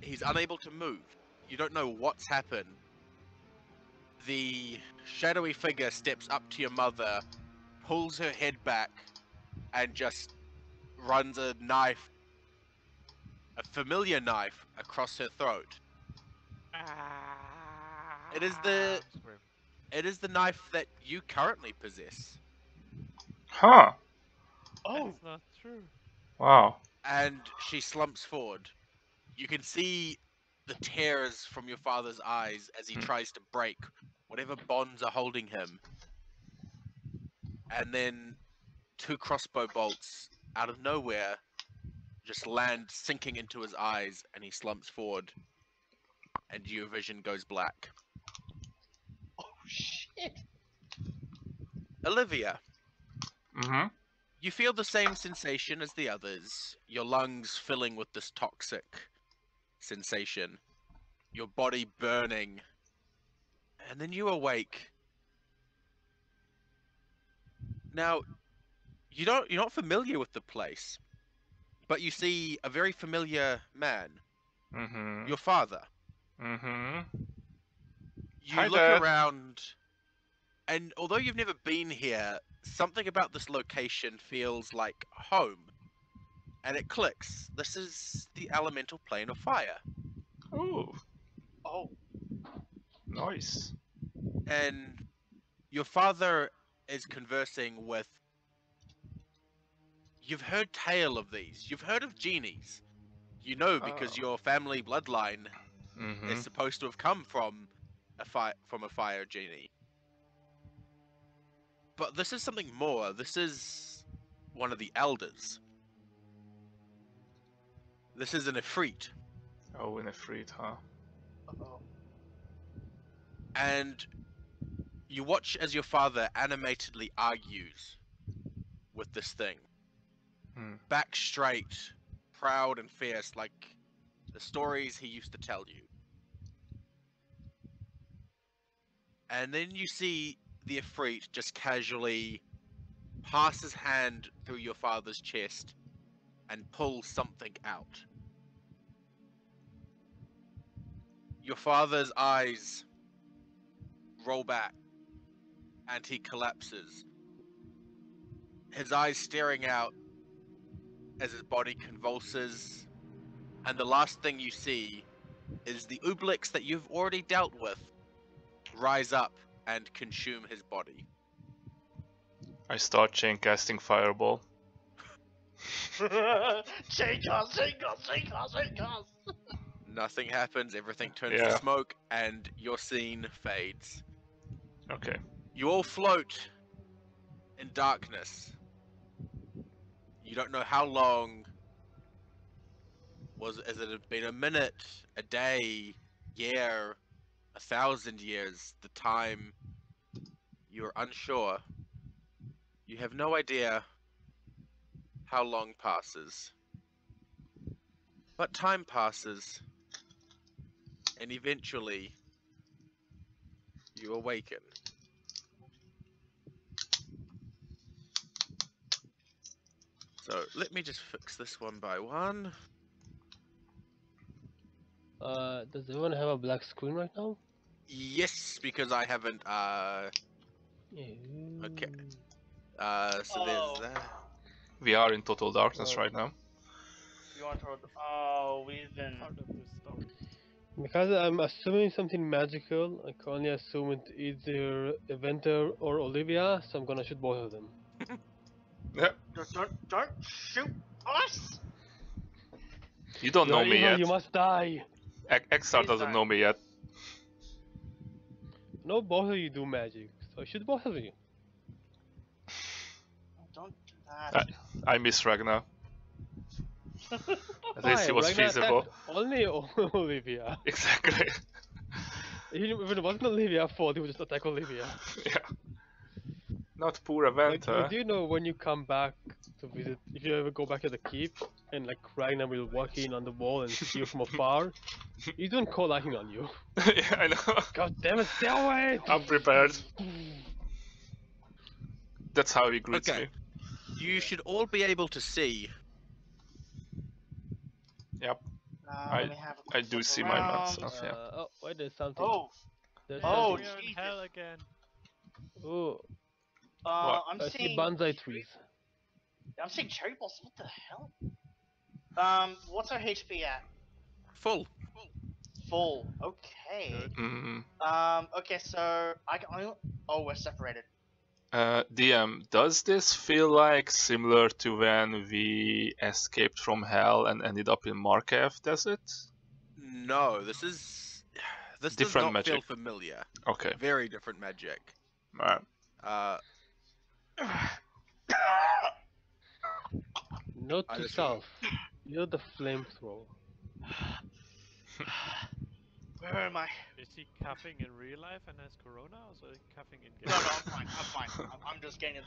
he's unable to move. You don't know what's happened. The shadowy figure steps up to your mother, pulls her head back, and just runs a knife, a familiar knife, across her throat. Ah. It is the it is the knife that you currently possess, Huh. Oh, That's not true. Wow. And she slumps forward. You can see the tears from your father's eyes as he Hmm. tries to break whatever bonds are holding him. And then two crossbow bolts out of nowhere just land sinking into his eyes and he slumps forward and your vision goes black. oh shit. Olivia, Mm-hmm. You feel the same sensation as the others, your lungs filling with this toxic sensation, your body burning, and then you awake. Now, you don't you're not familiar with the place, but you see a very familiar man, Mm-hmm. your father. Mm-hmm. You Hi look there. around, and although you've never been here, something about this location feels like home. And it clicks. This is the elemental plane of fire. Ooh, Oh, nice. And your father is conversing with. You've heard tale of these. You've heard of genies. You know because Oh. your family bloodline Mm-hmm. is supposed to have come from a fire from a fire genie. But this is something more. This is one of the elders. This is an Ifrit, Oh, an Ifrit, huh? oh. and you watch as your father animatedly argues with this thing. Hmm. Back straight, proud and fierce, like the stories he used to tell you. And then you see the Ifrit just casually pass his hand through your father's chest and pull something out. Your father's eyes roll back and he collapses. His eyes staring out as his body convulses, and the last thing you see is the Ooblex that you've already dealt with rise up and consume his body. I start chain casting fireball. shake us, shake us, shake us, shake us. Nothing happens, everything turns Yeah. to smoke, and your scene fades. Okay. You all float in darkness. You don't know how long. Was has it been a minute, a day, year, a thousand years? The time you're unsure. You have no idea how long passes. But time passes, and eventually you awaken. So let me just fix this one by one. Uh, does everyone have a black screen right now? Yes, because I haven't. Uh, Okay. Ooh. uh. So Oh. there's that. We are in total darkness Oh. right now. You want to? Oh, we've been. Part of this story. Because I'm assuming something magical, I can only assume it's either Eventer or Olivia, so I'm gonna shoot both of them. Yeah. Don't, don't, don't shoot us. You don't know You're me evil, yet. You must die. X- Xar doesn't don't. know me yet. No, both of you do magic, so shoot both of you. Don't do that. I miss Ragnar. At least he was Ragnar feasible. Only Olivia. Exactly. Even if it wasn't Olivia fault, he would just attack Olivia. yeah. Not poor Like, do you know when you come back to visit, if you ever go back to the keep, and like Ragnar will walk in on the wall and see you from afar, he don't call lightning on you. yeah, I know. God damn it, stay away! I'm prepared. That's how he greets Okay. me. You should all be able to see. Yep. Uh, I- let have a I do look see mine around. myself. yeah. Uh, oh, wait, there's something. Oh, there's Oh, something. we are in Jesus. hell again. oh, uh, What? I'm I see seeing. bonsai trees. I'm seeing cherry blossom. What the hell? Um, what's our HP at? Full. Full. Okay. Good. Mm, Um. Okay. So I can. I, oh, we're separated. uh, DM, does this feel like similar to when we escaped from hell and ended up in Markev Desert? No, this is this Different does not feel magic. familiar. Okay. Very different magic. Alright. Uh, Note I to just- self. You're the flamethrower. Where am I? Is he coughing in real life and has corona, or is he coughing in No, game? no, no, I'm fine. I'm fine. I'm, I'm just getting, in,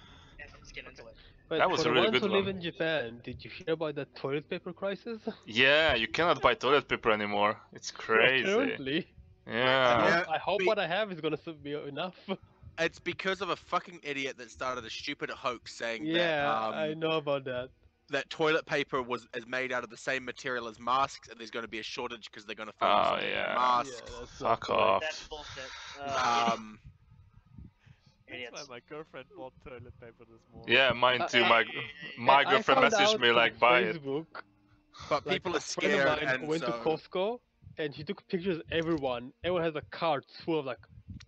just getting into it. But That was for a the really ones good who live in Japan, did you hear about the toilet paper crisis? Yeah, you cannot buy toilet paper anymore. It's crazy. Apparently. I Yeah. hope, Yeah, I hope be- what I have is gonna be enough. it's because of a fucking idiot that started a stupid hoax saying yeah, that um, I know about that. that toilet paper was is made out of the same material as masks, and there's going to be a shortage because they're going to Oh, focus on yeah. masks. Yeah, that's Fuck off. That's bullshit. Uh, Um, That's why my girlfriend bought toilet paper this morning. Yeah, mine too. uh, My my I girlfriend found messaged me like buy it. But like, people a are scared, and went so to Costco and she took pictures of everyone. Everyone has a cart full of like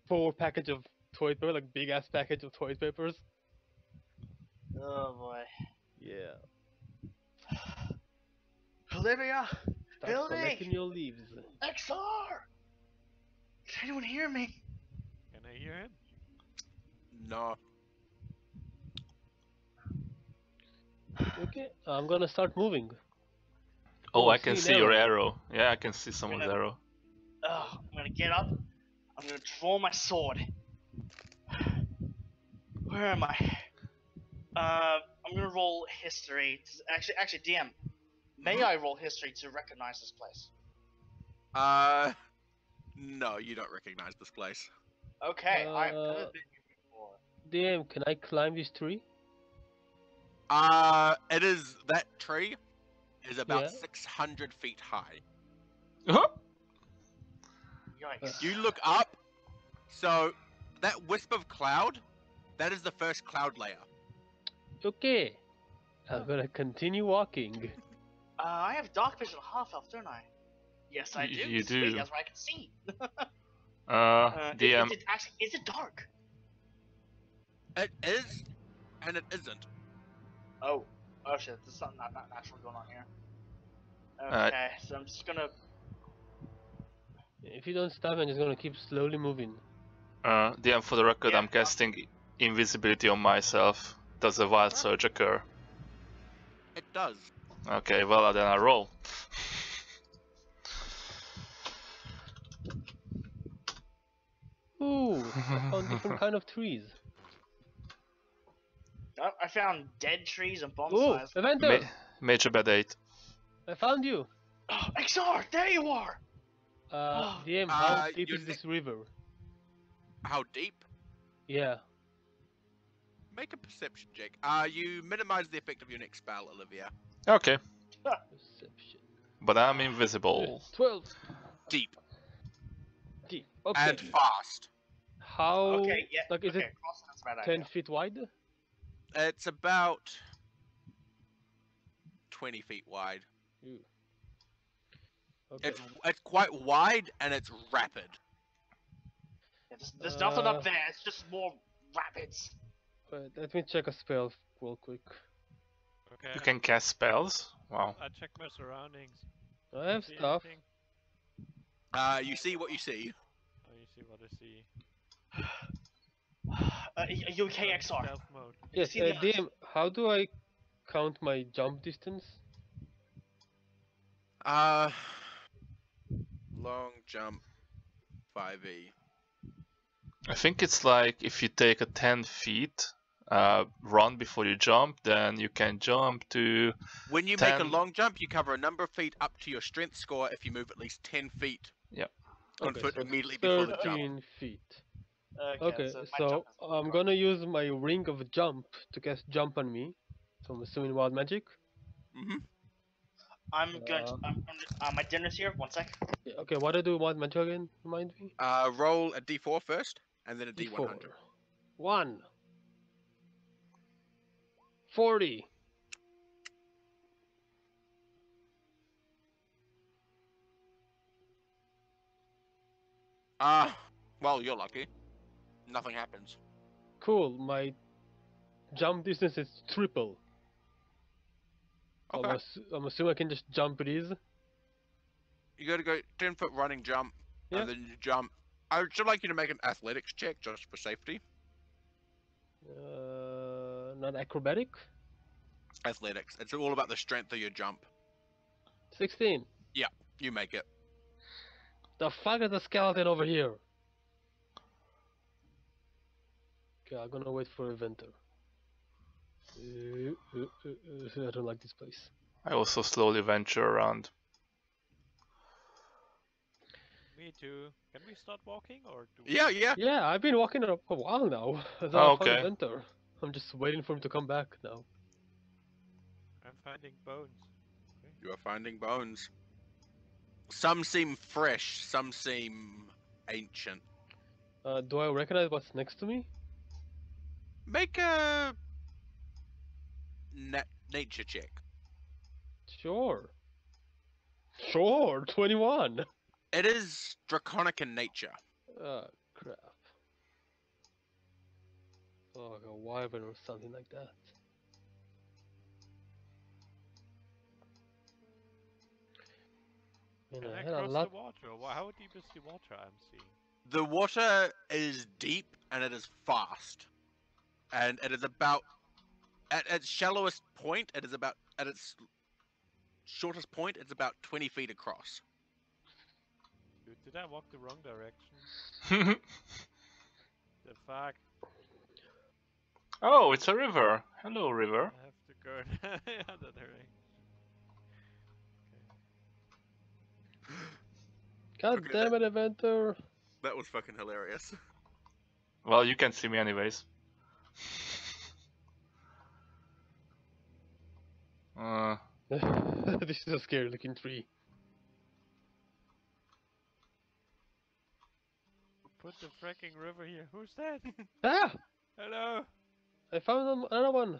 four package of toilet paper, like big ass package of toilet papers. Oh boy. Yeah. Olivia, Start Billy! collecting your leaves. XR. Can anyone hear me? Can I hear him? no. Okay, I'm gonna start moving. Oh, Oh, I can see see your arrow. Yeah, I can see someone's Gonna- arrow. Ugh, I'm gonna get up. I'm gonna draw my sword. Where am I? Uh, I'm gonna roll history. to- Actually, actually, DM. May I roll history to recognize this place? Uh, no, you don't recognize this place. Okay, I've Uh, never been here before. DM, can I climb this tree? Uh, it is that tree is about Yeah. 600 feet high. Yikes. You look up, so that wisp of cloud, that is the first cloud layer. Okay. I'm gonna continue walking. Uh, I have dark vision half elf, don't I? Yes, I do. you Sweet, do. That's where I can see. Uh, Uh, is, DM. is it actually is it dark? It is, and it isn't. Oh, oh shit! There's something not, not natural going on here. Uh, Okay, so I'm just gonna. If you don't stop, I'm just gonna keep slowly moving. Uh, DM, for the record, Yeah. I'm casting invisibility on myself. Does a wild surge occur? It does. Okay, well then I roll. Ooh, I found different kind of trees. Oh, I found dead trees and Ooh, bonsais. Eventer! Ma- major bad 8. I found you! Oh, XR, there you are. Uh, Oh. DM, Uh, how deep is this river? How deep? Yeah. Make a perception check. Uh, you minimize the effect of your next spell, Olivia. Okay, Perception. but I'm invisible. 12. Deep Deep. Okay. and fast. How? okay, yeah. Like, is okay, it crossing that's a 10 idea. feet wide? It's about 20 feet wide. Ooh. Okay. It's it's quite wide and it's rapid. Yeah, there's, there's nothing Uh, up there. It's just more rapids. Wait, let me check a spell real quick. Okay. You can cast spells? Wow. I check my surroundings. I have See stuff. anything? Uh, you see what you see. Oh, you see what I see. Uh, are you okay, XR? Mode. Yes, see uh, the- DM, how do I count my jump distance? Uh, long jump, E. 5e. I think it's like if you take a 10 feet uh, run before you jump, then you can jump to. When you make a long jump, you cover a number of feet up to your strength score if you move at least 10 feet. Yep. On Okay, foot so immediately before the jump. 13 feet. Okay, Okay, so, so I'm gonna use my ring of jump to cast jump on me. So I'm assuming wild magic. Mm hmm I'm going to. Uh. I'm, I'm, uh, my dinner's here. One sec. Okay, what do I do? What magic again? Remind me. Uh, roll a d4 first, and then a d100. D4. One. Forty. Ah, well, you're lucky. Nothing happens. Cool. My jump distance is triple. Okay. I'm, ass- I'm assuming I can just jump these. You gotta go 10 foot running jump, Yeah. and then you jump. I would like you to make an athletics check just for safety. Uh, not acrobatic. Athletics. It's all about the strength of your jump. Sixteen. Yeah, You make it. The fuck is the skeleton over here? Okay, I'm gonna wait for Eventer. Uh, uh, uh, uh, I don't like this place. I also slowly venture around. Me too. Can we start walking or do we... Yeah, yeah. Yeah, I've been walking a a while now. Oh, okay. venter. I'm just waiting for him to come back now. I'm finding bones. You are finding bones. Some seem fresh, some seem ancient. Uh, do I recognize what's next to me? Make a na- nature check. Sure. Sure, 21. It is draconic in nature. Oh, crap. Oh, like a wyvern or something like that. Man, Can I I a cross lot. the water? Wha- How deep is the water I'm seeing? The water is deep and it is fast. And it is about at its shallowest point, it is about at its shortest point, it's about twenty feet across. Dude, did I walk the wrong direction? The fuck? Oh, it's a river. Hello, river. I have to go in the other direction. God Okay, damn it, Eventer! That was fucking hilarious. Well, you can't see me anyways. Uh, this is a scary looking tree. Put the freaking river here. Who's that? Ah! Hello, I found another one!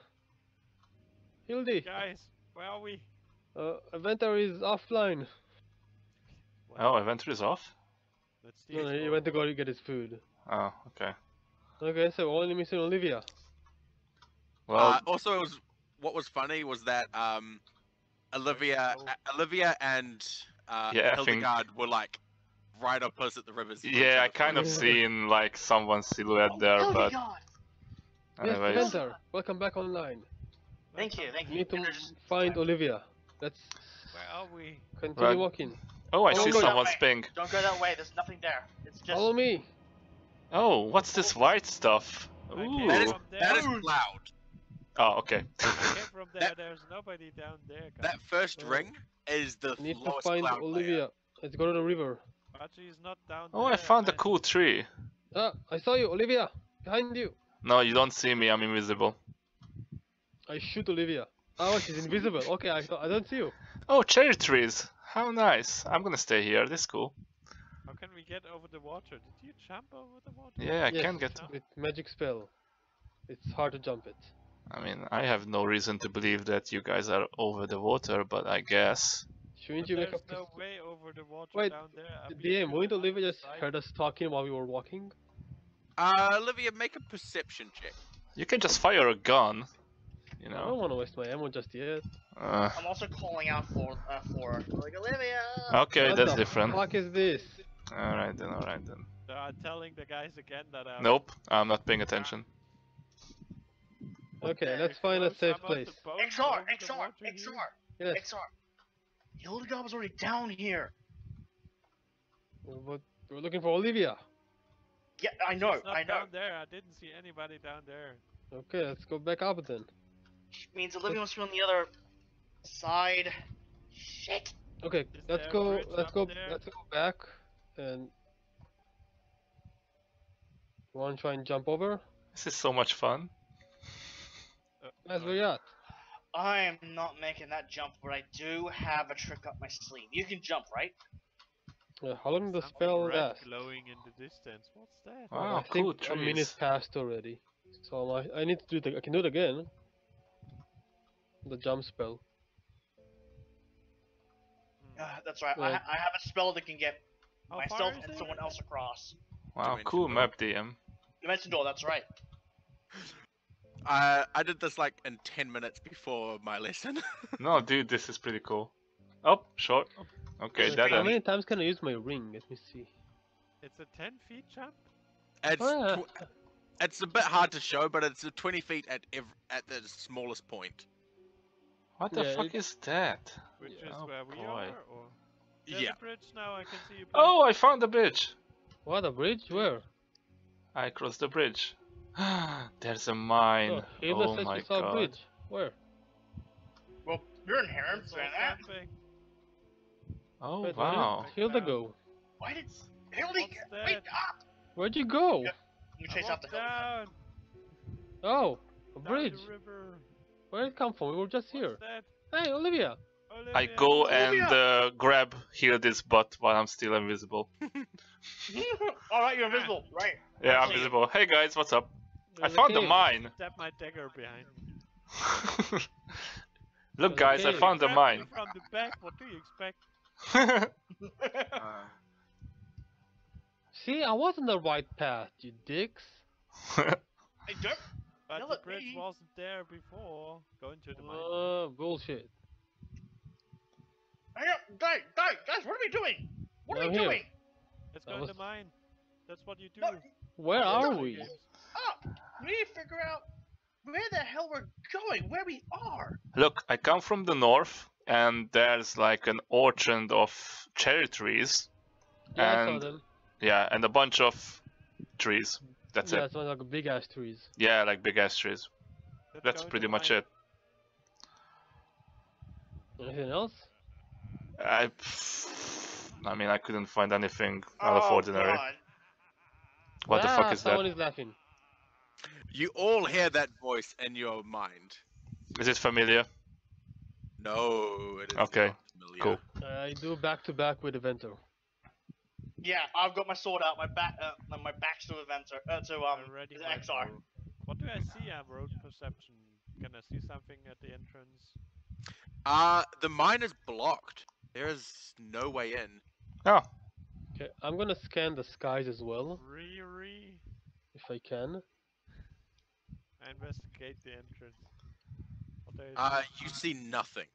Hildy! guys. Where are we? Uh, Eventer is offline. oh, Eventer is off? Let's No, no, he went to go get his food. Oh, okay. Okay, so only missing Olivia. Well, uh, also, it was what was funny was that um, Olivia, Oh. uh, Olivia and uh, Yeah, I think- were like right opposite the rivers. yeah, I kind of seen like someone's silhouette there, oh my but god! Yes, anyways. Eventer, welcome back online. Thank you, thank We you. need to Dinner just- find Olivia. Let's Where are we? continue Right. walking. Oh, I Don't see go that someone's way. ping. Don't go that way. There's nothing there. It's just. Follow me. Oh, what's this white stuff? I Ooh. That is from there. that is cloud. Oh, okay. Came from there. That- There's nobody down there, guys. That first ring is the Need to find cloud layer. Olivia. Let's go to the river. Archie is not down Oh, there. I found a cool tree. Ah, I saw you, Olivia. Behind you. No, you don't see me. I'm invisible. I shoot Olivia. Oh, she's invisible. Okay, I, I don't see you. Oh, cherry trees. How nice. I'm gonna stay here. This is cool. How can we get over the water? Did you jump over the water? Yeah, I Yes. can get. No. With magic spell. It's hard to jump it. I mean, I have no reason to believe that you guys are over the water, but I guess. Shouldn't But you make there's no way over the water Wait, down there. I mean, DM, wouldn't Olivia just heard us talking while we were walking? Uh, Olivia, make a perception check. You can just fire a gun. You know. I don't want to waste my ammo just yet. Uh, I'm also calling out for uh, for like Olivia. okay, what that's the different. fuck is this? Alright then, alright then. So I'm telling the guys again that I'm. Nope, I'm not paying attention. Okay, Okay, let's find a safe some of the place. bones XR, the XR, water here. XR, Yes, XR. Hildegard was already down here. but we're looking for Olivia. Yeah, I know, She's not I know. down there. I didn't see anybody down there. Okay, let's go back up then. Which means Olivia must be on the other side. Shit. Okay, Is let's go. Let's go. there? Let's go back and. You want to try and jump over? This is so much fun. As uh, we at. I am not making that jump, but I do have a trick up my sleeve. You can jump, right? Uh, how long does the spell red last? glowing in the distance. What's that? Wow, I cool think a minute trees. passed already. So I, I need to do it. I can do it again. The jump spell. Uh, that's right. I, ha- I have a spell that can get How myself and it? someone else across. Wow, Dimension cool door. map, DM. Dimension door. That's right. I I did this like in ten minutes before my lesson. No, dude, this is pretty cool. Oh, short. Okay, Wait, dead How many times can I use my ring? Let me see. It's a 10 feet jump? it's Oh, yeah. it's a bit hard to show, but it's a twenty feet at ev- at the smallest point. What the Yeah, fuck it- is that? Which Yeah. is Oh, where we boy. are? Or... There's Yeah. a bridge now, I can see you. Oh, I found the bridge. What a bridge? Where? I crossed the bridge. There's a mine. Oh, Oh my she saw a god. bridge. Where? Well, you're inherent There's in that. Something. Oh Wait, where did wow. Hilda go? Why did Hildy wait up? Where'd you go? Yeah. You I chase after walked Hildy. down, Oh, a down bridge. Where did it come from? We were just here. Hey, Olivia. I Olivia. go and Olivia! uh, grab Hilda's butt while I'm still invisible. All right, you're invisible. Right. Yeah, I'm see visible. Hey guys, what's up? I There's a found the mine. Stab my dagger behind. Look There's guys, I found the mine. From the back, what do you expect? See, I was on the right path, you dicks. I don't. But Yell the bridge me. wasn't there before. Going to the mine. Uh, bullshit. Hang up, guys, guys, guys, what are we doing? What are I'm we here. doing? Let's that go in was- the mine. That's what you do. No, Where Oh, are no. we? Games. up. We need to figure out where the hell we're going, where we are. Look, I come from the north, and there's like an orchard of cherry trees. Yeah, I saw And- them. Yeah, and a bunch of trees. That's yeah, it. it's one like big ass trees. Yeah, like big ass trees. Let's That's pretty much mine. it. Anything else? I, I mean, I couldn't find anything out of oh, ordinary. God. What the ah, fuck is that? someone is laughing. You all hear that voice in your mind. Is it familiar? No, it is Okay, not familiar. cool. I do back to back with Eventer. Yeah, I've got my sword out, my back, uh, my back's to Eventer, uh, to um, Already the my XR. bow. What do I see? I'm road perception. Can I see something at the entrance? Uh, the mine is blocked. There is no way in. Oh, Okay, I'm gonna scan the skies as well, Riri. if I can. I investigate the entrance. What there is Uh, you see nothing.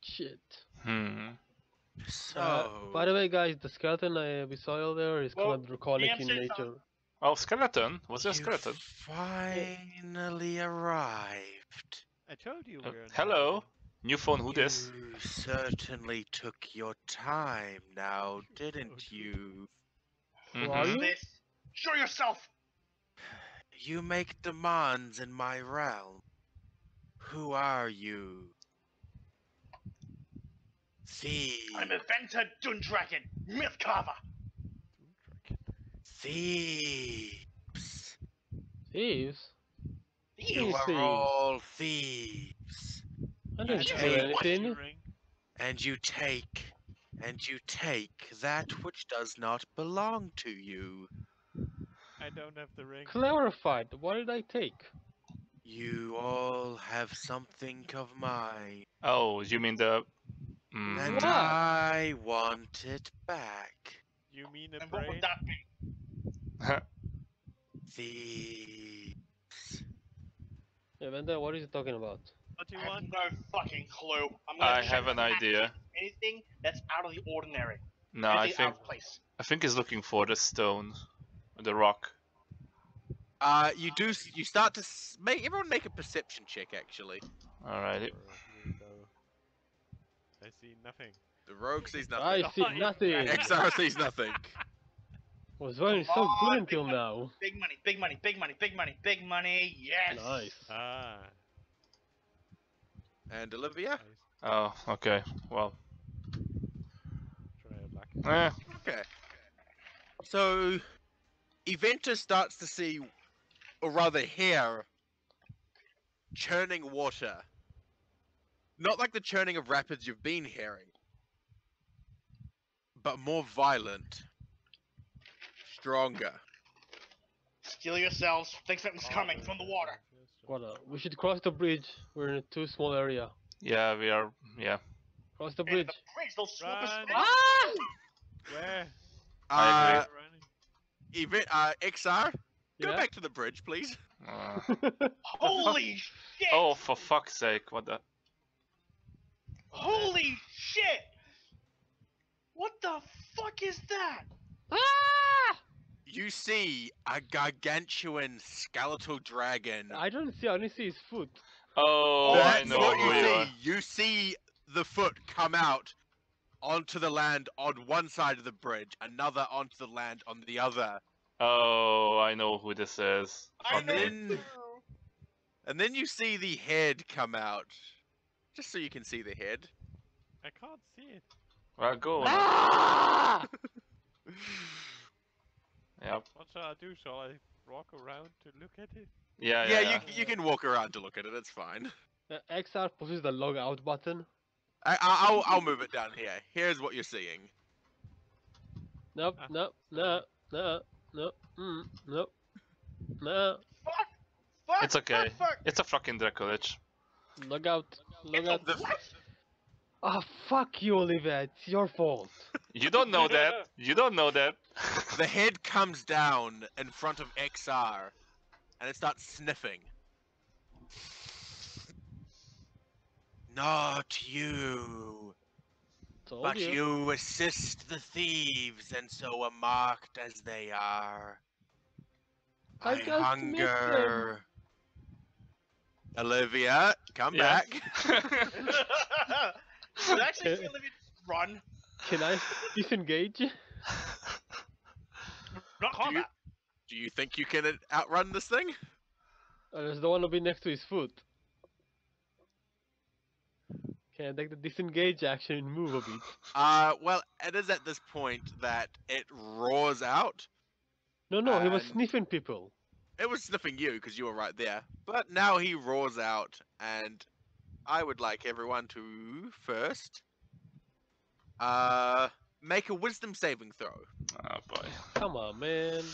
Shit. hmm. So, Uh, by the way, guys, the skeleton I, we saw earlier is Well, kind of draconic in said nature. Oh, skeleton? Was there a skeleton? finally arrived. I told you Uh, we're in hello? New phone, who this? You certainly took your time now, didn't you? Who are Mhm. This. Show yourself. You make demands in my realm. Who are you? Thief. I'm Eventer Dundragon, Mythcarver. Thieves. Thieves? You Thieves. are Thieves. all thieves. I didn't Okay. steal anything. And you take, and you take that which does not belong to you. I don't have the ring. Clarified. What did I take? You all have something of mine, Oh, you mean the. Mhm. and What? I want it back. You mean a And what brain? would that be? Thieves. Eventer, what is he talking about? What do I you have want? no fucking clue. I'm gonna I have an idea. Anything that's out of the ordinary. No, I think place. I think he's looking for the stone, the rock. Uh, you do. You start to s- make everyone make a perception check. Actually, Alrighty. Or here we go. I see nothing. the rogue sees nothing. I see Oh, nothing. XR sees nothing. Was running so Come good on, until big now. Big money, big money, big money, big money, big money. Yes. Nice. Ah. And Olivia. Nice. Oh, okay. Well, Try your luck. eh. Okay. So, Eventer starts to see, or rather hear, churning water Not like the churning of rapids you've been hearing, but more violent, stronger. Steel yourselves. Think something's coming from the water. What? Uh, we should cross the bridge. We're in a too small area. Yeah, we are. Yeah. Cross the Hey, bridge. the bridge, those slippers. Run. Ah! Where? I Uh, agree. even uh, XR, go Yeah? back to the bridge, please. Uh, Holy shit! oh, for fuck's sake! What the? Holy shit! What the fuck is that? ah! You see a gargantuan skeletal dragon. I don't see. I only see his foot. Oh, I That's know what you you see. are. You see the foot come out onto the land on one side of the bridge, another onto the land on the other. Oh, I know who this is. I And know then- And then you see the head come out. Just so you can see the head. I can't see it. Well, go. on. Ah! Yep. What shall I do? Shall I walk around to look at it? Yeah, yeah, yeah. you you can walk around to look at it. It's fine. Uh, XR pushes the log out button. I, I, I'll I'll move it down here. Here's what you're seeing. Nope, Ah. nope, no, no, no, mm, nope, no. Fuck! Fuck! It's okay. Fuck! fuck. It's a fucking Dracolich. Log out, log It's a out. The- what? Ah, fuck you, Olivia. It's your fault. You don't know that. You don't know that. The head comes down in front of XR, and it starts sniffing. Not you, Told but you. you assist the thieves, and so are marked as they are. I I, just missed hunger. Olivia, come Yeah. back. Did I actually see Olivia just run? Can I disengage? Not Do you, do you think you can uh, outrun this thing? I just don't want to be next to his foot. Can I take the disengage action and move a bit? Uh, well, it is at this point that it roars out. No, no, he was sniffing people. It was sniffing you because you were right there. But now he roars out, and I would like everyone to first uh make a wisdom saving throw. oh boy. Come on, man. alright,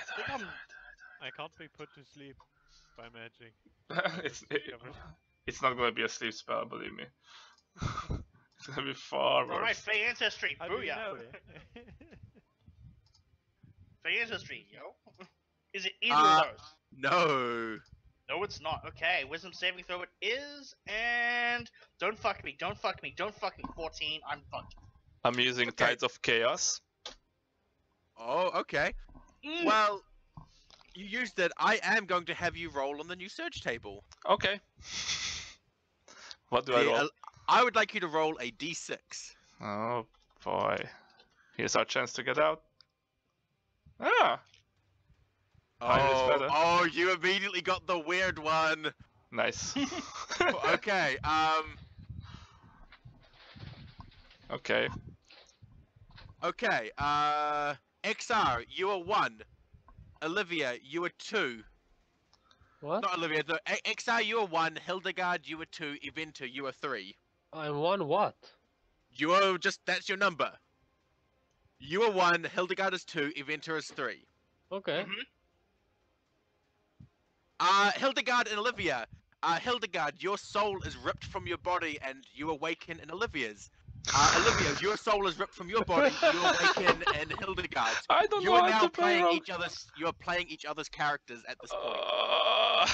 I think alright, I'm- I can't be put to sleep by magic. it's it, it's not gonna be a sleep spell, believe me. it's gonna be far worse. Alright, Fey Ancestry. How do you Booyah. know? Fey Ancestry, yo. Is it either Uh, of those? No. No, it's not. Okay, wisdom saving throw it is, and don't fuck me, don't fuck me, don't fuck me. 14, I'm fucked. I'm using Okay. Tides of Chaos. Oh, okay. Mm. Well, you used it. I am going to have you roll on the new search table. Okay. what do I roll? uh, I would like you to roll a d6. Oh boy. Here's our chance to get out. Ah, Oh, oh, you immediately got the weird one. nice. okay. Um. okay. Okay. Uh. XR, you are one. Olivia, you are two. What? Not Olivia. The A- XR, you are one. Hildegard, you are two. Eventer, you are three. I'm one what? You are just that's your number. You are one. Hildegard is two. Eventer is three. Okay. Mhm. Uh, Hildegard and Olivia. Uh, Hildegard, your soul is ripped from your body and you awaken in Olivia's. Uh, Olivia, your soul is ripped from your body. You awaken in Hildegard's. I don't You know are how now to play playing rogue. each other's. You are playing each other's characters at this point. Uh,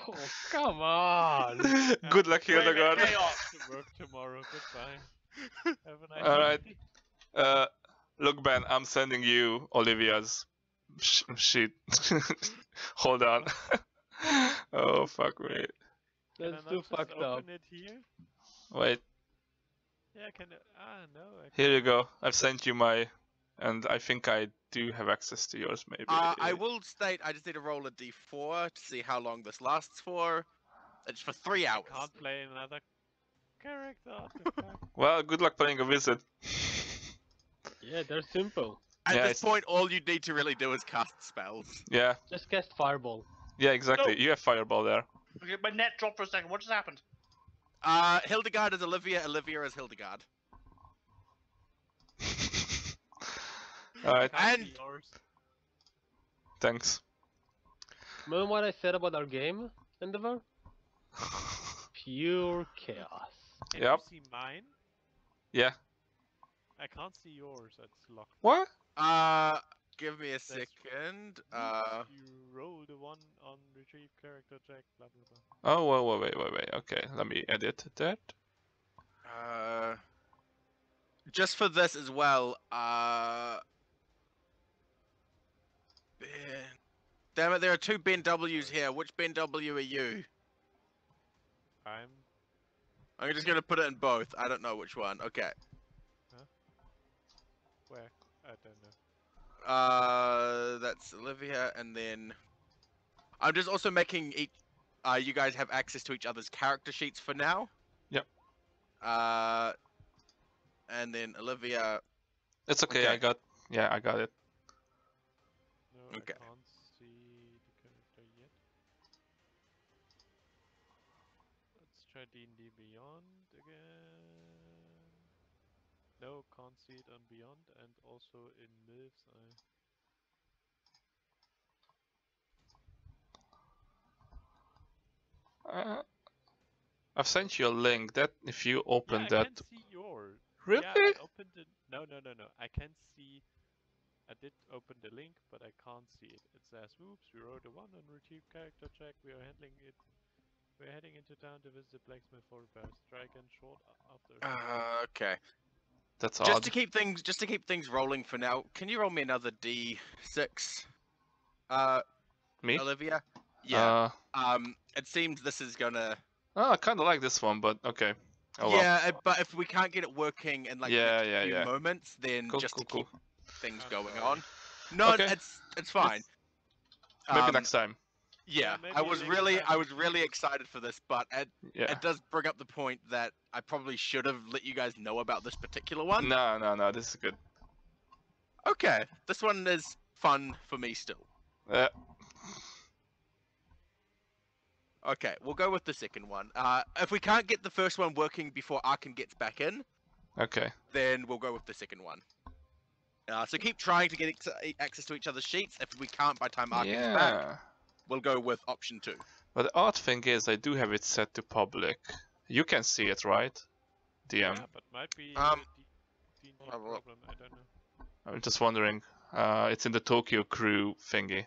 oh, come on. Good luck, Wait a minute, Hildegard. chaos. to work tomorrow. Goodbye. Have a nice Alright. Uh, look, Ben, I'm sending you Olivia's sh- sheet. Hold on. oh fuck me. Can I That's too fucked up. open it here? Wait, Yeah, can I... Ah, no. I here you go. I've sent you my, and I think I do have access to yours. Maybe. Uh, I will state I just need to roll a d4 to see how long this lasts for. It's for three hours. I can't play another character. What the fuck? Well, good luck playing a wizard. Yeah, they're simple. At Yeah, this it's- point, all you need to really do is cast spells. yeah, Just cast fireball. yeah, exactly. No. You have fireball there. Okay, my net dropped for a second. What just happened? Uh, Hildegard is Olivia. Olivia is Hildegard. Alright, And- yours. thanks. Remember what I said about our game, Endeavor? Pure chaos. Can Yep. you see mine? yeah. I can't see yours. It's locked. What? Uh, give me a That's second. Uh, you roll the one on retrieve character check. Blah blah blah. Oh, wait, wait, wait, wait, wait. Okay, let me edit that. uh, just for this as well. Uh, Ben. Damn it! There are two Ben W's here. Which Ben W are you? I'm I'm just gonna put it in both. I don't know which one. Okay. where? I don't know. Uh, that's Olivia, and then I'm just also making each. Uh, you guys have access to each other's character sheets for now. Yep. Uh, and then Olivia. It's okay, I got. Yeah, I got it. No, Okay. I can't see the character yet. Let's try D&D Beyond again. No, can't see it on Beyond, and also in Mills I... Uh, I've sent you a link. That if you Yeah, open I that, can see yours. really? Yeah, I opened it. No, no, no, no. I can see. I did open the link, but I can't see it. It says, "Oops, we wrote a one on retrieve character check. We are handling it. We're heading into town to visit the blacksmith for repairs. Strike and short after." Uh, okay. That's Just odd. to keep things, just to keep things rolling for now. Can you roll me another D6? Uh, Me? Olivia. Yeah. Uh, Um, it seems this is gonna. oh, I kind of like this one, but okay. Oh well. yeah, uh, but if we can't get it working in like the Yeah, next yeah, few yeah. moments, then Cool, just cool, to keep cool. things going on. No, Okay. it's it's fine. Maybe Um, next time. Yeah, maybe I was really, time. I was really excited for this, but it, Yeah. it does bring up the point that I probably should have let you guys know about this particular one. No, no, no. This is good. Okay, this one is fun for me still. Uh, Okay, we'll go with the second one. Uh, if we can't get the first one working before Arkin gets back in, okay. then we'll go with the second one. Uh, so keep trying to get ex- access to each other's sheets. If we can't by time Arkin's back, we'll go with option two. But the odd thing is, I do have it set to public. You can see it, right? DM. Yeah, but might be Um, D&D a problem. I don't know. I'm just wondering. Uh, it's in the Tokyo Crew thingy,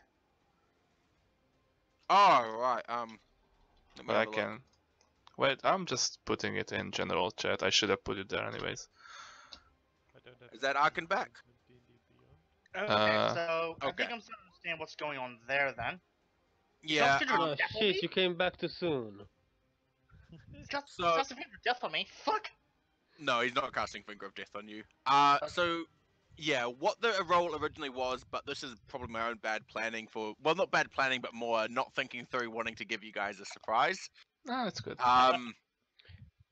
Oh right. Um. Let me but I have a can. Wait, I'm just putting it in general chat. I should have put it there anyways. I don't have Is that Arkin back? D&D Okay, Uh, so I okay. think I'm starting to understand what's going on there then. Yeah. Consider- um, Oh shit, you came back too soon. Just, So- just a finger death on me. Fuck. No, he's not casting Finger of Death on you. Uh, so, yeah, what the role originally was, but this is probably my own bad planning for, well, not bad planning, but more not thinking through, wanting to give you guys a surprise. Ah, that's good. Um,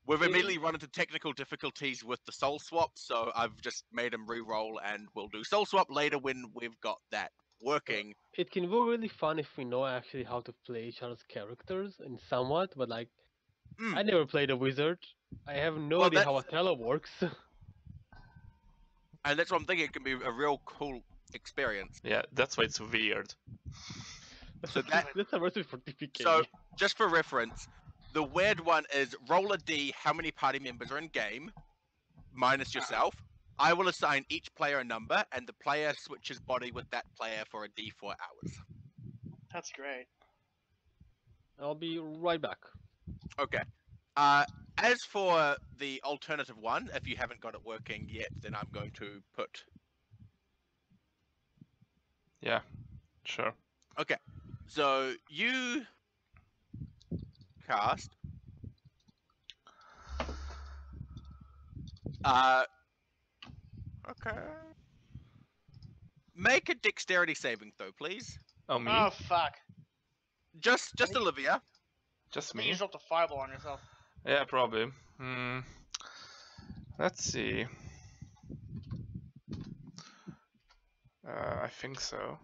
we've immediately run into technical difficulties with the soul swap, so I've just made him re-roll, and we'll do soul swap later when we've got that working. It can be really fun if we know actually how to play each other's characters and somewhat, but like Mm. I never played a wizard. I have no Well, idea how that's- Othello works. And that's what I'm thinking. It can be a real cool experience. Yeah, that's why it's weird. So that- that's a recipe for TPK. So, just for reference, the weird one is roll a d how many party members are in game, minus uh-huh. yourself. I will assign each player a number, and the player switches body with that player for a d4 hours. That's great. I'll be right back. Okay. Uh, as for the alternative one, if you haven't got it working yet, then I'm going to put. Yeah, sure. Okay, so you cast. Uh. Okay. Make a dexterity saving throw, please. Oh, me? Oh fuck. Just, just Olivia. Just me? you dropped a fireball on yourself. Yeah, probably. Hmm. Let's see. Uh, I think so.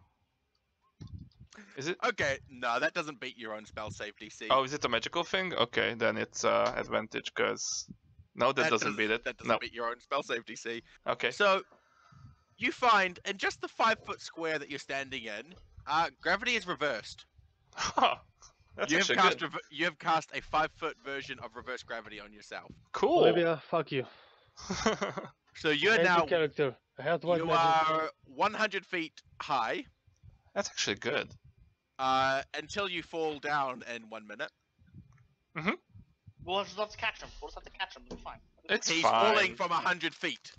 Is it? Okay, no, that doesn't beat your own spell save DC. Oh, is it a magical thing? Okay, then it's uh, advantage, because... No, that, doesn't does- beat it. That doesn't no. beat your own spell save DC. Okay. So, you find in just the five foot square that you're standing in, uh, gravity is reversed. That's you have cast good. rever- you have cast a five foot version of reverse gravity on yourself. Cool. Olivia, fuck you. So you're Hate now your character. I have one you magic. are 100 feet high That's actually good. uh, until you fall down in one minute. Mhm. We'll just have to catch him. We'll just have to catch him. It'll be fine. It's He's fine. falling from 100 feet.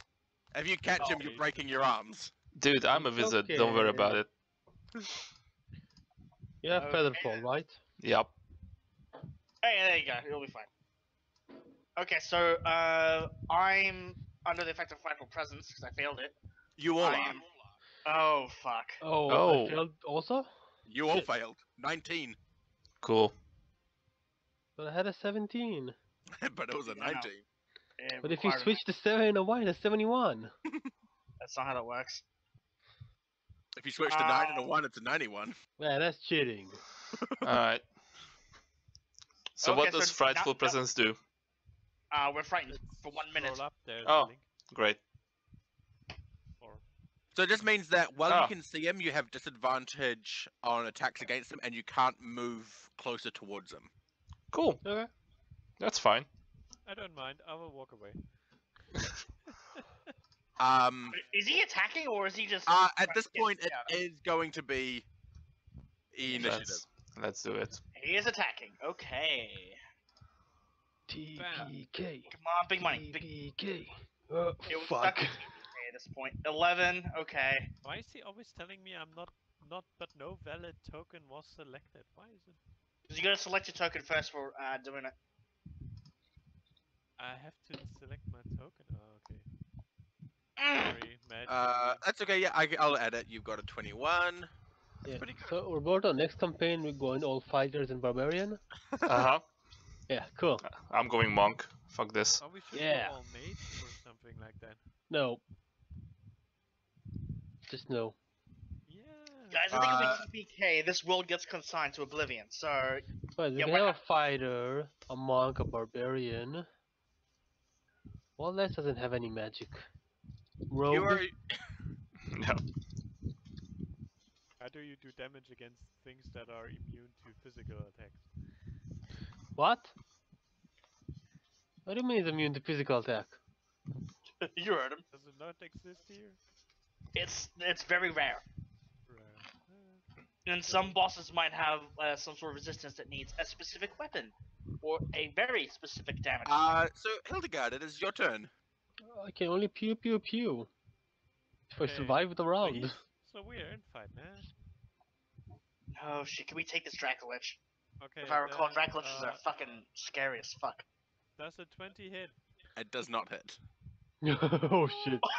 If you catch him, Oh. you're breaking your arms. Dude, I'm a It's wizard. Don't worry about it. You have Okay. Featherfall, right? Yep. Hey, there you go. It'll be fine. Okay, so uh, I'm under the effect of frightful presence because I failed it. You all I are. am. Oh fuck. Oh, Oh. I failed also? You all Shit. failed. 19. Cool. But I had a 17. but it was a Yeah, 19. It But if you switch to 7 and a one, that's 71. that's not how that works. If you switch to 9 and a Uh, 1, it's a 91. Man, that's cheating. Alright. So what Okay, does so frightful now- now- presence do? Uh, we're frightened for one minute. Scroll up, there's Oh. Great. Or So it just means that while Ah. you can see him, you have disadvantage on attacks against him, and you can't move closer towards him. Cool. Okay. That's fine. I don't mind. I will walk away. Um, Is he attacking or is he just? uh, at this point, it down? is going to be initiative. Let's, let's do it. He is attacking. Okay. TPK. Come on, big money. Big. TPK. Oh, It was fuck. stuck. Okay, at this point, eleven. Okay. Why is he always telling me I'm not not but no valid token was selected? Why is it? Because you gotta select your token first for uh, doing it. I have to select my token. Oh, okay. Mm. Sorry, Matt. Uh, that's okay. Yeah, I, will add it. You've got a 21. Yeah. pretty good. So, Roberto, next campaign we're going all fighters and barbarian? Uh-huh. Yeah, cool. I'm going monk. Fuck this. Oh, we should yeah. all mage or something like that. No. Just no. Yeah. Guys, I think Uh, if we TPK, this world gets consigned to oblivion. So But we Yeah, can why have a fighter, a monk, a barbarian. Well, that doesn't have any magic. Rogue. You are. yeah. How do you do damage against things that are immune to physical attacks? What? What do you mean it's immune to physical attack? you heard him. Does it not exist here? It's it's very rare, Right. and some bosses might have uh, some sort of resistance that needs a specific weapon or a very specific damage. Uh, so Hildegard, it is your turn. I can only pew pew pew. If I survive the round. so we are in fight now. Oh shit! Can we take this Dracolich? Okay. if I recall, then, Dracoliches uh, are fucking scary as fuck. That's a 20 hit? It does not hit. oh shit.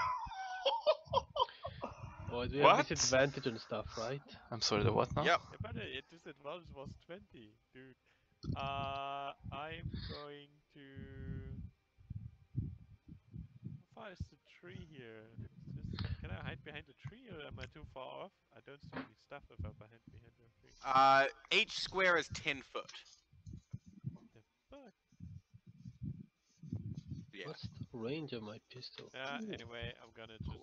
Oh, we have disadvantage and stuff, right? I'm sorry, the what now? Yep. Yeah, but it, disadvantage was 20, dude. Uh, I'm going to. How far is the tree here? Is this... Can I hide behind the tree or am I too far off? I don't see any stuff if I'm behind behind the tree. Uh, each square is 10 foot. The fuck? Yeah. What's the range of my pistol? Uh, Ooh. anyway, I'm gonna just.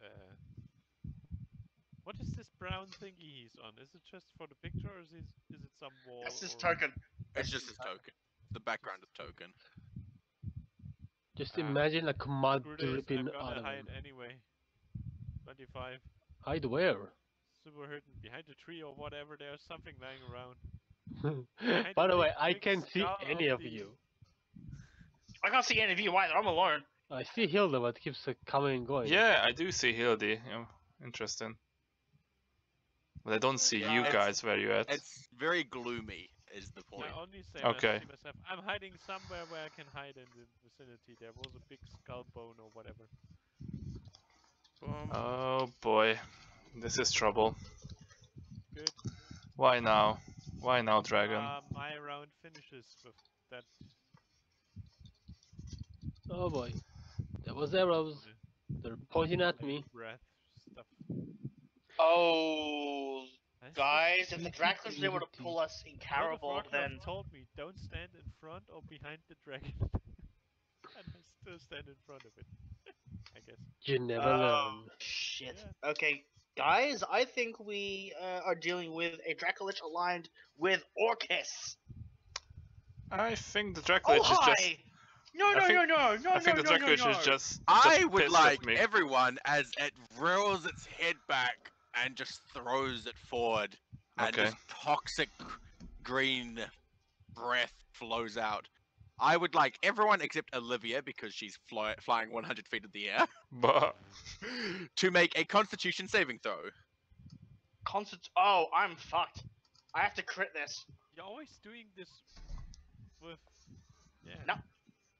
Uh, what is this brown thingy he's on? Is it just for the picture or is, it is it some wall? That's his or- token. It's just his token. The background is token. Just Ah, imagine like mud Screw this, I'm dripping gonna out of hide him. anyway. 25. Hide where? Super hidden behind the tree or whatever. There's something lying around. By the way, I can't see any of of you. I can't see any of you either. I'm alone. I see Hilda, but keeps uh, coming and going. Yeah, I do see Hilda. Yeah, interesting. But I don't see Yeah, you guys where you at. It's very gloomy, is the point. I only say Okay. Myself. I'm hiding somewhere where I can hide in the vicinity. There was a big skull bone or whatever. Boom. Oh boy, this is trouble. Good. Why now? Why now, dragon? Uh, my round finishes with that. Oh boy. There was arrows. They're pointing at me. Breath stuff. Oh? Guys, if the Electric Draculas were able to pull us in Lord of Carabald, then told me don't stand in front or behind the dragon. and I still stand in front of it. I guess. You never Oh, learn. shit. Okay, guys, I think we uh, are dealing with a Dracolich aligned with Orcus. I think the Oh Dracolich is hi! just. No, I no, think- no, no, no, I think no, the no, no, Dracolich no. is just. I just would pissed at like me. everyone as it reels its head back and just throws it forward, and Okay. this toxic green breath flows out. I would like everyone except Olivia because she's fly- flying 100 feet in the air But to make a Constitution saving throw. Constant. Oh, I'm fucked. I have to crit this. You're always doing this with. Yeah. No,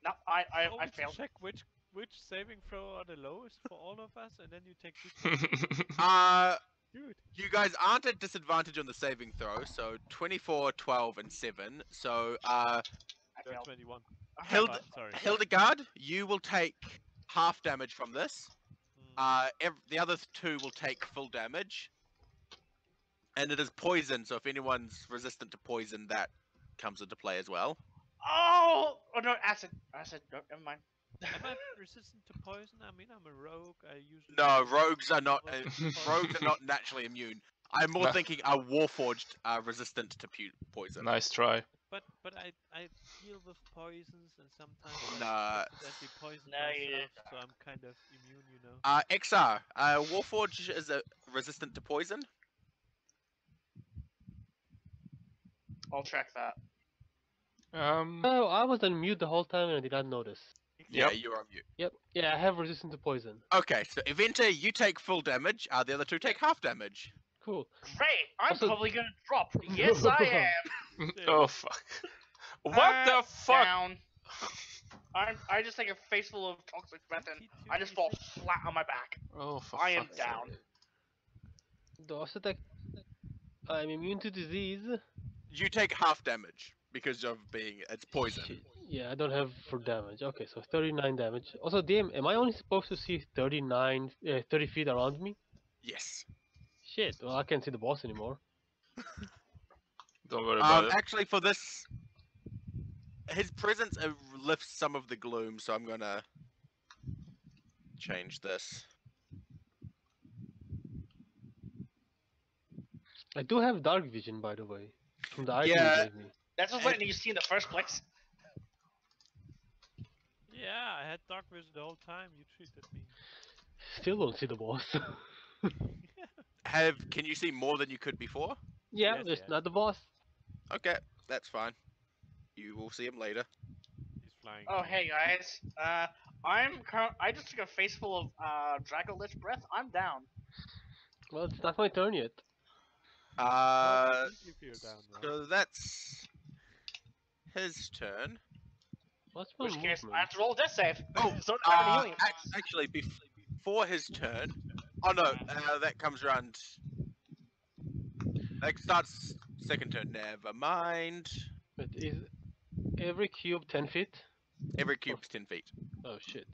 No, I, I, I Always failed. check which which saving throw are the lowest for all of us, and then you take this one. Uh, Dude, you guys aren't at disadvantage on the saving throw, so 24, 12, and 7. So, uh, I you're failed. 21. Hild- Uh, sorry. Hildegard, you will take half damage from this. Mm, Uh, ev- the other two will take full damage. And it is poison, so if anyone's resistant to poison, that comes into play as well. Oh! Oh no, acid. Acid. No, never mind. Am I resistant to poison? I mean, I'm a rogue. I usually. No, rogues are not. Uh, rogues are not naturally immune. I'm more No. thinking are warforged uh, resistant to pu- poison. nice try. But but I I deal with poisons and sometimes Nah. I poison No, you myself, so I'm kind of immune, you know. Uh, XR, uh, warforged is uh, resistant to poison. I'll track that. Um, Oh, I was on mute the whole time and I did not notice. Yeah, Yep. you're on mute. Yep. Yeah, I have resistance to poison. Okay, so Eventer, you take full damage. Uh, the other two take half damage. Cool. Great! I'm Also- probably gonna drop. Yes, I am. Oh fuck. What Uh, the fuck? Down. I'm, I just take a face full of toxic breath and I just fall flat on my back. Oh, fuck! I am down. Does attack. I'm immune to disease. You take half damage because of being it's poison. Shit. Yeah, I don't have for damage. Okay, so 39 damage. Also, DM, am I only supposed to see 39, uh, 30 feet around me? Yes. Shit, well, I can't see the boss anymore. Don't worry about Um, it. actually, for this, his presence uh, lifts some of the gloom, so I'm gonna change this. I do have dark vision, by the way, from the item Yeah. you gave me. That's just And- you see in the first place. Yeah, I had dark vision the whole time. You treated me. Still don't see the boss. Have can you see more than you could before? yeah, Yes, there's yes. not the boss. Okay, that's fine. You will see him later. He's flying. Oh hey guys, uh, I'm cur- I just took a face full of uh Dracolich breath. I'm down. Well, it's not my turn yet. Uh, down, right? so that's his turn. What's my In which case, movement? I have to roll a death save. Oh, so I have Uh, ac- actually, bef- before his turn. Oh no, uh, that comes around. That starts second turn. Never mind. But is every cube 10 feet? Every cube's ten feet. Oh shit.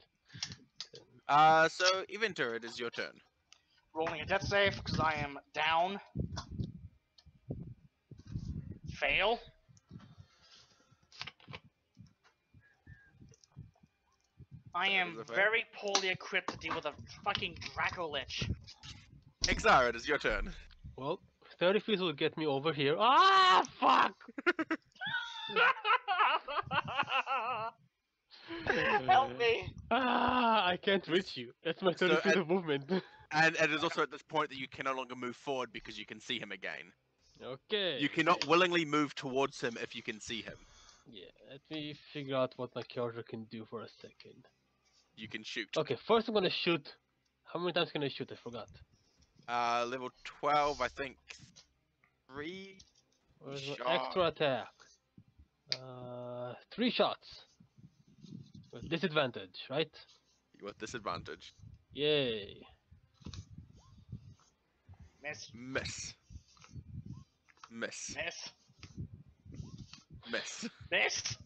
Uh, so Eventer, it is your turn. Rolling a death save because I am down. Fail. I am is a fail. very poorly equipped to deal with a fucking Dracolich. Exar, it is your turn. Well, 30 feet will get me over here. Ah, fuck! Help me! Ah, I can't reach you. That's my 30 So, feet and- of movement. And it is also at this point that you can no longer move forward because you can see him again. okay. You cannot willingly move towards him if you can see him. Yeah, let me figure out what my character can do for a second. You can shoot. Okay, first I'm gonna shoot. How many times can I shoot? I forgot. Uh, level 12, I think. Three? Where's extra attack? Uh, three shots. With disadvantage, right? With disadvantage. Yay. Miss, Miss. Miss. miss, Miss. miss.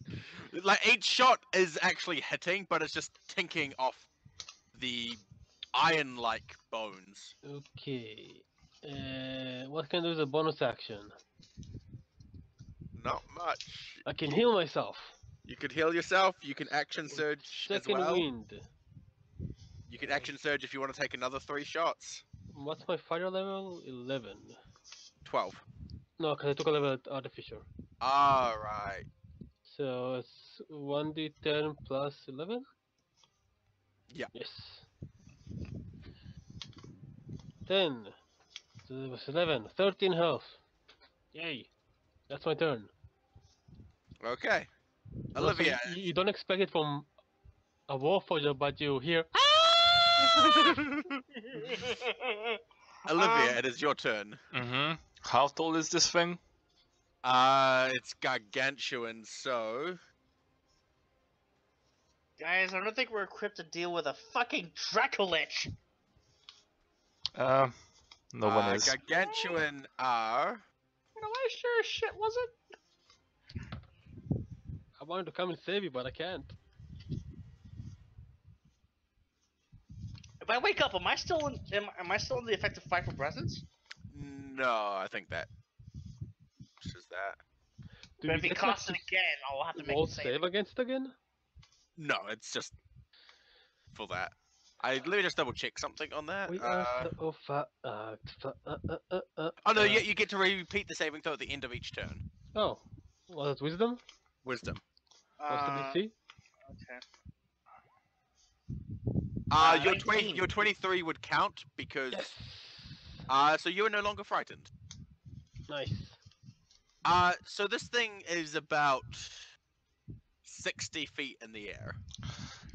like, each shot is actually hitting, but it's just tinking off the iron like bones. Okay. Uh, what can I do as a bonus action? Not much. I can heal myself. You could heal yourself. You can action surge as Second well. wind. You can action surge if you want to take another three shots. What's my fire level? 11. Twelve. No, because I took a level at artificer. All right. So it's 1d10 plus 11? Yeah. Yes. 10. So it was 11. 13 health. Yay. That's my turn. Okay. Also, Olivia. you, you don't expect it from a warforger, but you hear. Olivia, it is your turn. Mm-hmm. How tall is this thing? Uh, it's gargantuan, so Guys, I don't think we're equipped to deal with a fucking Dracolich. Uh, no one uh, is. gargantuan are. You know, I sure shit wasn't. I wanted to come and save you, but I can't. If I wake up, am I still in? Am, am I still in the effective fight for presence? No, I think that. What is that? Do but we if he get casts it again, I'll have to to make roll a save. save against again? No, it's just for that. I let me just double check something on that. We Uh, are so uh, uh, uh, uh, uh, oh no, uh, you, you get to repeat the saving throw at the end of each turn. Oh, well, that's wisdom. Wisdom. What's the Uh, DC? okay. Uh, Uh, your twenty, your twenty-three would count because. Yes. Uh, so you are no longer frightened. Nice. Uh, so this thing is about sixty feet in the air.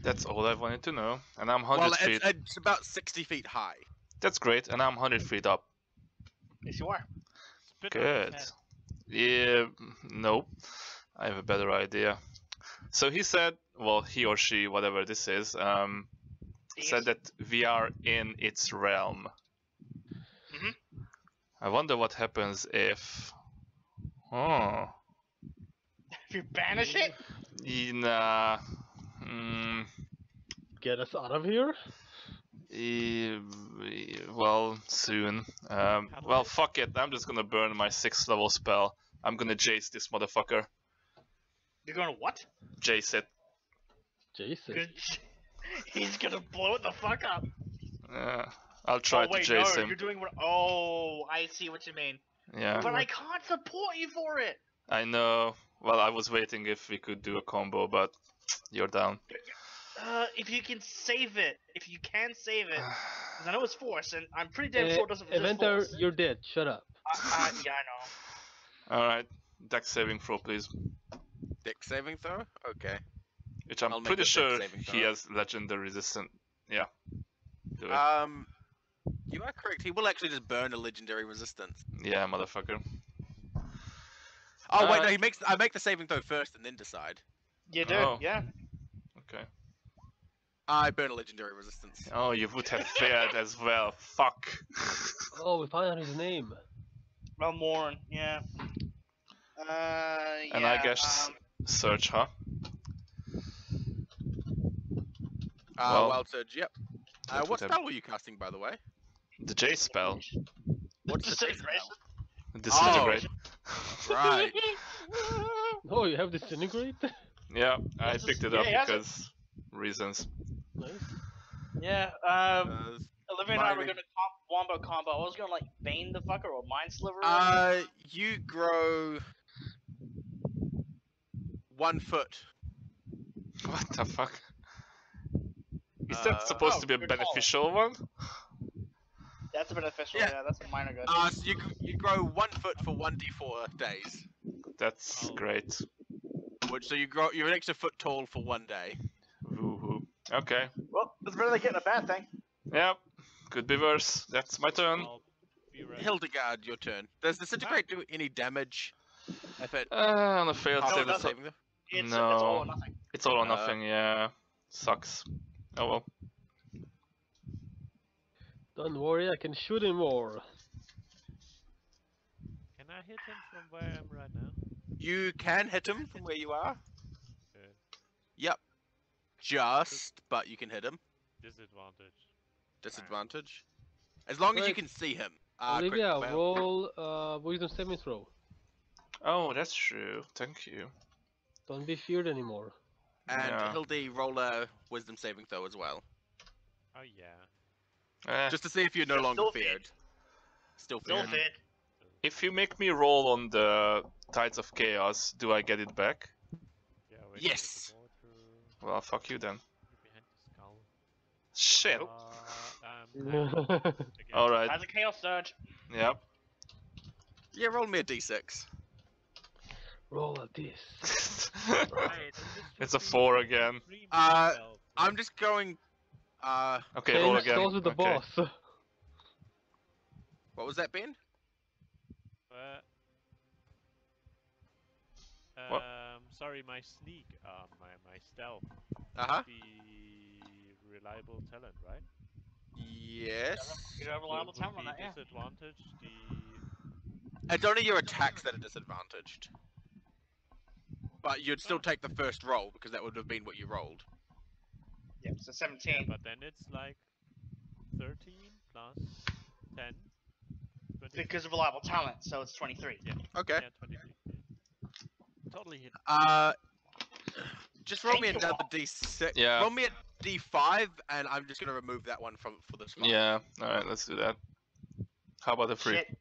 That's all I wanted to know. And I'm 100 Well, feet. it's, it's about sixty feet high. That's great. And I'm 100 feet up. Yes, you are. Spit Good. Yeah, no. I have a better idea. So he said, well, he or she, whatever this is, um, said that we are in its realm. Mhm. I wonder what happens if. Oh. If you banish it, y- Nah. Mm, Get us out of here. well, soon. Um, well, fuck it. I'm just gonna burn my sixth level spell. I'm gonna jace this motherfucker. you're gonna what? Jace it. Jason. You're- He's gonna blow it the fuck up. Uh, I'll try oh wait, to jace no, him. you're doing what? Oh, I see what you mean. Yeah. But I can't support you for it. I know. Well, I was waiting if we could do a combo, but you're down. Uh, if you can save it, if you can save it, 'cause I know it's force, and I'm pretty damn Uh, sure it doesn't resist Eventer, force. you're dead. Shut up. I, I, yeah, I know. All right, deck saving throw, please. Deck saving throw. Okay. Which I'm I'll pretty sure he has legendary resistant. Yeah. Um, you are correct. He will actually just burn a legendary resistance. yeah, motherfucker. Oh wait, Uh, no. He makes. I make the saving throw first and then decide. You do, Oh. yeah. Okay. I burn a legendary resistance. Oh, you would have failed as well. Fuck. Oh, we found out his name. Well, Morn, yeah. Uh, And I guess- um, Search, huh? Uh, Well, wild surge. Yep. Uh, what would have- spell were you casting, by the way? The J spell. What's the J Disintegration. spell? Disintegrate. Right. Oh, you have disintegrate? Yeah, I What's picked this- it up yeah, he has it. because reasons. yeah, um, Uh, Olivia and I were mining. gonna comp wombo combo. I was gonna like bane the fucker or mind sliver. him. Uh, you grow one foot. What the fuck? Is Uh, that supposed oh, to be a good call. beneficial one? that's a beneficial. yeah. Yeah, that's a minor good. Uh, so you you grow one foot for one d4 days. That's Oh. great. Which so you grow you're an extra foot tall for one day. Woohoo. Okay. well, it's better than getting a bad thing. Yep. Could be worse. That's my turn. I'll be ready. Hildegard, your turn. Does disintegrate do any damage? If it Uh, on a failed passes save, the it's, saving throw? It's, it's all No. or nothing. it's all or Uh, nothing, yeah. Sucks. Oh well. Don't worry, I can shoot him more. Can I hit him from where I am right now? You can hit him from where you are. Good. Yep. Just, but you can hit him. Disadvantage. Disadvantage. As long as you can see him. Uh, quick Olivia, fail. roll uh, wisdom saving throw. Oh, that's true. Thank you. Don't be feared anymore. And Yeah. Hildy, roll a wisdom saving throw as well. Oh yeah. Eh, Just to see if you're no Still longer feared. feared. Still Still feared. Fit. if you make me roll on the Tides of Chaos, do I get it back? Yeah. Wait, Yes. Well, fuck you then. Behind the skull. Shit. Uh, um. Alright. As a chaos surge. Yep. Yeah, roll me a d6. roll a this. Wait, this it's a four again. Uh. I'm just going. Uh, Okay, roll again. goes with the Okay. boss. what was that, Ben? Uh, What? Um, sorry, my sneak, uh, my my stealth, Uh huh. the reliable talent, right? Yes. You have a reliable Would talent on be that, yeah. disadvantage the It's only your attacks that are disadvantaged. But you'd still take the first roll because that would have been what you rolled. Yep, so 17. but then it's like 13 plus 10. 20, Because of reliable talent, so it's 23. Okay. Yeah, 23. Totally hit. Uh, just roll me Thank you. another d6. Yeah. Roll me a d5, and I'm just gonna remove that one from for this one. Yeah, alright, let's do that. How about the free? Shit.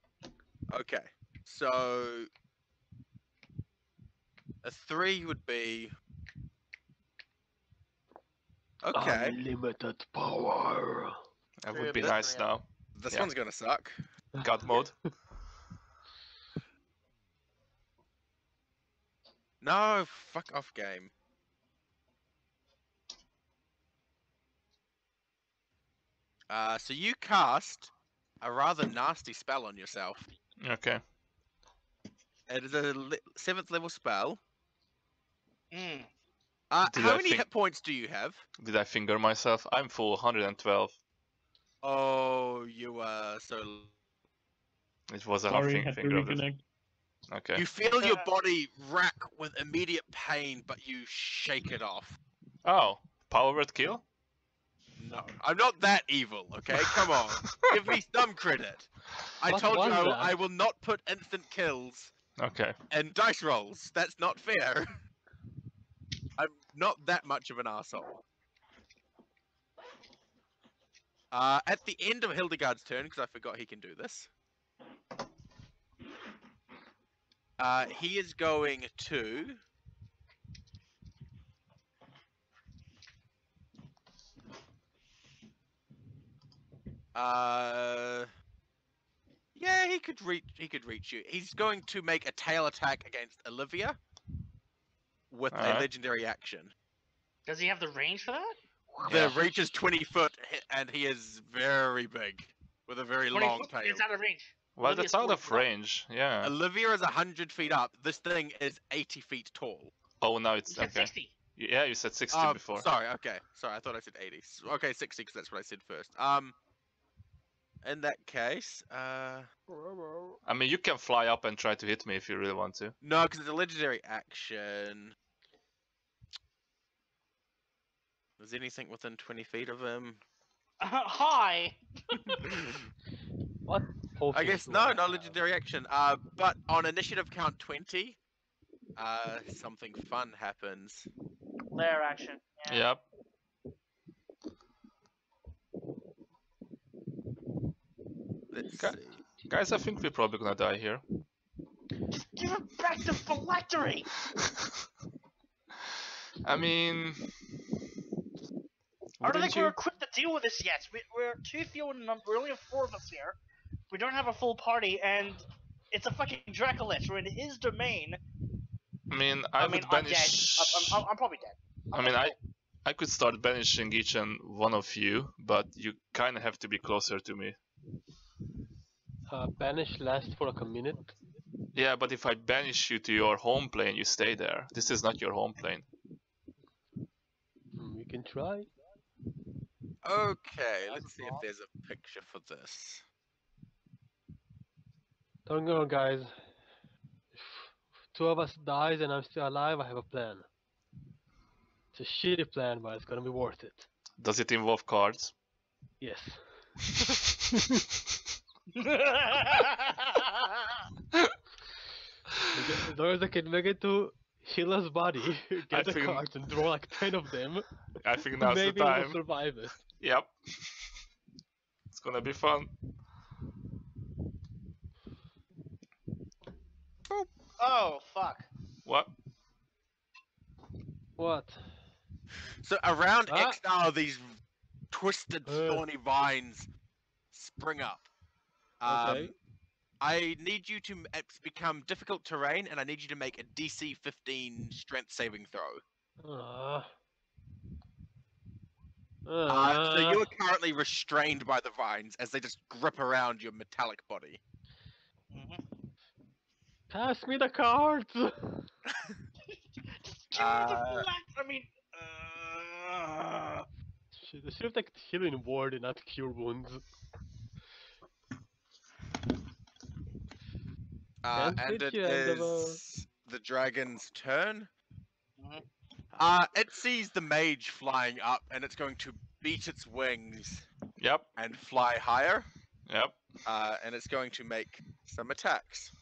Okay. So a three would be. Okay. Unlimited power. That would be nice yeah. now. This yeah. one's gonna suck. God mode. No, fuck off game. Uh, so you cast a rather nasty spell on yourself. Okay. It is a li- seventh level spell. Mm. Uh, how I many think- hit points do you have? Did I finger myself? I'm full 112. Oh, you are so It was a Sorry, fin- had to finger of this. reconnect. Okay. you feel your body rack with immediate pain, but you shake it off. Oh, power word kill? No, I'm not that evil. Okay, come on, give me some credit. I What told you I, that? I will not put instant kills Okay. and dice rolls. That's not fair. I'm not that much of an asshole. Uh, at the end of Hildegard's turn, because I forgot he can do this, uh, he is going to. Uh, yeah, he could reach. He could reach you. He's going to make a tail attack against Olivia with a Alright. legendary action. Does he have the range for that? The reach is 20 foot, and he is very big with a very long foot? tail. It's out of range. Well, Olivia's that's out of 45. range. Yeah. Olivia is 100 feet up. This thing is 80 feet tall. Oh, now You it's said okay. 60. Yeah, you said 60 Uh, before. Sorry, okay. Sorry, I thought I said 80. Okay, 60 because that's what I said first. Um, in that case, uh, I mean, you can fly up and try to hit me if you really want to. no, because it's a legendary action. Is anything within 20 feet of him? Hi! What? I guess no, I no have? legendary action. Uh, but on initiative count 20, uh, something fun happens. Lair action. Yeah. Yep. Let's Okay. see. Guys, I think we're probably gonna die here. Just give it back to phylactery! I mean, I don't wouldn't think you? we're equipped to deal with this yet. We, we're too few in number. We only have four of us here. We don't have a full party, and it's a fucking Dracolich. We're in his domain. I mean, I, I, would mean, I'm dead. banish. I'm, I'm, I'm probably dead. I mean, I, I could start banishing each and one of you, but you kind of have to be closer to me. Uh, banish lasts for like a minute. Yeah, but if I banish you to your home plane, you stay there. This is not your home plane. We can try. Okay, let's see if there's a picture for this. Don't go, guys. If two of us dies and I'm still alive, I have a plan. It's a shitty plan, but it's gonna be worth it. Does it involve cards? Yes. As long as I can make it to Hila's body, get the think- cards and draw like 10 of them, I think now's the maybe we'll survive it. Yep. It's gonna be fun. Oh fuck. What? What? So around Ah. Exile, these twisted, Uh. thorny vines spring up. Um, Okay. I need you to m- become difficult terrain, and I need you to make a DC 15 Strength saving throw. Uh, Uh, so you are currently restrained by the vines as they just grip around your metallic body. Mhm. Pass me the cards. Just give me Uh, the black. I mean. Uh... Shit, I should have taken healing word and not cure wounds. Uh, Can't and hit it you, Endeavor. is the dragon's turn. Mhm. Uh, it sees the mage flying up, and it's going to beat its wings Yep. and fly higher. Yep. Uh, and it's going to make some attacks.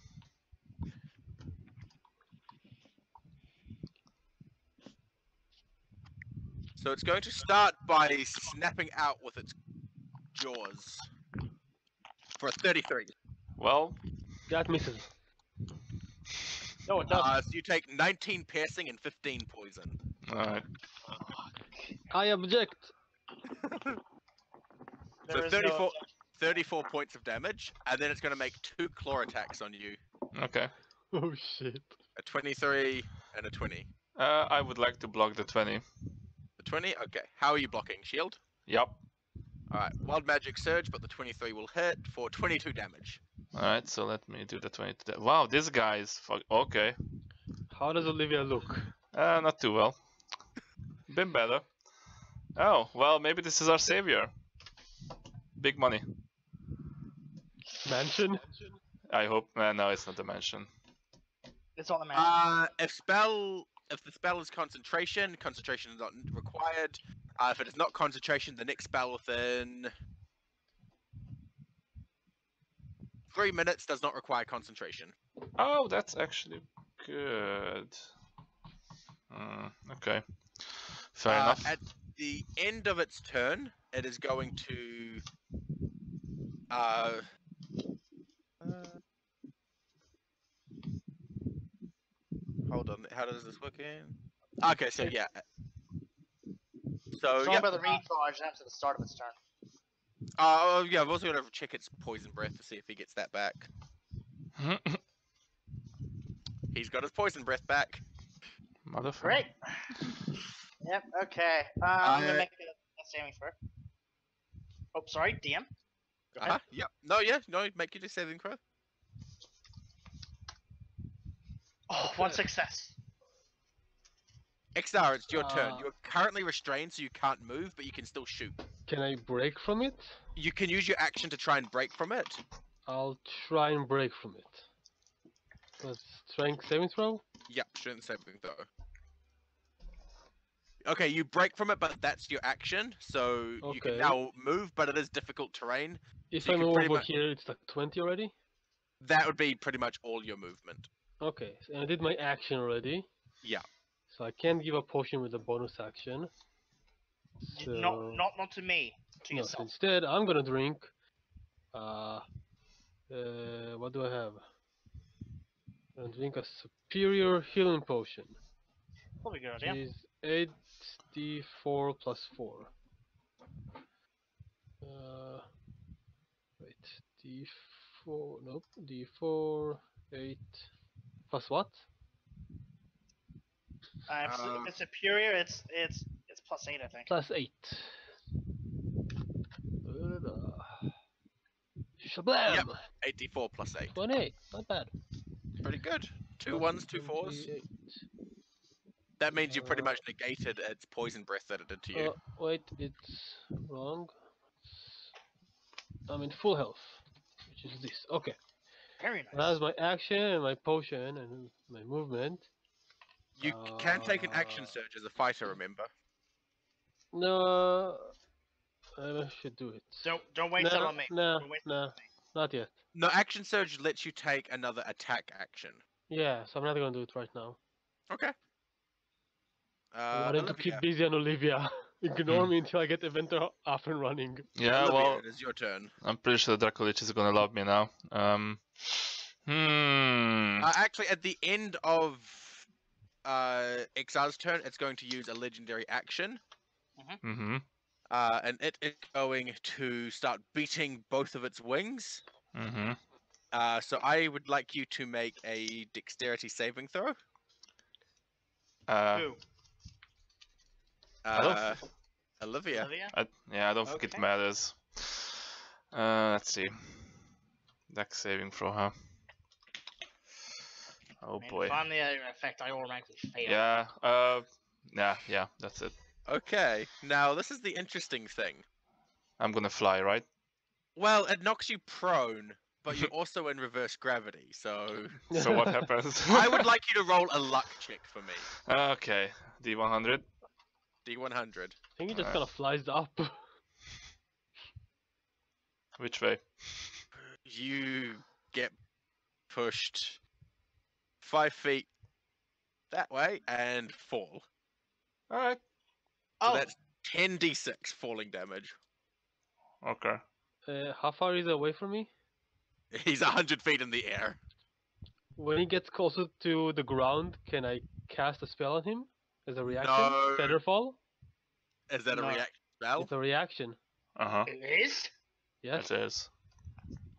So it's going to start by snapping out with its jaws for a 33. Well, That misses. No, it doesn't. Uh, so you take 19 piercing and 15 poison. alright. I object. So is no 34 34 points of damage, and then it's going to make two claw attacks on you Okay. Oh shit. a 23 and a 20. Uh, I would like to block the 20. The 20? Okay. How are you blocking? Shield? Yep. Alright, Wild Magic Surge, but the 23 will hit for 22 damage. Alright, so let me do the 20 to. Wow, this guy is fuck. Okay. How does Olivia look? Uh, not too well. Been better. Oh, well, maybe this is our savior. Big money. Mansion? I hope. Uh, no, it's not the mansion. It's on the map. Uh, if spell, if the spell is concentration, concentration is not n- required. Uh, if it is not concentration, the next spell within three minutes does not require concentration. Oh, that's actually good. Mm, okay. Fair Uh, enough. At the end of its turn, it is going to. Uh, uh, hold on. How does this work in? Okay, so yeah. So yeah. by the recharge after the start of its turn. Uh, oh yeah. I've also got to check its poison breath to see if he gets that back. He's got his poison breath back. Motherfucker. Great. Yep. Okay. Uh, I'm Uh, gonna make a, a saving throw. Oh, sorry, DM. Go ahead. Uh-huh. Yep. No. Yeah. No. Make your saving throw. Oh, one success. XR, it's your turn. Uh, You're currently restrained, so you can't move, but you can still shoot. Can I break from it? You can use your action to try and break from it. I'll try and break from it. Let's strength saving throw. Yep, strength saving throw. Okay, you break from it, but that's your action, so you can now move, but it is difficult terrain. If So I'm over here, it's like 20 already. That would be pretty much all your movement. Okay, so I did my action already. Yeah. So I can't give a potion with a bonus action. So Not, not, not to me. To no, yourself. instead I'm gonna drink. Uh, uh, what do I have? I'm gonna drink a superior healing potion. Probably good Which idea. is eight d4 plus four. Uh, wait, d4. Nope, d4 eight plus what? Uh, if, Um, it's superior, it's it's it's plus eight, I think. Plus eight. Uh, Shablam! Yep. 84 plus 8. 28, not bad. Pretty good. Two ones, two fours. That means you've pretty Uh, much negated its poison breath that it did to you. Uh, wait, it's wrong. I'm in full health, which is this. Okay. Very nice. That's my action and my potion and my movement. You can take an action uh, surge as a fighter, remember? No, I should do it. Don't don't wait no, till on me. No, Don't no, Not yet. No, action surge lets you take another attack action. Yeah, so I'm not gonna do it right now. Okay. I Uh, wanted to keep busy on Olivia. Ignore me until I get the Eventer up and running. Yeah, Olivia, well, it is your turn. I'm pretty sure Dracolich is gonna love me now. Um, hmm. Uh, actually, at the end of uh, Exile's turn, it's going to use a legendary action, Mm-hmm. uh, and it is going to start beating both of its wings. Mm-hmm. Uh, so I would like you to make a dexterity saving throw. Uh, Who? Uh, Olivia. Olivia? I, yeah, I don't think it matters. Uh, let's see. Dex saving throw, huh? Oh I mean, boy. If I'm the other effect, I automatically fail. Yeah. Uh. Yeah. Yeah. That's it. Okay, now this is the interesting thing. I'm gonna fly, right? Well, it knocks you prone, but you're also in reverse gravity, so So what happens? I would like you to roll a luck check for me. Okay. D100. D100. I think it just Alright. kind of flies up. Which way? You get pushed five feet that way and fall. All right. So Oh, that's 10d6 falling damage. Okay. Uh, how far is it away from me? He's 100 feet in the air. When he gets closer to the ground, can I cast a spell on him as a reaction? No. Featherfall? Is that a reaction spell? It's a reaction. Uh huh. it is? Yes. It is.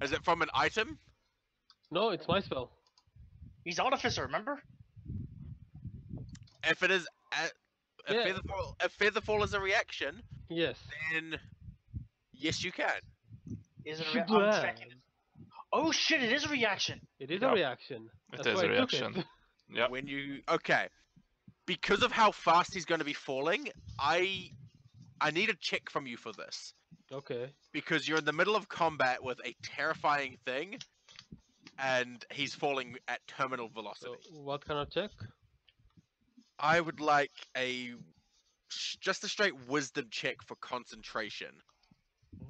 Is it from an item? No, it's my spell. He's Artificer, remember? If it is a, if, Yeah. featherfall, if featherfall is a reaction, Yes. then yes, you can. Is it a You rea- I'm checking. Oh shit, it is a reaction! It is Yep. a reaction. It That's is why a I reaction. yeah. When you okay, because of how fast he's going to be falling, I I need a check from you for this okay. because you're in the middle of combat with a terrifying thing, and he's falling at terminal velocity. So velocity. what kind of check? I would like a just a straight wisdom check for concentration.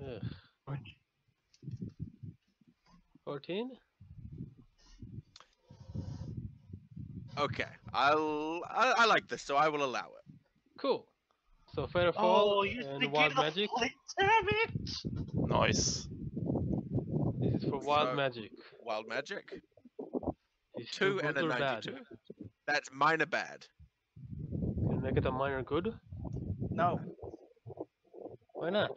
Ugh. 14? Okay, I'll I, I like this, so I will allow it. Cool. So Featherfall Oh, you and think Wild Magic. fully- Damn it! Nice. This is for Wild So- Magic. Wild magic, Is two and a or bad? ninety-two. That's minor bad. Can make it a minor good? No, Why not?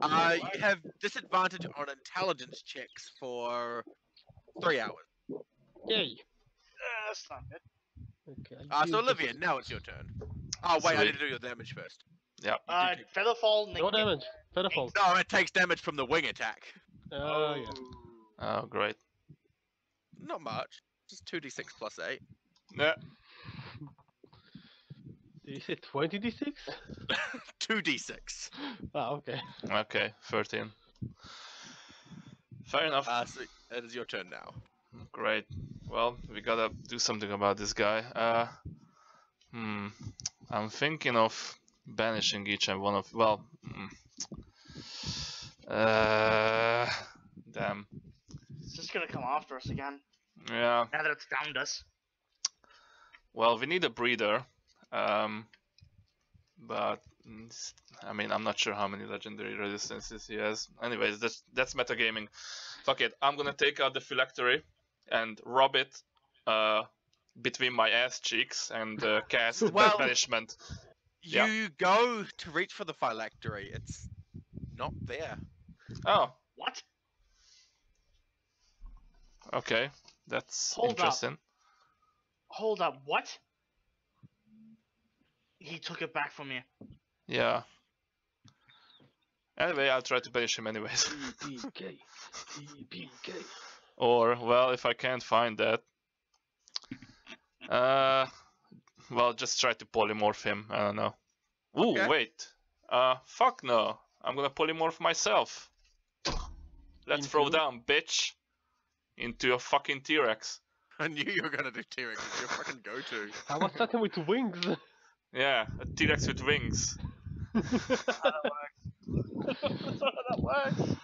Uh, you have disadvantage on intelligence checks for three hours. Yay! Uh, that's not good. Okay. Uh, so Olivia, now it's your turn. Oh wait, I Sweet. need to do your damage first. Yep. Uh, take- Featherfall, No damage. Featherfall. No, it takes damage from the wing attack. Oh, yeah. Oh, great. Not much. Just two d six plus eight. Yeah. Did you say 20 d6? Two d six. Ah, okay. Okay. Thirteen. Fair enough. Uh, so it is your turn now. Great. Well, we gotta do something about this guy. Uh, hmm. I'm thinking of banishing each and one of. Well. Mm, uh. Damn. It's just gonna come after us again. Yeah. Now that it's found us. Well, we need a breeder. Um. But I mean, I'm not sure how many legendary resistances he has. Anyways, that's that's metagaming. Fuck it. I'm gonna take out the phylactery and rub it uh, between my ass cheeks and uh, cast Well- banishment. Yeah. You go to reach for the phylactery. It's not there. Oh, What? okay. That's Hold up. interesting. Hold up, what? He took it back from me. Yeah. Anyway, I'll try to banish him anyways. EPK. EPK. or, well, if I can't find that. Uh, well, just try to polymorph him. I don't know. Ooh, Okay. wait. Uh, fuck no. I'm gonna polymorph myself. Let's throw down, bitch. Into a fucking T-Rex. I knew you were gonna do T-Rex. It's your fucking go-to. I was starting with wings. Yeah, a T-Rex with wings. That's not how that works.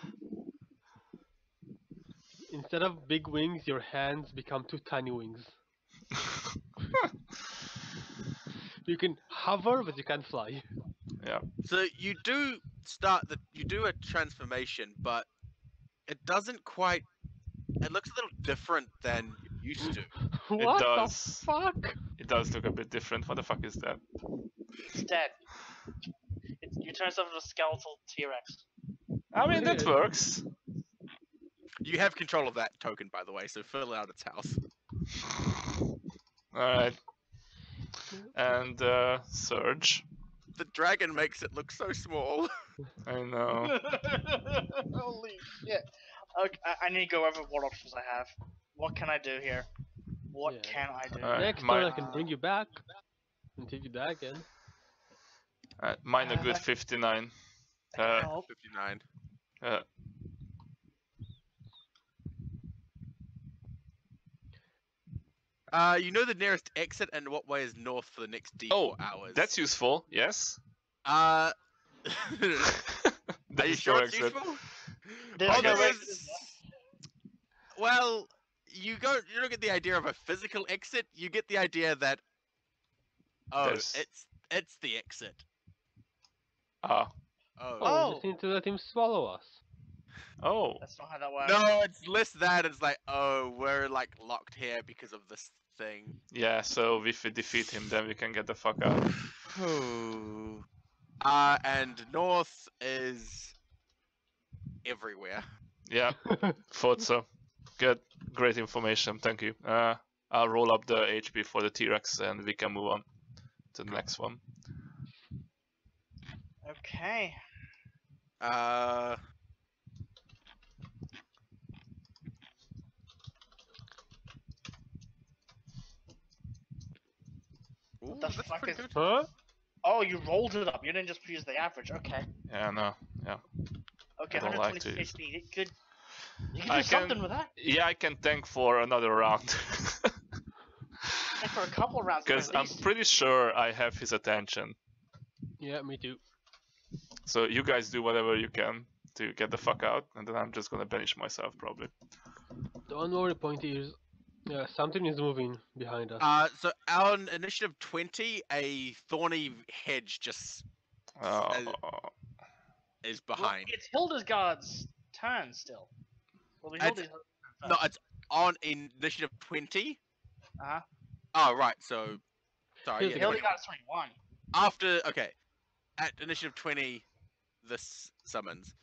instead of big wings, your hands become two tiny wings. You can hover, but you can't fly. Yeah. So you do start the you do a transformation, but it doesn't quite. It looks a little different than it used to. what does. the fuck? it does look a bit different. What the fuck is that? It's dead. It, you turn yourself into a skeletal T-Rex. I mean, that works. You have control of that token, by the way, so fill out its house. Alright. And uh, Surge. The dragon makes it look so small. I know. Holy shit. Okay, I, I need to go over what options I have. What can I do here? What Yeah. can I do? Alright, Next my- turn, I can bring you back and take you die again. Uh, mine a good Uh, 59. Uh, Help. 59. uh, Uh, you know the nearest exit and what way is north for the next D4 Oh, hours. that's useful, yes. Uh. that Are you sure it's exit. useful? Oh, there exit, is- Well, you go. You don't get the idea of a physical exit. You get the idea that oh, There's- it's it's the exit. Ah. Oh. Oh, we Oh. just need to let him swallow us. Oh. That's not how that works. No, it's less that. It's like oh, we're like locked here because of this thing. Yeah, so if we defeat him, then we can get the fuck out. Ooh. Uh, and north is everywhere. Yeah, thought so. Good, great information, thank you. Uh, I'll roll up the HP for the T-Rex and we can move on to the next one. Okay. Uh. Ooh, the that's fuck pretty is- good. Huh? Oh, you rolled it up. You didn't just use the average. Okay. Yeah, no. Yeah. Okay, I don't like 126 to- HP. Good. You can do I can- something with that. Yeah, I can tank for another round. Like for a couple rounds. Because I'm pretty sure I have his attention. Yeah, me too. So you guys do whatever you can to get the fuck out, and then I'm just gonna banish myself probably. Don't worry, pointy ears. Yeah, something is moving behind us. Uh, so on initiative 20, a thorny hedge just Oh, is Well, behind. it's Hildegard's turn still. Well, It's- turn No, it's on initiative 20. Uh-huh. Oh, right, so. Sorry, yeah, Hildegard. 21. Hildegard's 21. After, okay. At initiative 20, this summons.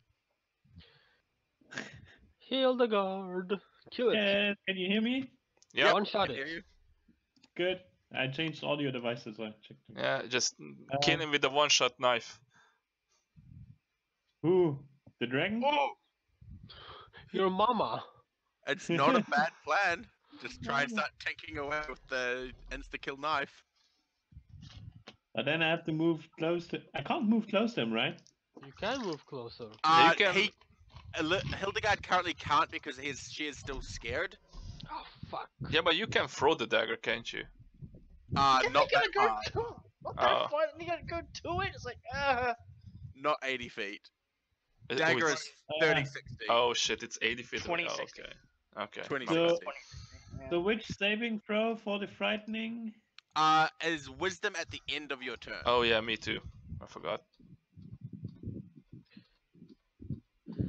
Hildegard! Kill it! Uh, can you hear me? Yeah, One shot hear it. you? Good. I changed audio devices. I checked. them. yeah, just Uh, kill him with the one-shot knife. Ooh, the dragon? Oh, Your mama! it's not a bad plan. Just try and start tanking away with the insta kill knife. But then I have to move close to. I can't move close to him, right? You can move closer. Uh, can- he, Hildegard currently can't because he's, she is still scared. Fuck. Yeah, but you can throw the dagger, can't you? Uh, You're not gonna that go far. to What the Oh. fuck? You gotta go to it? It's like, uh. Not 80 feet. Uh, oh, Dagger it's- is Uh, 30, 60. Oh shit, it's 80 feet. away. 20, Oh, okay. Okay. 20, So- 60. Yeah. So which saving throw for the frightening? Uh, is wisdom at the end of your turn. Oh yeah, me too. I forgot. End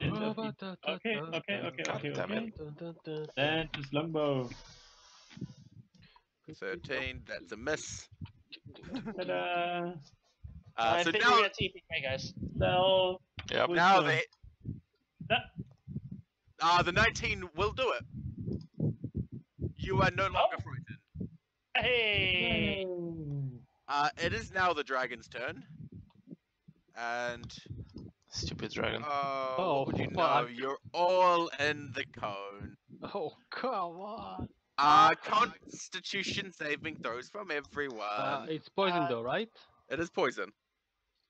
of the- Okay, okay, okay, God okay, damn okay. it. Then just longbow. 13, that's a miss. Ta-da! Uh, I so think now, we're gonna TPK, guys. Spell. Yep. Now the, That, uh, the 19 will do it. You are no longer frightened. Hey! Uh, it is now the dragon's turn. And, Stupid dragon. uh, Oh, what would you know you're all in the cone. Oh, come on! Uh, constitution saving throws from everyone. Uh, it's poison uh, though, right? it is poison.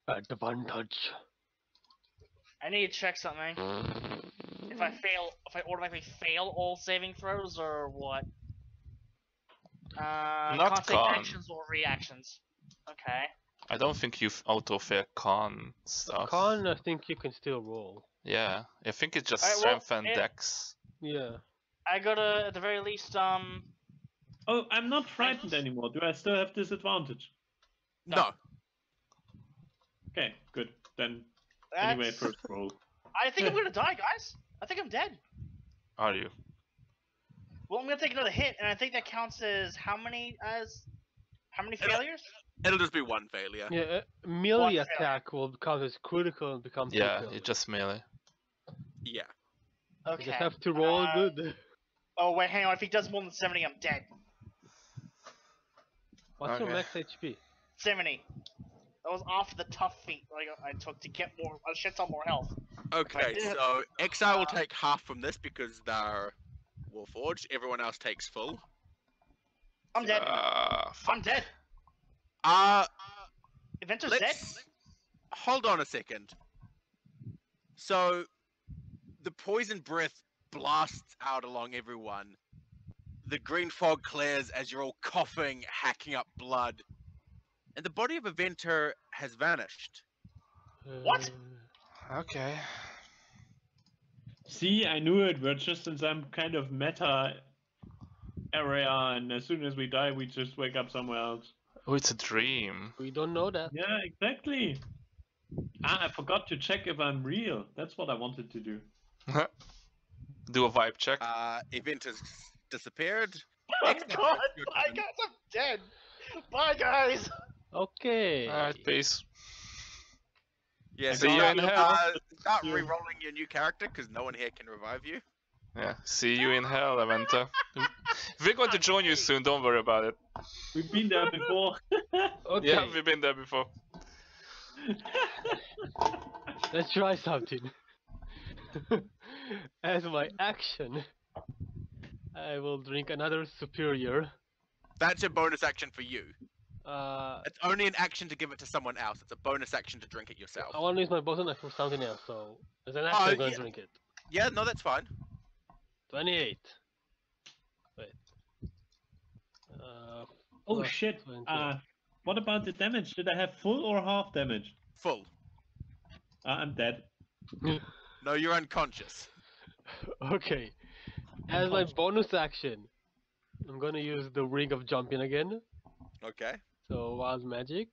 Advantage. I need to check something. If I fail, if I automatically fail all saving throws, or what? Uh, Not can't take con. actions or reactions. Okay. I don't think you've auto fair con stuff. Con, I think you can still roll. Yeah, I think it's just Alright, well, strength and it- dex. Yeah. I gotta at the very least um. Oh, I'm not frightened anymore. Do I still have disadvantage? No. Okay, good. Then anyway, first roll. I think I'm gonna die, guys. I think I'm dead. Are you? Well, I'm gonna take another hit, and I think that counts as how many as how many failures? It'll just be one failure. Yeah, uh, melee One fail. attack will count as critical and become Yeah, critical. it's just melee. Yeah. You Okay. just have to roll uh, good. Oh wait, hang on. If he does more than seventy, I'm dead. What's your max HP? Seventy. That was off the tough feat like I took to get more a shit ton more health. Okay, so Exile will uh, take half from this because they're Warforged. Everyone else takes full. I'm dead. Ah, fuck. I'm dead. Uh, Eventer's dead. hold on a second. So, the poison breath blasts out along everyone. The green fog clears as you're all coughing, hacking up blood, and the body of Eventer has vanished. What? Uh, Okay. See, I knew it. We're just in some kind of meta area, and as soon as we die, we just wake up somewhere else. Oh, it's a dream. we don't know that. Yeah, exactly. Ah, I forgot to check if I'm real. That's what I wanted to do. Do a vibe check. Uh, has disappeared. Oh Exile, god, your bye guys, I'm dead. Bye guys. Okay. Alright, peace. Yeah, See so you're in hell. Uh, start re-rolling your new character because no one here can revive you. Yeah. See you in hell, Eventer. We're going to join you soon. Don't worry about it. We've been there before. Okay. Yeah, we've been there before. Let's try something. As my action, I will drink another superior. That's a bonus action for you. Uh, It's only an action to give it to someone else. It's a bonus action to drink it yourself. I want to use my boson for something else, so as an Oh, action, I'm gonna yeah. drink it. Yeah, no, that's fine. 28. Wait. Uh, oh shit. 20. Uh, what about the damage? Did I have full or half damage? Full. Uh, I'm dead. No, you're unconscious. okay. As my bonus action, I'm gonna use the ring of jumping again. Okay. So wild magic.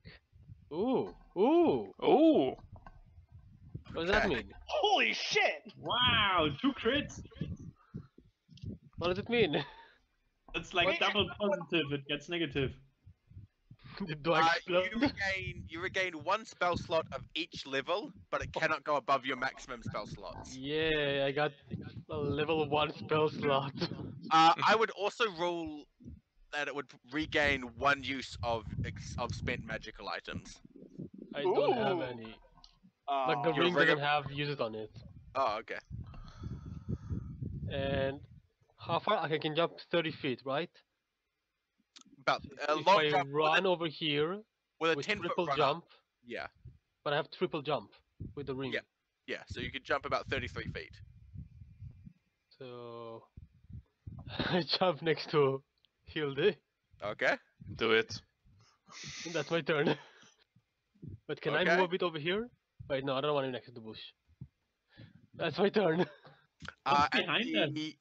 Ooh, ooh. Ooh. What does that mean? Holy shit. Wow, two crits. What does it mean? It's like Wait. double positive. It gets negative. Do I Uh, explode? you regain you regain one spell slot of each level, but it cannot go above your maximum spell slots. Yeah, I got a level one spell slot. Uh, I would also rule that it would regain one use of of spent magical items. I don't have Ooh. any. Like the Uh, ring doesn't have uses on it. Oh, okay. And how far? I can jump 30 feet, right? About a if long I jump run a, over here with a with ten triple run jump, Yeah, but I have triple jump with the ring. Yeah. yeah. So you could jump about thirty-three feet. So I jump next to Hilde. Okay. Do it. and That's my turn. but can I move a bit over here? Wait, no, I don't want to next to the bush. That's my turn. Uh, What's and behind them? the-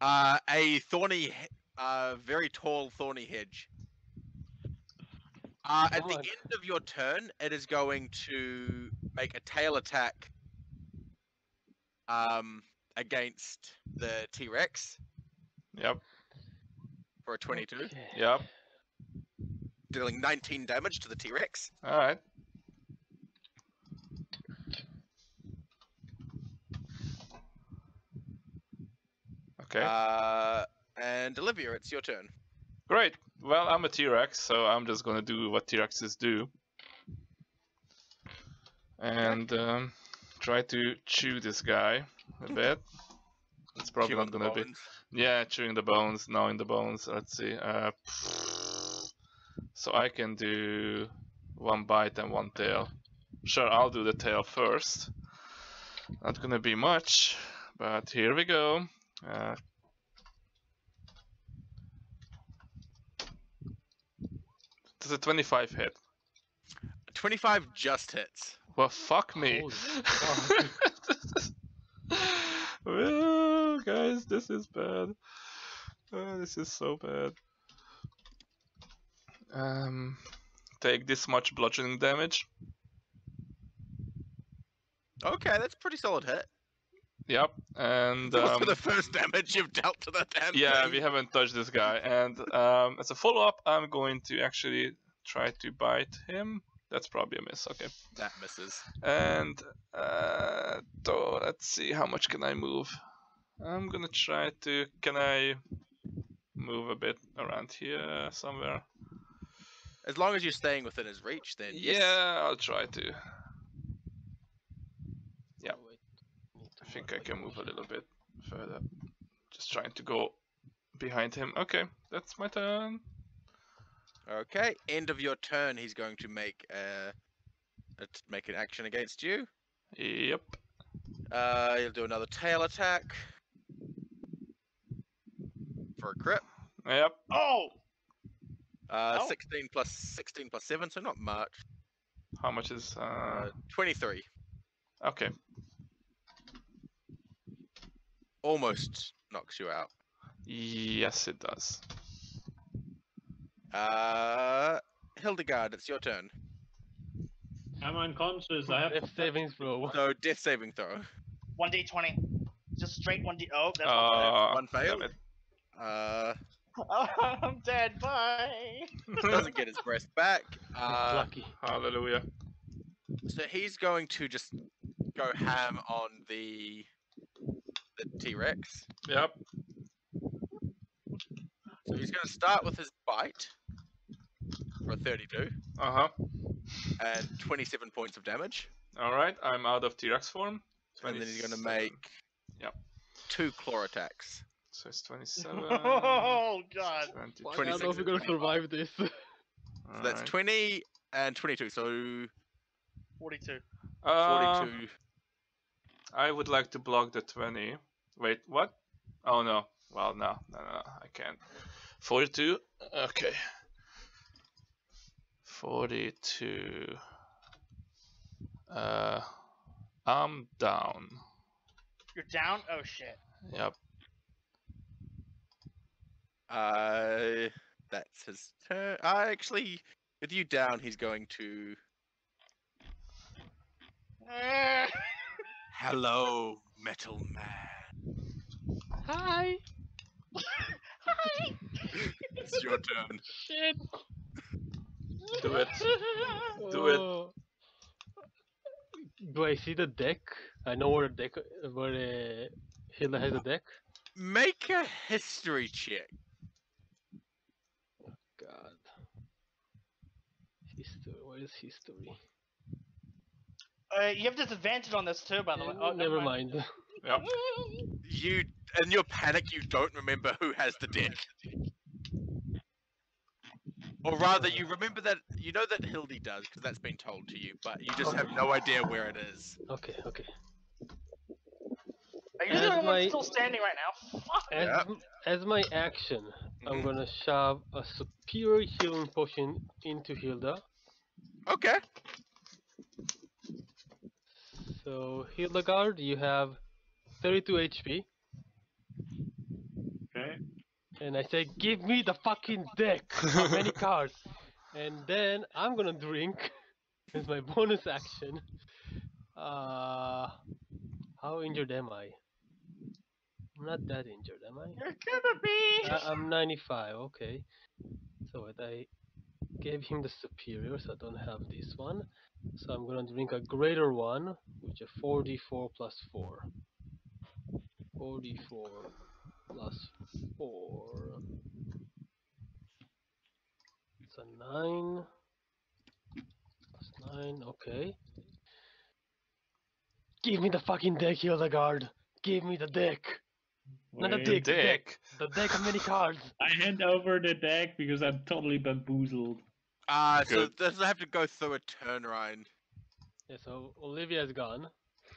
uh, a thorny, uh, very tall thorny hedge. Uh, at the end of your turn, it is going to make a tail attack um, against the T Rex Yep. for a 22, Okay. Yep. dealing 19 damage to the T Rex. Alright. Okay. Uh, and Olivia, it's your turn. Great. Well, I'm a T-Rex, so I'm just gonna do what T-Rexes do. And um, try to chew this guy a bit. It's probably Chew not gonna be. Yeah, chewing the bones, gnawing the bones. Let's see. Uh, so I can do one bite and one tail. Sure, I'll do the tail first. Not gonna be much, but here we go. Uh, does a 25 hit? 25 just hits. Well, fuck me. Holy fuck. okay. this is bad. Uh, this is so bad. Um, take this much bludgeoning damage. Okay, that's a pretty solid hit. Yep, and um, the first damage you've dealt to that damn yeah, thing. we haven't touched this guy. And um, as a follow-up, I'm going to actually try to bite him. That's probably a miss. Okay. That misses. And uh, so let's see how much can I move. I'm gonna try to. Can I move a bit around here somewhere? As long as you're staying within his reach, then yes. Yeah, I'll try to. Yeah. Oh, wait. Need to I think I can move a little bit further. Just trying to go behind him. Okay, that's my turn. Okay, end of your turn. He's going to make uh, uh, t- make an action against you. Yep. Uh, he'll do another tail attack for a crit. Yep. Oh! Uh, Oh. 16 plus 16 plus 7, so not much. How much is uh? Uh, 23. Okay. Almost knocks you out. Yes, it does. Uh, Hildegard, it's your turn. I'm unconscious. I have Death saving throw. So, death saving throw. 1d20. Just straight 1d. Oh, that's Uh, one fail. damn it. Uh, one fail. I'm dead. Bye. doesn't get his breath back. It's Uh, lucky. Hallelujah. so he's going to just go ham on the the T-Rex. Yep. So he's going to start with his bite for a 32 Uh huh. and 27 points of damage, All right. I'm out of T-Rex form. and then he's going to make Yep. two claw attacks. So it's 27. oh god. 20, Fuck, I don't 26 know if we're gonna survive this. So that's Alright. 20 and 22, so 42. Uh, 42. I would like to block the 20. Wait, what? Oh no. Well, no, no, no, I can't. 42. Okay. 42. Uh, I'm down. You're down? Oh shit. Yep. Uh, that's his turn. Uh, actually, with you down, he's going to. Hello, Metal Man. Hi. Hi. It's your turn. Shit. Do it. Do it. Oh. Do I see the deck? I know where the deck, where uh, the Hilda has a deck. Make a history check. Oh, God. History. Where is history? Uh, you have disadvantage on this too, by the way. Oh, never mind. Yep. You, in your panic, you don't remember who has the deck. Or rather, you remember that you know that Hildy does because that's been told to you, but you just have no idea where it is. Okay, okay. Are you the As only one still standing right now? As, Yep. as my action, I'm Mhm. gonna shove a superior healing potion into Hilda. Okay. So, Hildegard, you have 32 HP. Okay. And I say, give me the fucking deck! How many cards? And then I'm gonna drink as my bonus action. Uh, how injured am I? I'm not that injured, am I? You're gonna be. I- I'm 95, okay. So wait, I gave him the superior, so I don't have this one. So I'm gonna drink a greater one, which is 4d4 plus 4. 4d4 plus 4. It's a 9. Plus 9, okay. Give me the fucking deck, Hildegard! Give me the deck! Not a Wait. dick. Dick. The deck of many cards! I hand over the deck because I'm totally bamboozled. Uh, so Good. does it have to go through a turn round? Yeah, so Olivia's gone.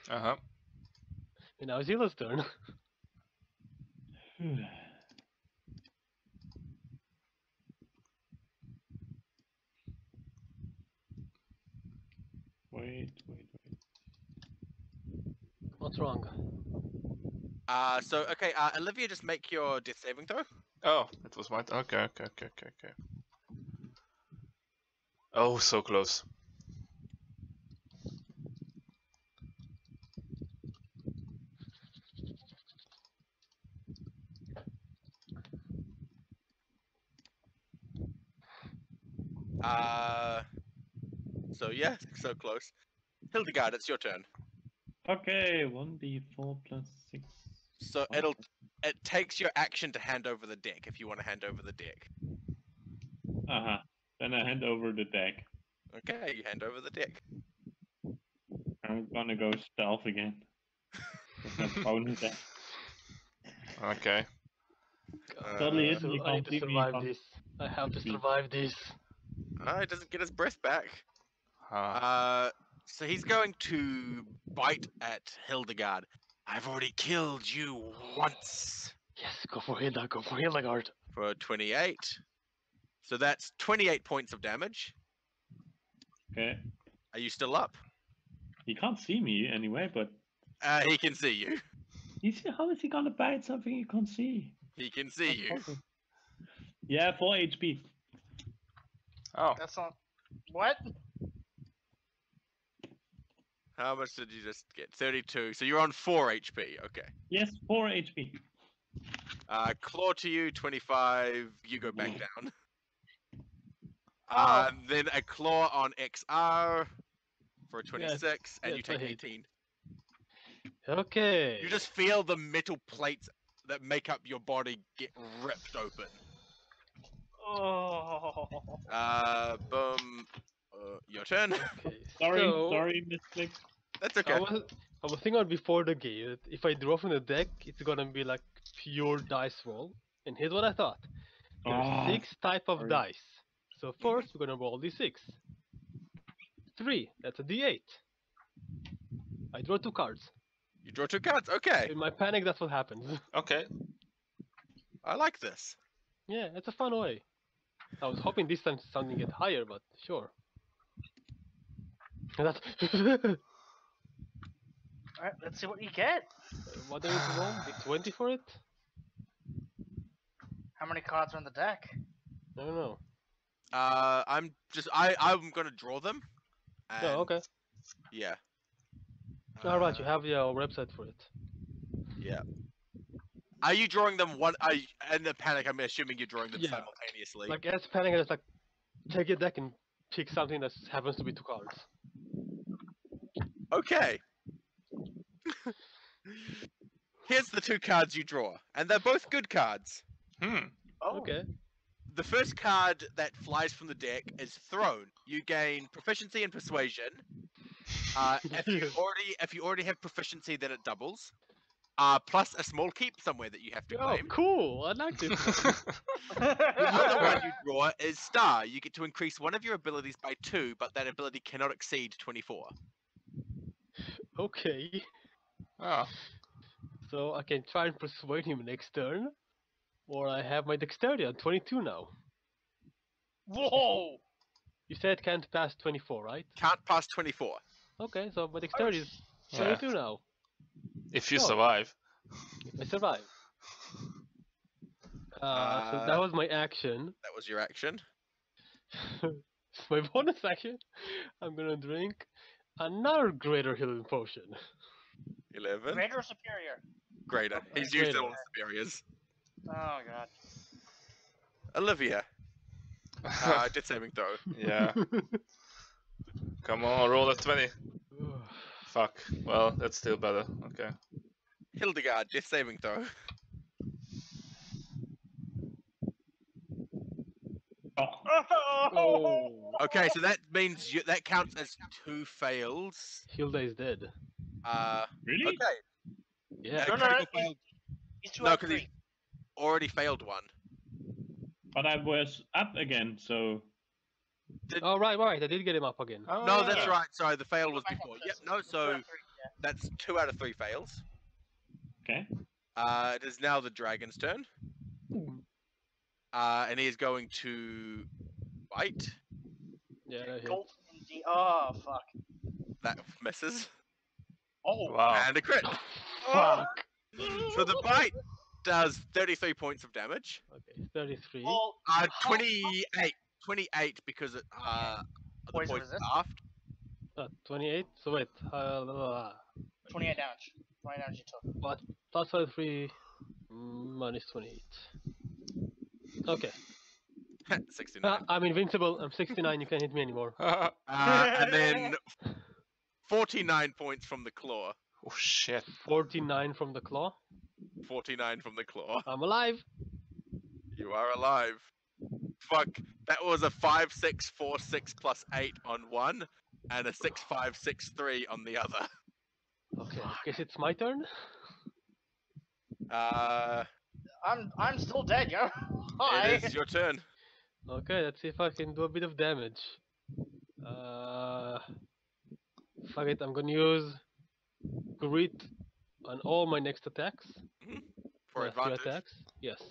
Uh huh. And now it's Hila's turn. wait, wait, wait. What's wrong? Uh, so okay, uh, Olivia, just make your death saving throw. Oh, it was my. Okay, okay, okay, okay, okay. Oh, so close. Uh, so yeah, so close. Hildegard, it's your turn. Okay, 1d4 plus 6. So Oh. it'll it takes your action to hand over the deck if you want to hand over the deck. Uh huh. Then I hand over the deck. Okay, you hand over the deck. I'm gonna go stealth again. With that bonus deck. Okay. Totally Uh. So I need to survive this. I have to survive this. uh, he doesn't get his breath back. Ah, Uh, so he's going to bite at Hildegard. I've already killed you once Yes, go for Hilda, go for Hildegard. for 28. So that's 28 points of damage. Okay. Are you still up? He can't see me anyway, but Uh, he can see you. he's, how is he gonna bite something he can't see? He can see you. Yeah, 4 HP. oh, That's not. What? How much did you just get? 32. So you're on 4 HP. Okay. Yes, 4 HP. Uh, claw to you, 25. You go back down. Oh. Uh, then a claw on XR for a Yes, 26, and you yes, I take 18. Okay. You just feel the metal plates that make up your body get ripped open. Oh. Uh, boom. Uh, your turn. Okay, Sorry, so, sorry, Misclick. That's I okay. was, I was thinking about before the game that if I draw from the deck, it's gonna be like pure dice roll. And here's what I thought. There's Ah, six type of sorry. dice. So first we're gonna roll d6. Three, that's a d8. I draw two cards. You draw two cards. Okay. In my panic, that's what happens. okay. I like this. yeah, it's a fun way. I was hoping this time something get higher, but sure. That's Alright, let's see what you get. Uh, what do I need to roll? D20 for it? How many cards are on the deck? I don't know. Uh, I'm just I I'm gonna draw them. Oh, okay. Yeah. Alright, you Uh, have your website for it. Yeah. Are you drawing them one? I you, in the panic? I'm assuming you're drawing them Yeah. simultaneously. Like as panic, I just like take your deck and pick something that happens to be two cards. Okay. Here's the two cards you draw, and they're both good cards. Hmm. Oh. Okay. The first card that flies from the deck is thrown. You gain proficiency and persuasion. Uh, if you already if you already have proficiency, then it doubles. Uh, plus a small keep somewhere that you have to Oh, claim. cool! I like this. The other one you draw is Star. You get to increase one of your abilities by two, but that ability cannot exceed 24. okay. oh, So I can try and persuade him next turn, or I have my dexterity on 22 now. Whoa! You said can't pass 24, right? Can't pass 24. Okay, so my dexterity is Yeah. 22 now. if you Oh. survive. I survive. Uh, so Uh, that was my action. That was your action. my bonus action, I'm gonna drink another greater healing potion. 11. Greater or superior? Greater. He's Greater. used all his superiors. Oh god. Olivia. Uh, did saving throw. yeah. Come on, roll a 20. Fuck. Well, that's still better. Okay. Hildegard, death saving throw. Oh, Okay, so that means you, that counts as two fails. Hilda is dead. Uh, really? okay. Yeah. No, no, no, fail He's two No, out of 'cause he- three. Already failed one. But I was up again, so Oh right, right. I did get him up again. Oh, no, that's yeah. right. Sorry, the fail was before. to Yep, this. no, It's two out so three, yeah. that's two out of three fails. okay. Uh, it is now the dragon's turn. Uh, and he is going to bite. Yeah, that hits. Oh fuck. That misses. Oh. Wow. And a crit. Fuck. So the bite does 33 points of damage. Okay, 33. Well, Uh, 28. 28 because it, uh, the Poison poison resist? aft. Uh, 28. So wait, uh, blah, blah, blah. 28 damage. 28 damage you took. what? Plus 33 mm, minus 28. Okay. 69. Uh, I'm invincible. I'm 69. You can't hit me anymore. Uh, and then 49 points from the claw. oh shit. 49 from the claw. 49 from the claw. I'm alive. You are alive. Fuck. That was a 5 6 4 6 plus 8 on one, and a 6 5 6 3 on the other. Okay, I guess it's my turn. Uh, I'm I'm still dead, yo. Hi. it is your turn. Okay, let's see if I can do a bit of damage. Uh, fuck it, I'm gonna use grit on all my next attacks. For Uh, advantage. attacks. Yes.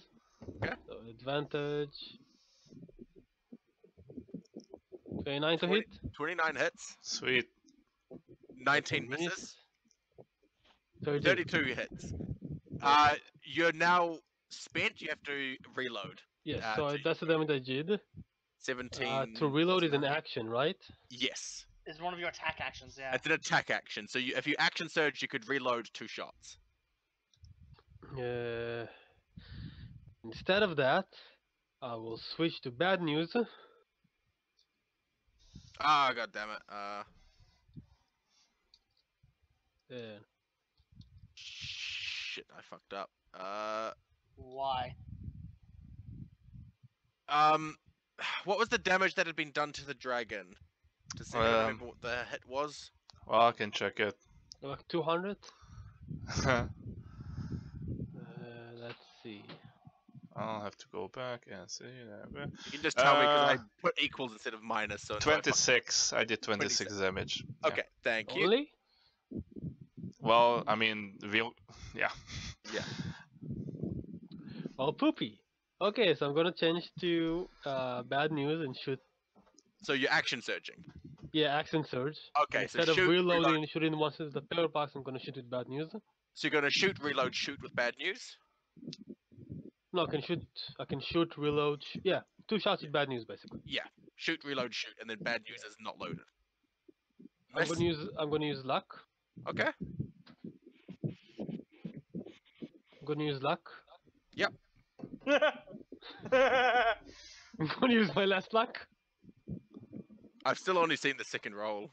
Okay. So advantage. 29 to Twenty- hit. 29 hits, Sweet. 19 misses, 32. 32 hits. Uh, you're now spent. You have to reload. Yes, uh, so to- that's the damage I did. 17. Uh, to reload plus is an action, right? Yes. Is one of your attack actions, yeah. It's an attack action. So you, if you action surge, you could reload two shots. Uh, instead of that, I will switch to bad news. Ah, god damn it. Uh, Uh, shit, I fucked up. Uh, Why? um, what was the damage that had been done to the dragon? Does anyone Um, remember what the hit was? Well, I can check it. like 200. Uh, let's see. I'll have to go back and see. there. You can just tell me because I Uh, put equals instead of minus. So now I 26. I did 26 damage. Yeah. Okay, thank you. Only? Well, I mean, we, yeah. Yeah. Oh, poopy. Okay, so I'm gonna change to uh, bad news and shoot. So you're action surging. Yeah, action surge. Okay, so Instead of shoot, reloading reload. and shooting once the pepper box, I'm gonna shoot with bad news. So you're gonna shoot, reload, shoot with bad news. No, I can shoot. I can shoot, reload. Sh- yeah, two shots with bad news basically. Yeah, shoot, reload, shoot, and then bad news is not loaded. I'm gonna use. I'm gonna use luck. Okay. I'm gonna use luck. yeah, I'm gonna use my last luck. I've still only seen the second roll.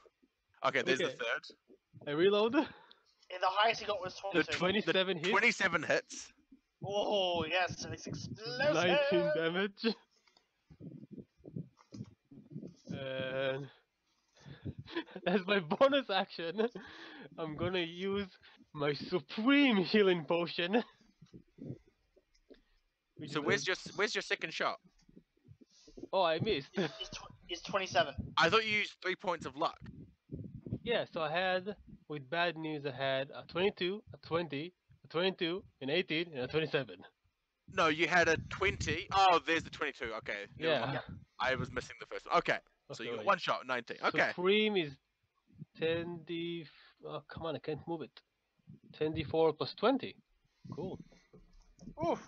Okay, there's the Okay. third. I reload. the highest he got was The 22. 27 hits. 27 hits. Oh, yes, it's explosive. 19 damage. And as my bonus action, I'm gonna use my supreme healing potion. Which So is where's your where's your second shot? Oh, I missed. He's, tw- he's 27. I thought you used three points of luck. yeah, so I had, with bad news, I had a 22, a 20, a 22, an 18, and a 27. No, you had a 20. Oh, there's the 22. Okay. never Yeah. mind. I was missing the first one. Okay. So you got wait. one shot, 19. Okay. Supreme is 10 d. Oh, come on, I can't move it. 10d4 plus 20. Cool. Oof.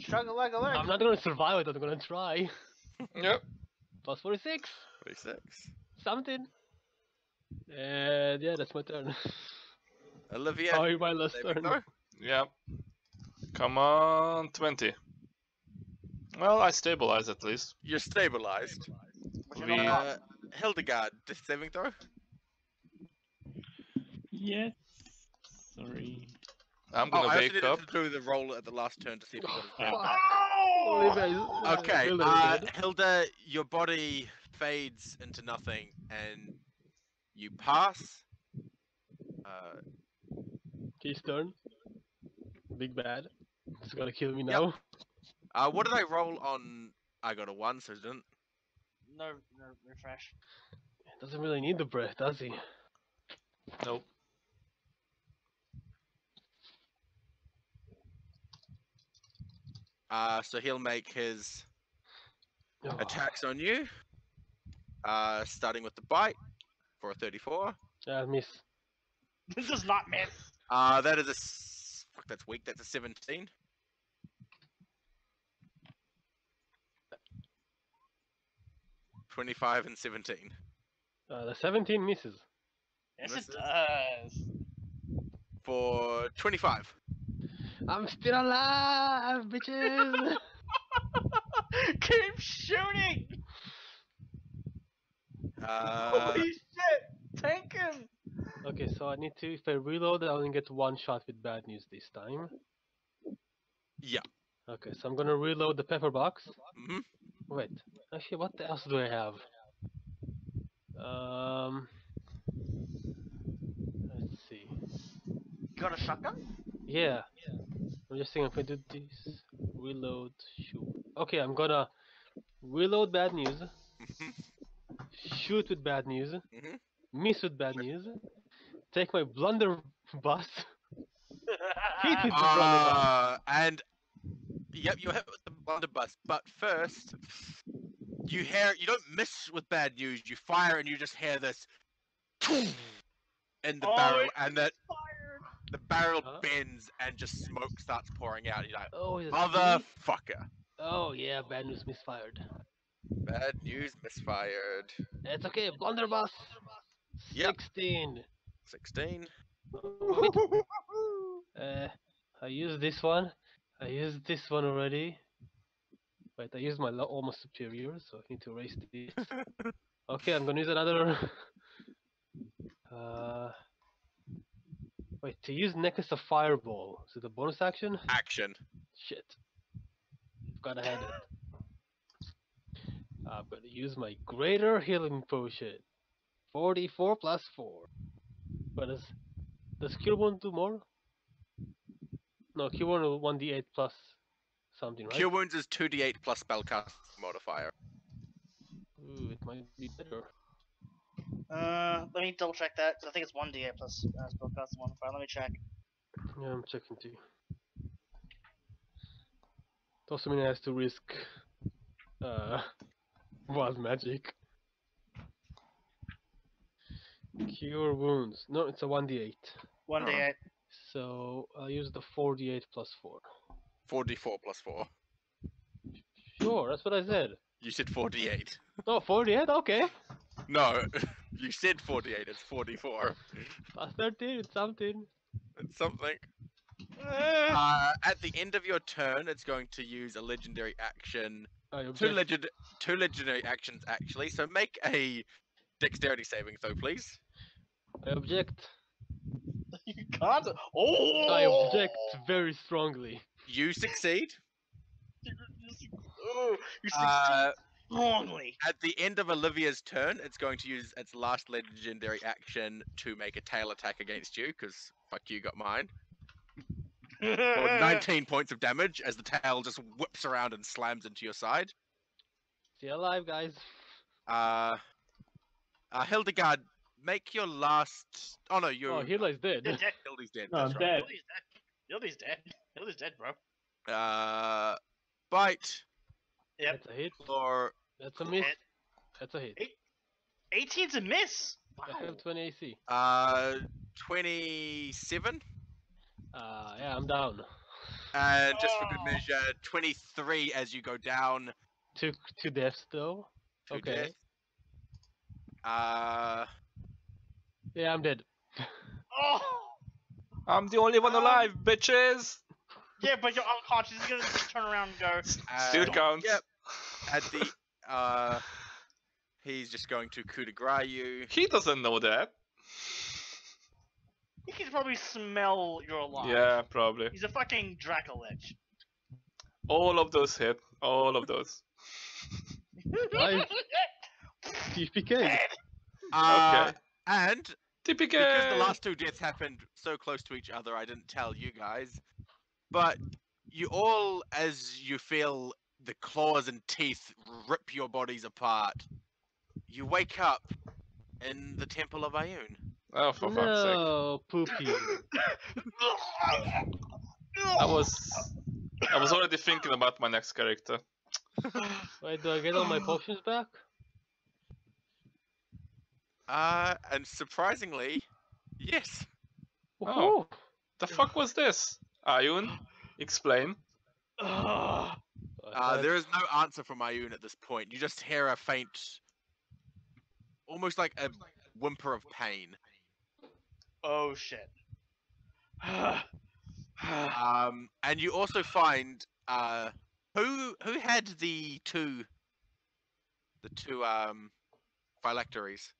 Struggle like a leg. I'm not gonna survive it, I'm gonna try. Yep. Plus 46. 46. Something. And yeah, that's my turn. Olivia. Sorry, my last turn. throw? Yep. Come on, 20. Well, I stabilize at least. You're stabilized. But We- Uh, Hildegard, the saving throw? Yes. Sorry. I'm Oh, gonna I also wake needed up. to do the roll at the last turn to see if it got his Yeah. back. Olivia is- Okay, uh. Hilda, your body fades into nothing and you pass. Uh, His turn. Big bad. It's gonna kill me Yep. now. uh, what did I roll on? I got a one, so it didn't. No, no refresh. Doesn't really need the breath, does he? Nope. Uh, so he'll make his Oh, attacks on you. Uh, starting with the bite for a 34. I miss. This does not miss. Uh, that is a. s- Fuck, that's weak. That's a 17. Twenty-five and seventeen. Uh, the 17 misses. Yes, This it is- does. For twenty-five. I'm still alive, bitches! Keep shooting! Uh, Holy shit! Tank him! okay, so I need to, if I reload, I only get one shot with bad news this time. yeah. Okay, so I'm gonna reload the pepper box. hmm Wait, actually, what else do I have? Um, let's see. You got a shotgun? Yeah, I'm just thinking if I do this, reload, shoot. Okay, I'm gonna reload bad news, Mhm. shoot with bad news, Mhm. miss with bad news, take my blunderbuss, hit with the blunderbuss. Uh, and yep, you hit with the blunderbuss. But first, you hear you don't miss with bad news. You fire and you just hear this in the Oh, barrel, and that Fired! The barrel Huh? bends and just smoke starts pouring out. You're like, Oh, is it me? motherfucker! Oh yeah, bad news misfired. Bad news misfired. It's okay, blunderbuss. Yep. Sixteen. Sixteen. Uh, I used this one. I used this one already. Wait, I used my almost superior, so I need to erase this. okay, I'm gonna use another. Uh, wait, to use necklace of fireball. Is it a bonus action? Action. Shit. I've Gotta have it. Uh, I'm gonna use my greater healing potion. 44 plus 4. But does, does cure wound do more? No, cure wound will 1d8 plus something, right? Cure wounds is two d8 plus spellcast modifier. Ooh, it might be better. Uh, let me double check that. 'cause I think it's 1d8 plus uh, spellcast modifier. Let me check. Yeah, I'm checking too. It also means I have to risk uh wild magic. Cure wounds. No, it's a 1d8. 1d8. So I'll use the 4d8 plus 4. Four d4 plus four. Sure, that's what I said. You said four d8. Oh, 48? Okay. No, you said four d8. It's four d4. Plus 13, it's something. It's something. Uh, Uh, at the end of your turn, it's going to use a legendary action. I Two legend, two legendary actions actually. So make a dexterity saving throw, please. I object. you can't. Oh! I object very strongly. You succeed. Oh, you succeed Uh, strongly. at the end of Olivia's turn, it's going to use its last legendary action to make a tail attack against you, because fuck you got mine. For 19 points of damage as the tail just whips around and slams into your side. Stay alive, guys. Uh, uh, Hildegard, make your last. Oh no, you. Oh, Hila is dead. You're dead. Hildy's dead. No, that's I'm right. dead. Hildy's dead. Hildy's dead. Hildy's dead, bro. Uh, bite Yep. That's a hit. or That's a miss. Hit. That's a hit. 18's a miss. Wow. I have 20 AC. uh 27, Uh, yeah, I'm down. and just for good Oh. measure, 23 as you go down To two deaths though. to Okay. death. Uh, Yeah, I'm dead. Oh. I'm the only one Um, alive, bitches! Yeah, but you're unconscious. He's gonna just turn around and go. Still uh, counts. Yep. At the uh, he's just going to coup de grace you. He doesn't know that. He can probably smell you're alive. Yeah, probably. He's a fucking Dracolich. All of those hit. All of those. Nice. TPK. Uh, Okay. And Typical. because the last two deaths happened so close to each other, I didn't tell you guys. But you all, as you feel the claws and teeth rip your bodies apart, you wake up in the Temple of Ayun. Oh, for fuck's sake. No, poopy. I was. I was already thinking about my next character. Wait, do I get all my potions back? Uh, and surprisingly, yes. Oh. the fuck was this? Ayun, explain. Ugh. Uh, there is no answer from Ayun at this point. You just hear a faint, almost like a whimper of pain. oh shit. Um, and you also find uh, who who had the two, the two um, phylacteries.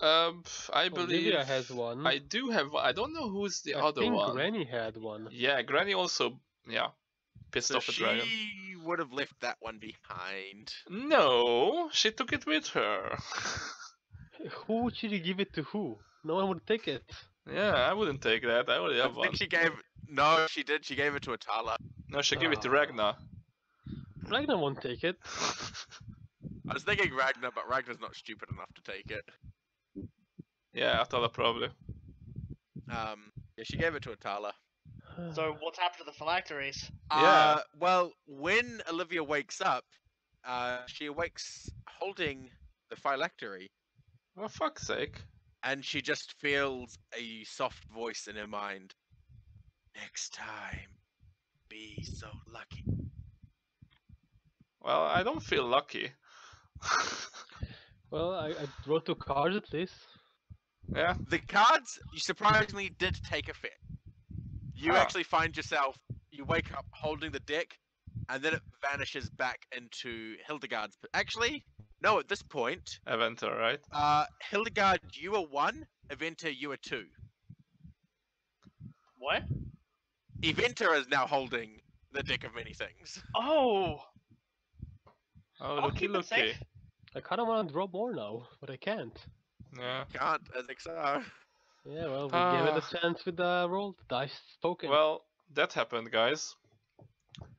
Um, I believe Olivia has one. I do have. one. I don't know who's the I other think one. Granny had one. Yeah, Granny also. Yeah, pissed So off a dragon. she would have left that one behind. No, she took it with her. Who would she give it to who? No one would take it. yeah, I wouldn't take that. I already I have think one. she gave. No, she did. She gave it to Atala. No, she gave it to Ah. Ragnar. Ragnar won't take it. I was thinking Ragnar, but Ragnar's not stupid enough to take it. yeah, Atala probably. Um, yeah, she gave it to Atala. So what's happened to the phylacteries? Yeah. Uh, well, when Olivia wakes up, uh, she awakes holding the phylactery, For fuck's sake. and she just feels a soft voice in her mind. Next time, be so lucky. Well, I don't feel lucky. well, I, I draw two cards at least. yeah. The cards, you surprisingly did take effect. You Ah. actually find yourself, you wake up holding the deck, and then it vanishes back into Hildegard's. p- Actually, no, at this point, Eventer, right? uh, Hildegard, you are one, Eventer, you are two. What? Eventer is now holding the deck of many things. Oh, Oh, I'll looky, keep it looky. safe. I kind of want to draw more now, but I can't. Yeah. Can't, I think so. Yeah, well, we gave it Ah. a chance with the roll dice spoken. Well, that happened, guys.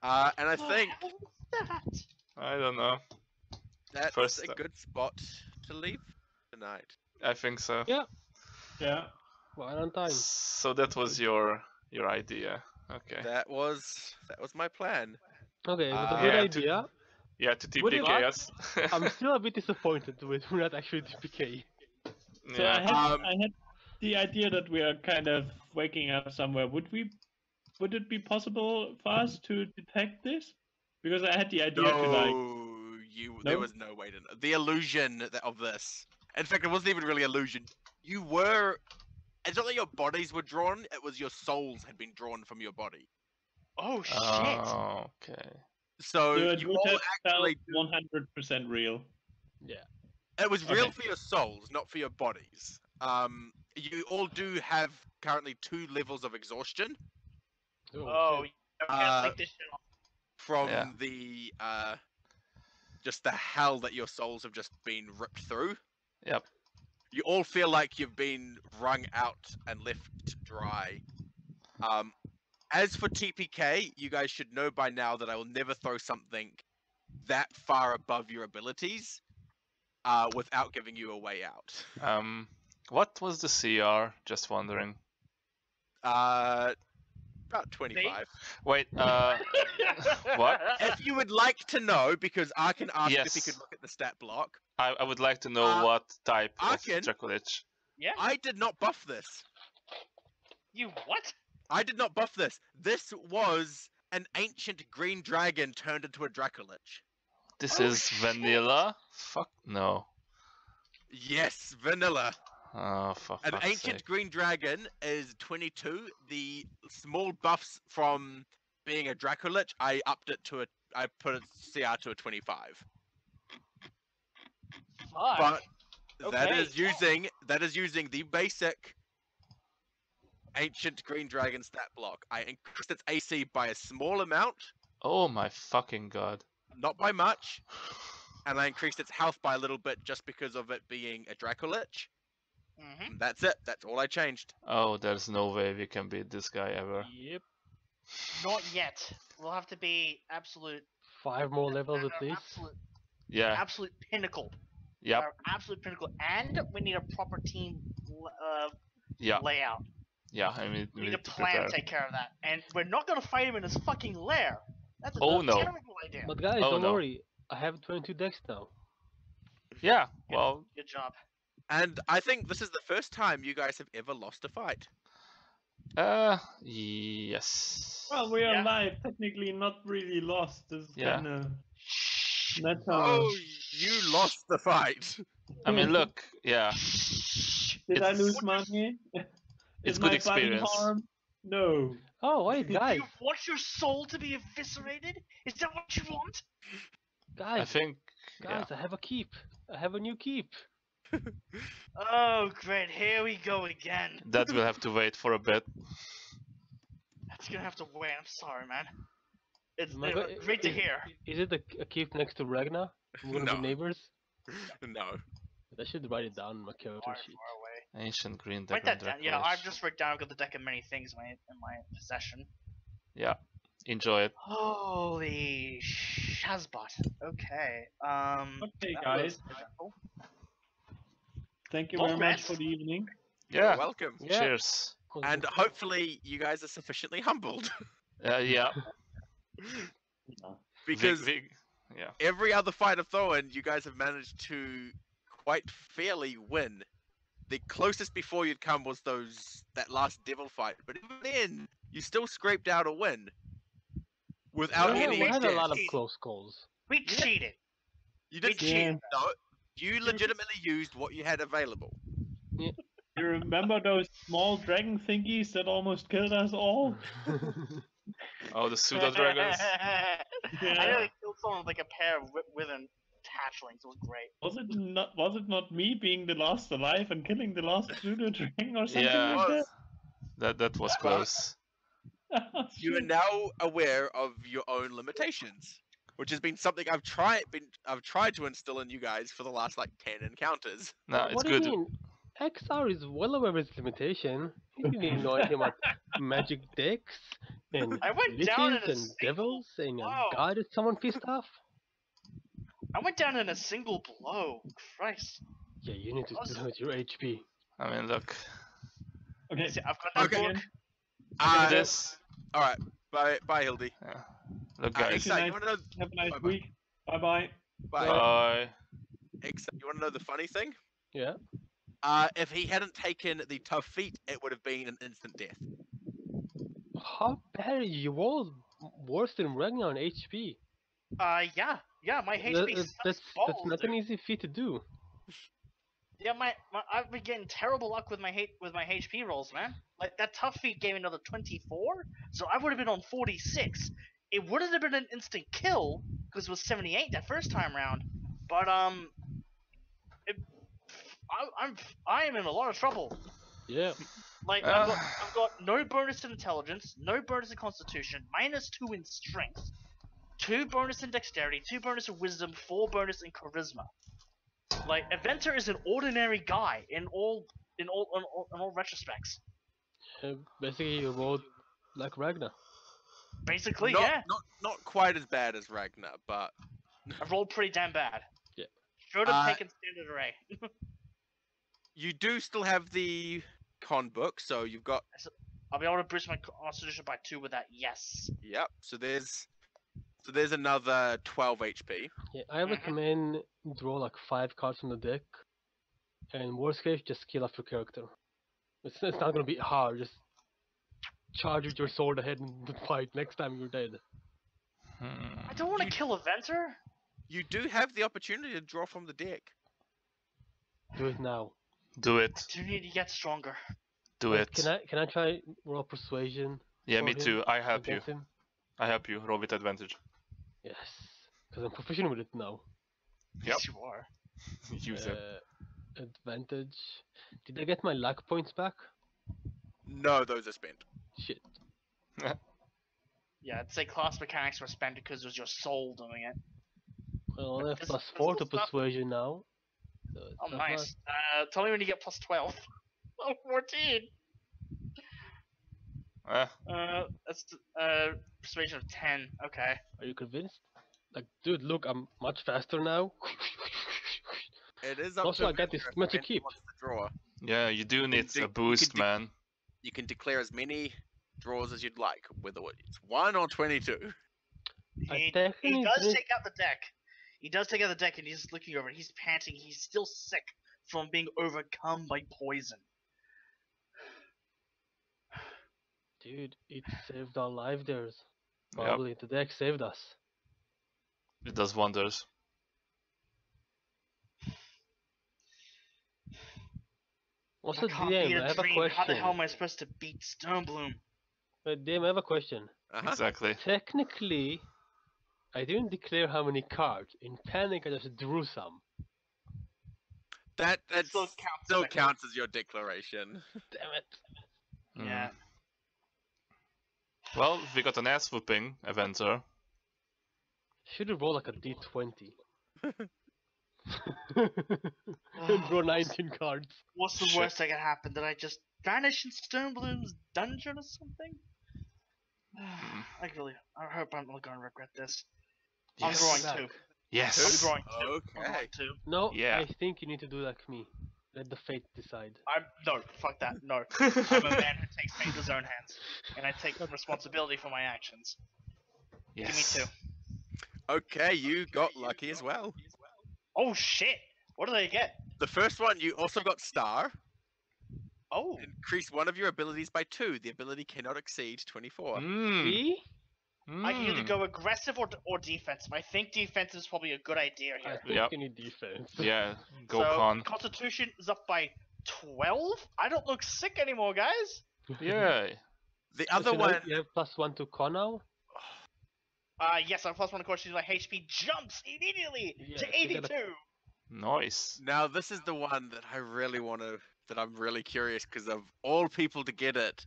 Uh, and I think hell that? I don't know. that's First a good spot to leave tonight. I think so. Yeah. Yeah. Right on time. So that was your your idea. Okay. That was that was my plan. Okay, it was Uh, a good Yeah, to- idea. Yeah, to Would it TPK us. I'm still a bit disappointed with we're not actually TPK. So I yeah. had Um, I had the idea that we are kind of waking up somewhere. Would we? Would it be possible for us to detect this? Because I had the idea to like. No, you. There was no way to know. The illusion of this. In fact, it wasn't even really illusion. You were. It's not that your bodies were drawn. It was your souls had been drawn from your body. Oh shit! Oh, okay. So so you would all actually. 100% real. Yeah. It was real Okay. for your souls, not for your bodies. Um, you all do have currently two levels of exhaustion Oh, shit. Uh, sleep this shit off. from Yeah. the uh, just the hell that your souls have just been ripped through. Yep. You all feel like you've been wrung out and left dry. Um, as for TPK, you guys should know by now that I will never throw something that far above your abilities uh, without giving you a way out. Um, what was the CR? Just wondering. Uh, about 25. Wait. Uh, what? If you would like to know, because Arkin asked if he could look at the stat block, I, I would like to know Uh, what type Arkin? of Dracolich. Yeah. I did not buff this. You what? I did not buff this. This was an ancient green dragon turned into a Dracolich. This Oh, is shit. vanilla? Fuck no. Yes, vanilla. Oh, for An ancient sake. green dragon is 22. The small buffs from being a Dracolich, I upped it to a. I put it CR to a 25. Fuck. But that Okay. is using that is using the basic ancient green dragon stat block. I increased its AC by a small amount, Oh my fucking god. not by much, and I increased its health by a little bit just because of it being a Dracolich. Hmm that's it. That's all I changed. Oh, there's no way we can beat this guy ever. Yep. Not yet. We'll have to be absolute. Five more levels at at least. Absolute, Yeah, absolute pinnacle. yep, Our absolute pinnacle, and we need a proper team uh, yeah, layout. yeah. I mean, We we need a need to plan to take care of that, and we're not gonna fight him in his fucking lair. That's a Oh, a no. terrible idea. But guys, Oh, don't no. worry. I have 22 decks now. Yeah, Yeah. well, Good job. And I think this is the first time you guys have ever lost a fight. Uh, yes. Well, we are Yeah. live. Technically, not really lost. This is Yeah. kind of. That's Oh, you lost the fight. I mean, look, yeah, Did I lose money? it's Is good my experience. harmed? No. Oh wait, guys. Do you want your soul to be eviscerated? Is that what you want? Guys, I guys, think. Yeah. guys! I have a keep. I have a new keep. Oh, great. Here we go again. That will have to wait for a bit. That's gonna have to wait. I'm sorry, man. It's My uh, God, great to hear. Is it a, a keep next to Ragna? We're gonna No. neighbors. No. I should write it down in my character Far, sheet. far away. Ancient green deck. Write that down. Yeah, I've just wrote down. I've got the deck of many things in my in my possession. Yeah, enjoy it. Holy shazbot. Okay. Um. Okay, that guys. Was eventful. Thank you Don't very much for the evening. Yeah. Welcome. Yeah. Cheers. And hopefully you guys are sufficiently humbled. Uh, yeah. because Vig, Vig. Yeah. every other fight I've thrown, you guys have managed to quite fairly win. The closest before you'd come was those that last devil fight, but even then, you still scraped out a win without yeah, any we had a lot of close calls. We cheated. You didn't Yeah. cheat. No, you legitimately used what you had available. You remember those small dragon thingies that almost killed us all? Oh, the pseudo dragons. I Yeah. nearly killed someone with like a pair of wi- within hatchlings. It was great. Was it not? Was it not me being the last alive and killing the last pseudo dragon or something Yeah. like Was. That that was close. Oh, you are now aware of your own limitations, which has been something I've tried been I've tried to instill in you guys for the last like ten encounters. No, it's what good. do you mean? XR is well aware of his limitation. He didn't even know anything about magic decks and I went down in liches a and single devils and a blow. god that someone pissed off. I went down in a single blow. Christ. Yeah, you need to Awesome. limit your HP. I mean, look. Okay. See, I've got that Okay. book. Uh, this. all right, bye, bye, Hildy. Yeah. Look, Uh, guys. Exa, you want to know? Have a nice Bye-bye. week. Bye bye. Bye. Bye. Exa, you want to know the funny thing? Yeah. Uh, if he hadn't taken the tough feat, it would have been an instant death. How bad are you? You all worse than Ragnar on HP. Uh, yeah, yeah. My That- HP that- sucks that's balls, that's not dude. an easy feat to do. Yeah, my, my I've been getting terrible luck with my hate with my HP rolls, man. Like that tough feat gave me another 24, so I would have been on 46. It wouldn't have been an instant kill because it was 78 that first time round, but um, it, I, I'm I am in a lot of trouble. Yeah. Like I've, got, Uh. I've got no bonus in intelligence, no bonus in constitution, minus two in strength, two bonus in dexterity, two bonus in wisdom, four bonus in charisma. Like Eventer is an ordinary guy in all in all in all, in all retrospects. Uh, basically, you're rolled like Ragnar. Basically, not, yeah, not not quite as bad as Ragnar, but I've rolled pretty damn bad. Yeah. Should have Uh, taken standard array. you do still have the con book, so you've got I'll be able to boost my constitution by two with that. Yes. yep. So there's so there's another 12 HP. Yeah, I Mhm. recommend draw like five cards from the deck, and worst case, just kill off your character. It's, it's not gonna be hard. Just charge with your sword ahead in the fight. Next time you're dead. Hmm. I don't want to You- kill Eventer. You do have the opportunity to draw from the deck. Do it now. Do it. I do need to get stronger. Do Wait, it. Can I can I try roll persuasion Yeah, me too. I help you. him? I help you. Roll with advantage. Yes, because I'm proficient with it now. Yep. Yes, you are. Use it. Uh, advantage. Did I get my luck points back? No, those are spent. Shit. Yeah, I'd say class mechanics were spent because it was your soul doing it. Well, I have There's- plus there's four still to stuff- persuasion now. So Oh, nice. Uh, tell me when you get plus 12. Oh, 14! Eh, Uh, that's uh, persuasion of 10. Okay. Are you convinced? Like, dude, look, I'm much faster now. It is up Also, to I got this Adventure if magic Adventure keep. wants to draw. yeah, you do need do- a boost, can man. You can declare as many draws as you'd like, whether it's one or 22. He, he does didn't- take out the deck. He does take out the deck and he's looking over it. He's panting. He's still sick from being overcome by poison. Dude, it saved our life there. Yep, Probably the deck saved us. it does wonders. What's That can't DM, be a I have a question. How the hell am I supposed to beat Stonebloom? Uh, DM, I have a question. Uh-huh. Exactly. Technically, I didn't declare how many cards. In panic, I just drew some. That that Still counts still as counts as your declaration. Damn it. Mm. Yeah. Well, we got an ass whooping, Avenger. Should have rolled like a d20. and draw 19 cards. What's the Shit. worst that can happen? Did I just vanish in Stonebloom's dungeon or something? I really, I hope I'm not gonna regret this. I'm Yes. drawing two. Yes. I'm drawing two. I'm Okay. drawing two. No, Yeah. I think you need to do like me. Let the fate decide. I'm no, fuck that. No, I'm a man who takes fate in his own hands, and I take responsibility for my actions. Yes. Give me two. Okay, you got lucky as well. Oh shit! What did I get? The first one, you also got star. Oh, Increase one of your abilities by two. The ability cannot exceed 24. Mm. See? I can either mm. go aggressive or or defensive. I think defense is probably a good idea I here. think Yep. you need defense. Yeah, go so con. Constitution is up by twelve. I don't look sick anymore, guys. Yeah. The So other now one, You have plus one to con now? Uh, yes, I'm plus one. Of course, my HP jumps immediately Yeah, to 82. gotta- Nice. now this is the one that I really want to, that I'm really curious because of all people to get it.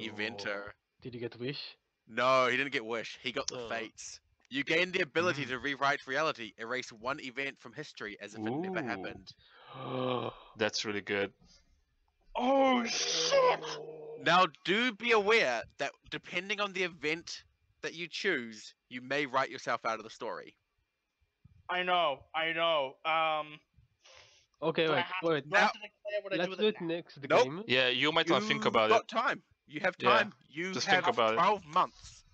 Eventer. Did you get wish? No, he didn't get wish. He got the Oh. fates. You gain the ability Mm. to rewrite reality, erase one event from history as if it never happened. That's really good. Oh shit! Now, do be aware that depending on the event that you choose, you may write yourself out of the story. I know, I know. Um, Okay, do I wait, have, wait. do I have to what I do Let's with do it it now? next Nope. game. Yeah, you might want to think You've about got it. time. You have Yeah, time. You just have think about it. 12 months.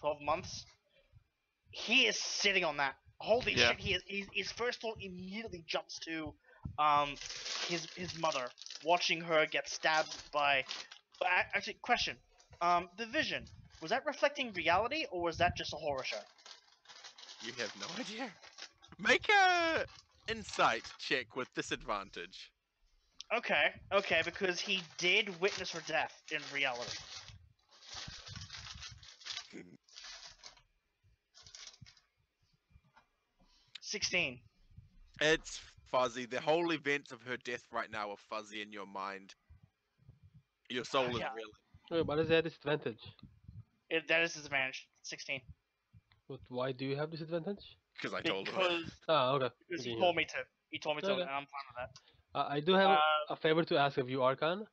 12 months. He is sitting on that. Holy Yeah. shit! He is. His, his first thought immediately jumps to, um, his his mother, watching her get stabbed by. Actually, question. Um, the vision was that reflecting reality or was that just a horror show? You have no idea. Make a insight check with disadvantage. Okay, okay, because he did witness her death in reality. Sixteen. It's fuzzy. The whole events of her death right now are fuzzy in your mind. Your soul is yeah. really. Wait, but is that disadvantage? It, that is disadvantage. Sixteen. But why do you have disadvantage? Because I told her. Because Ah, okay. because he told me to. He told me to, and I'm fine with that. Uh, I do have Uh, a favor to ask of you, Arkan.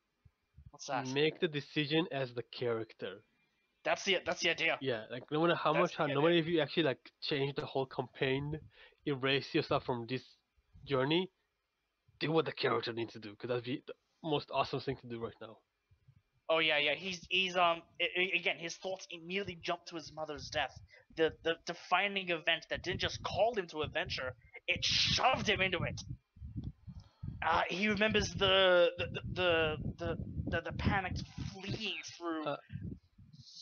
What's that? Make the decision as the character. That's the that's the idea. Yeah, like no matter how That's much, no matter if you actually like change the whole campaign, erase yourself from this journey, do what the character needs to do, because that'd be the most awesome thing to do right now. Oh yeah, yeah. He's he's um again. His thoughts immediately jump to his mother's death. The the defining event that didn't just call him to adventure, it shoved him into it. Uh, he remembers the the the the the, the panicked fleeing through Uh,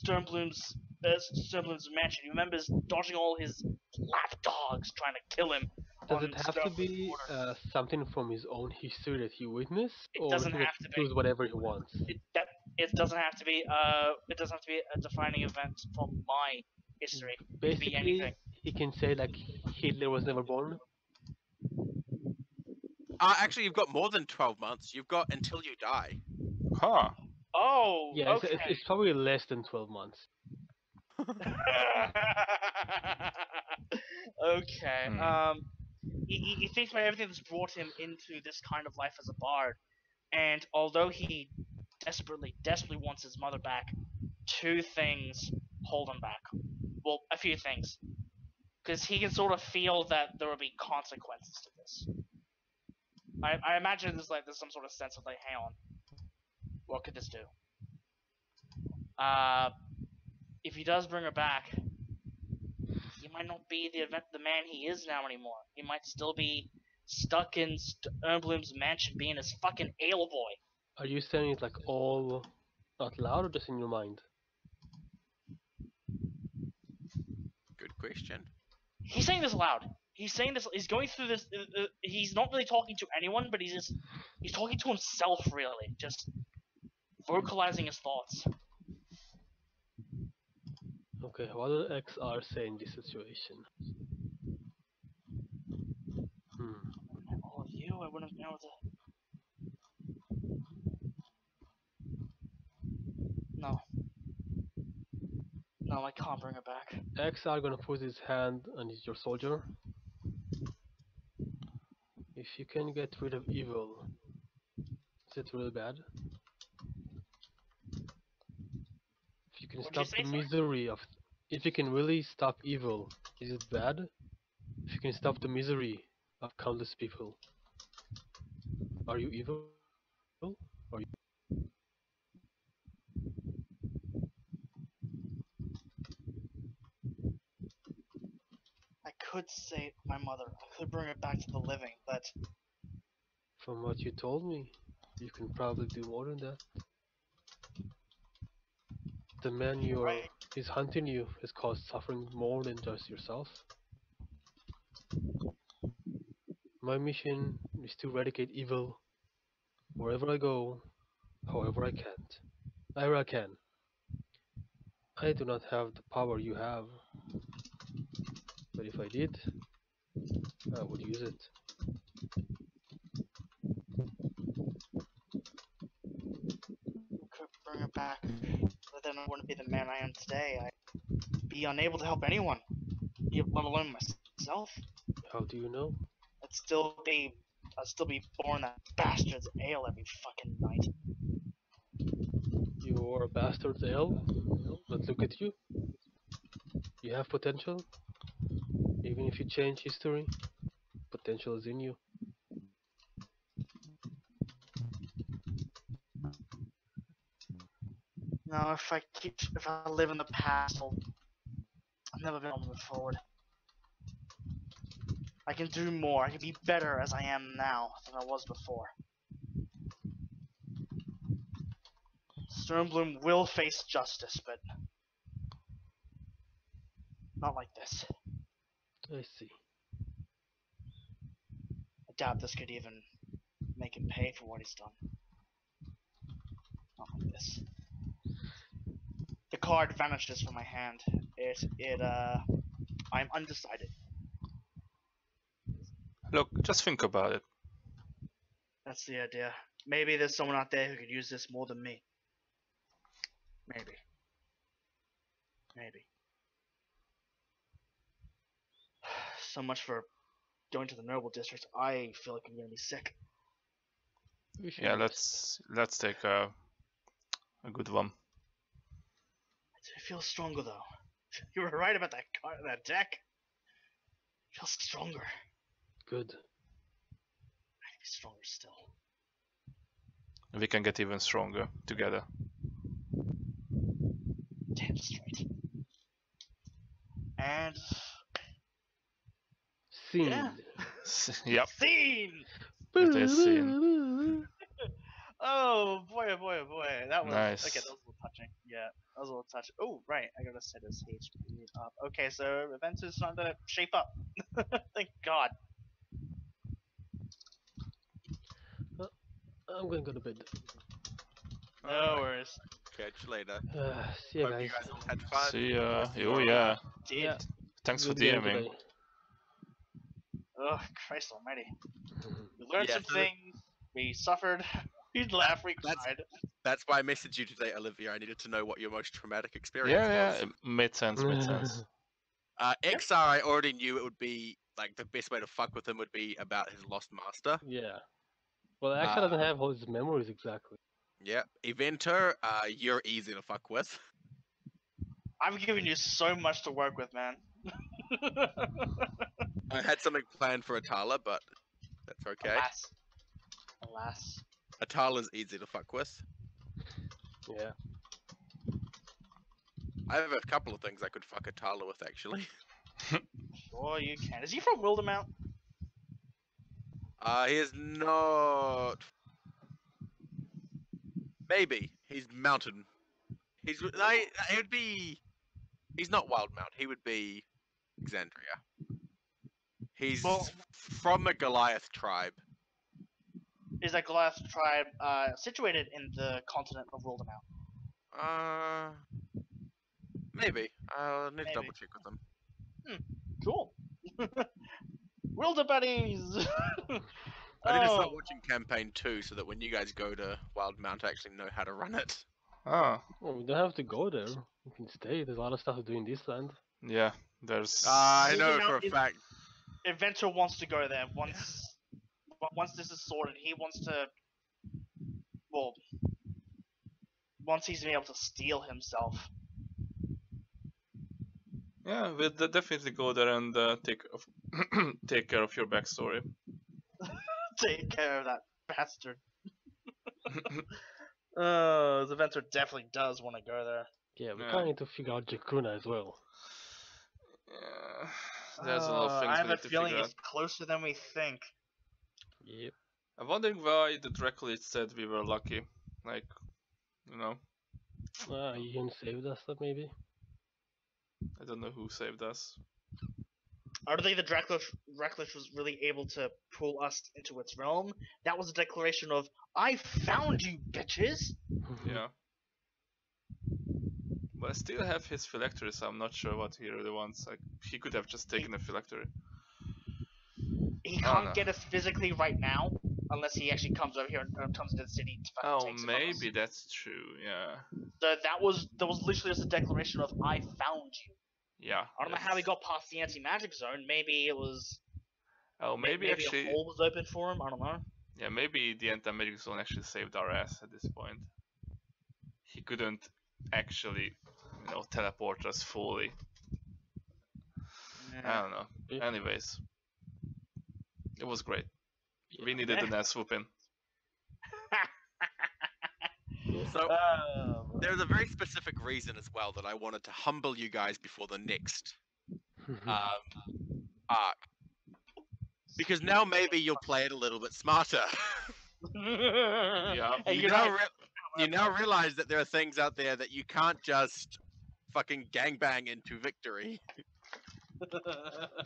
Sternbloom's uh, Sternbloom's mansion. He remembers dodging all his lap dogs trying to kill him. Does it have to be uh, something from his own history that he witnessed, It or doesn't he have to be. choose whatever he wants? it, that it doesn't have to be uh it doesn't have to be a defining event from my history. Be Basically, anything. he can say like Hitler was never born. Uh, actually, you've got more than 12 months. You've got until you die. Huh. Oh, Yeah, it's, okay. it's, it's probably less than 12 months. okay. Hmm. Um, he, he, he thinks about everything that's brought him into this kind of life as a bard, and although he desperately, desperately wants his mother back, two things hold him back. Well, a few things, because he can sort of feel that there will be consequences to this. I, I imagine there's like there's some sort of sense of like, hang on, what could this do? Uh, if he does bring her back, he might not be the event, the man he is now anymore. He might still be stuck in St- Ernbloom's mansion, being his fucking ale boy. Are you saying it's like all Out loud or just in your mind? Good question. He's saying this loud. He's saying this. He's going through this. Uh, uh, he's not really talking to anyone, but he's just he's talking to himself. Really, just vocalizing his thoughts. Okay, what does XR say in this situation? Hmm. All of you, I wouldn't know the. No. No, I can't bring it back. XR gonna put his hand on his- your soldier. If you can get rid of evil, is it really bad? If you can What'd you stop say, the misery of, if you can really stop evil, is it bad? If you can stop the misery of countless people, are you evil? Are you? I could save my mother. I could bring it back to the living, but From what you told me, you can probably do more than that. The man you are is hunting you has caused suffering more than just yourself. My mission is to eradicate evil wherever I go, however I can't. However I can. I do not have the power you have. If I did, I would use it. could bring it back. But then I wouldn't be the man I am today. I'd be unable to help anyone, let alone myself. How do you know? I'd still be, I'd still be pouring that bastard's ale every fucking night. You are a bastard's ale, but look at you. You have potential. Even if you change history, potential is in you. No, if I keep, if I live in the past, I'll, I'll never been able to move forward. I can do more. I can be better as I am now than I was before. Stormbloom will face justice, but not like this. I see. I doubt this could even make him pay for what he's done. Not like this. The card vanishes from my hand. It it uh I'm undecided. Look, just think about it. That's the idea. Maybe there's someone out there who could use this more than me. Maybe. Maybe. So much for going to the noble district. I feel like I'm gonna be sick. Yeah, let's let's take a a good one. I feel stronger though. You were right about that card, that deck. I feel stronger. Good. I can be stronger still. We can get even stronger together. Damn straight. And Scene. Yeah. yep. scene. It is scene. Oh boy, oh boy, oh boy. That was Nice. okay. That was a little touching. Yeah, that was a little touching. Oh right, I gotta set his HP up. Okay, so events is starting to shape up. Thank God. I'm gonna go to bed. No worries. Catch you later. Uh, see ya, Hope you guys. guys all had fun. See ya. Oh yeah. Did. Yeah. Thanks for Good game DMing. today. Oh Christ Almighty. We learned Yeah, some so things. We suffered. We laughed. We That's- cried. That's why I messaged you today, Olivia. I needed to know what your most traumatic experience Yeah, yeah. was. It made sense. Made sense. Uh, XR, I already knew it would be like the best way to fuck with him would be about his lost master. yeah. Well, Axa doesn't Uh, have all his memories exactly. Yeah. Eventer, uh, you're easy to fuck with. I've given you so much to work with, man. I had something planned for Atala, but that's okay. Alas. Alas. Atala's easy to fuck with. Yeah. I have a couple of things I could fuck Atala with, actually. Sure you can. Is he from Wildemount? Uh, he is not. Maybe he's mountain He's they, it would be. He's not Wildemount. He would be Exandria. He's Well- from the Goliath tribe. Is that Goliath tribe uh, situated in the continent of Wildemount? Uh, maybe. I'll need to double check with them. Cool. Wilder buddies. I need to Oh. start watching campaign two so that when you guys go to Wildemount, I actually know how to run it. Ah, Oh, we don't have to go there. We can stay. There's a lot of stuff to do in this land. yeah. There's. Ah, I know for a fact. Adventure wants to go there once. Once this is sorted, he wants to. Well, once he's been able to steal himself. Yeah, we'll definitely go there and uh, take of take care of your backstory. Take care of that bastard. Uh, the Venture definitely does want to go there. Yeah, we Yeah. kind of need to figure out Jakuna as well. yeah, there's a lot of things I we have a need feeling it's closer than we think. Yep. I'm wondering why the Dracolich said we were lucky. Like, you know, Ah, Ian saved us, that maybe. I don't know who saved us. I don't think the Dracula Dracula was really able to pull us into its realm. That was a declaration of "I found you, bitches." Yeah. But I still have his phylactery, so I'm not sure what he really wants. Like, he could have just taken the phylactery. He Oh, can't no. get us physically right now, unless he actually comes over here and comes into the city. To Oh, maybe that's true. Yeah. So that was that was literally just a declaration of "I found you." Yeah. I don't know how he got past the anti-magic zone. Maybe it was Oh, may- maybe, maybe actually. a hole was open for him. I don't know. Yeah, maybe the anti-magic zone actually saved our ass at this point. He couldn't actually, you know, teleport us fully. I don't know. Yeah. Anyways, it was great. We needed Yeah. an ass whooping. So Um, there's a very specific reason as well that I wanted to humble you guys before the next um, arc. Because now maybe you'll play it a little bit smarter. Yeah. Hey, you, you're now right. re- you now realize that there are things out there that you can't just fucking gangbang into victory.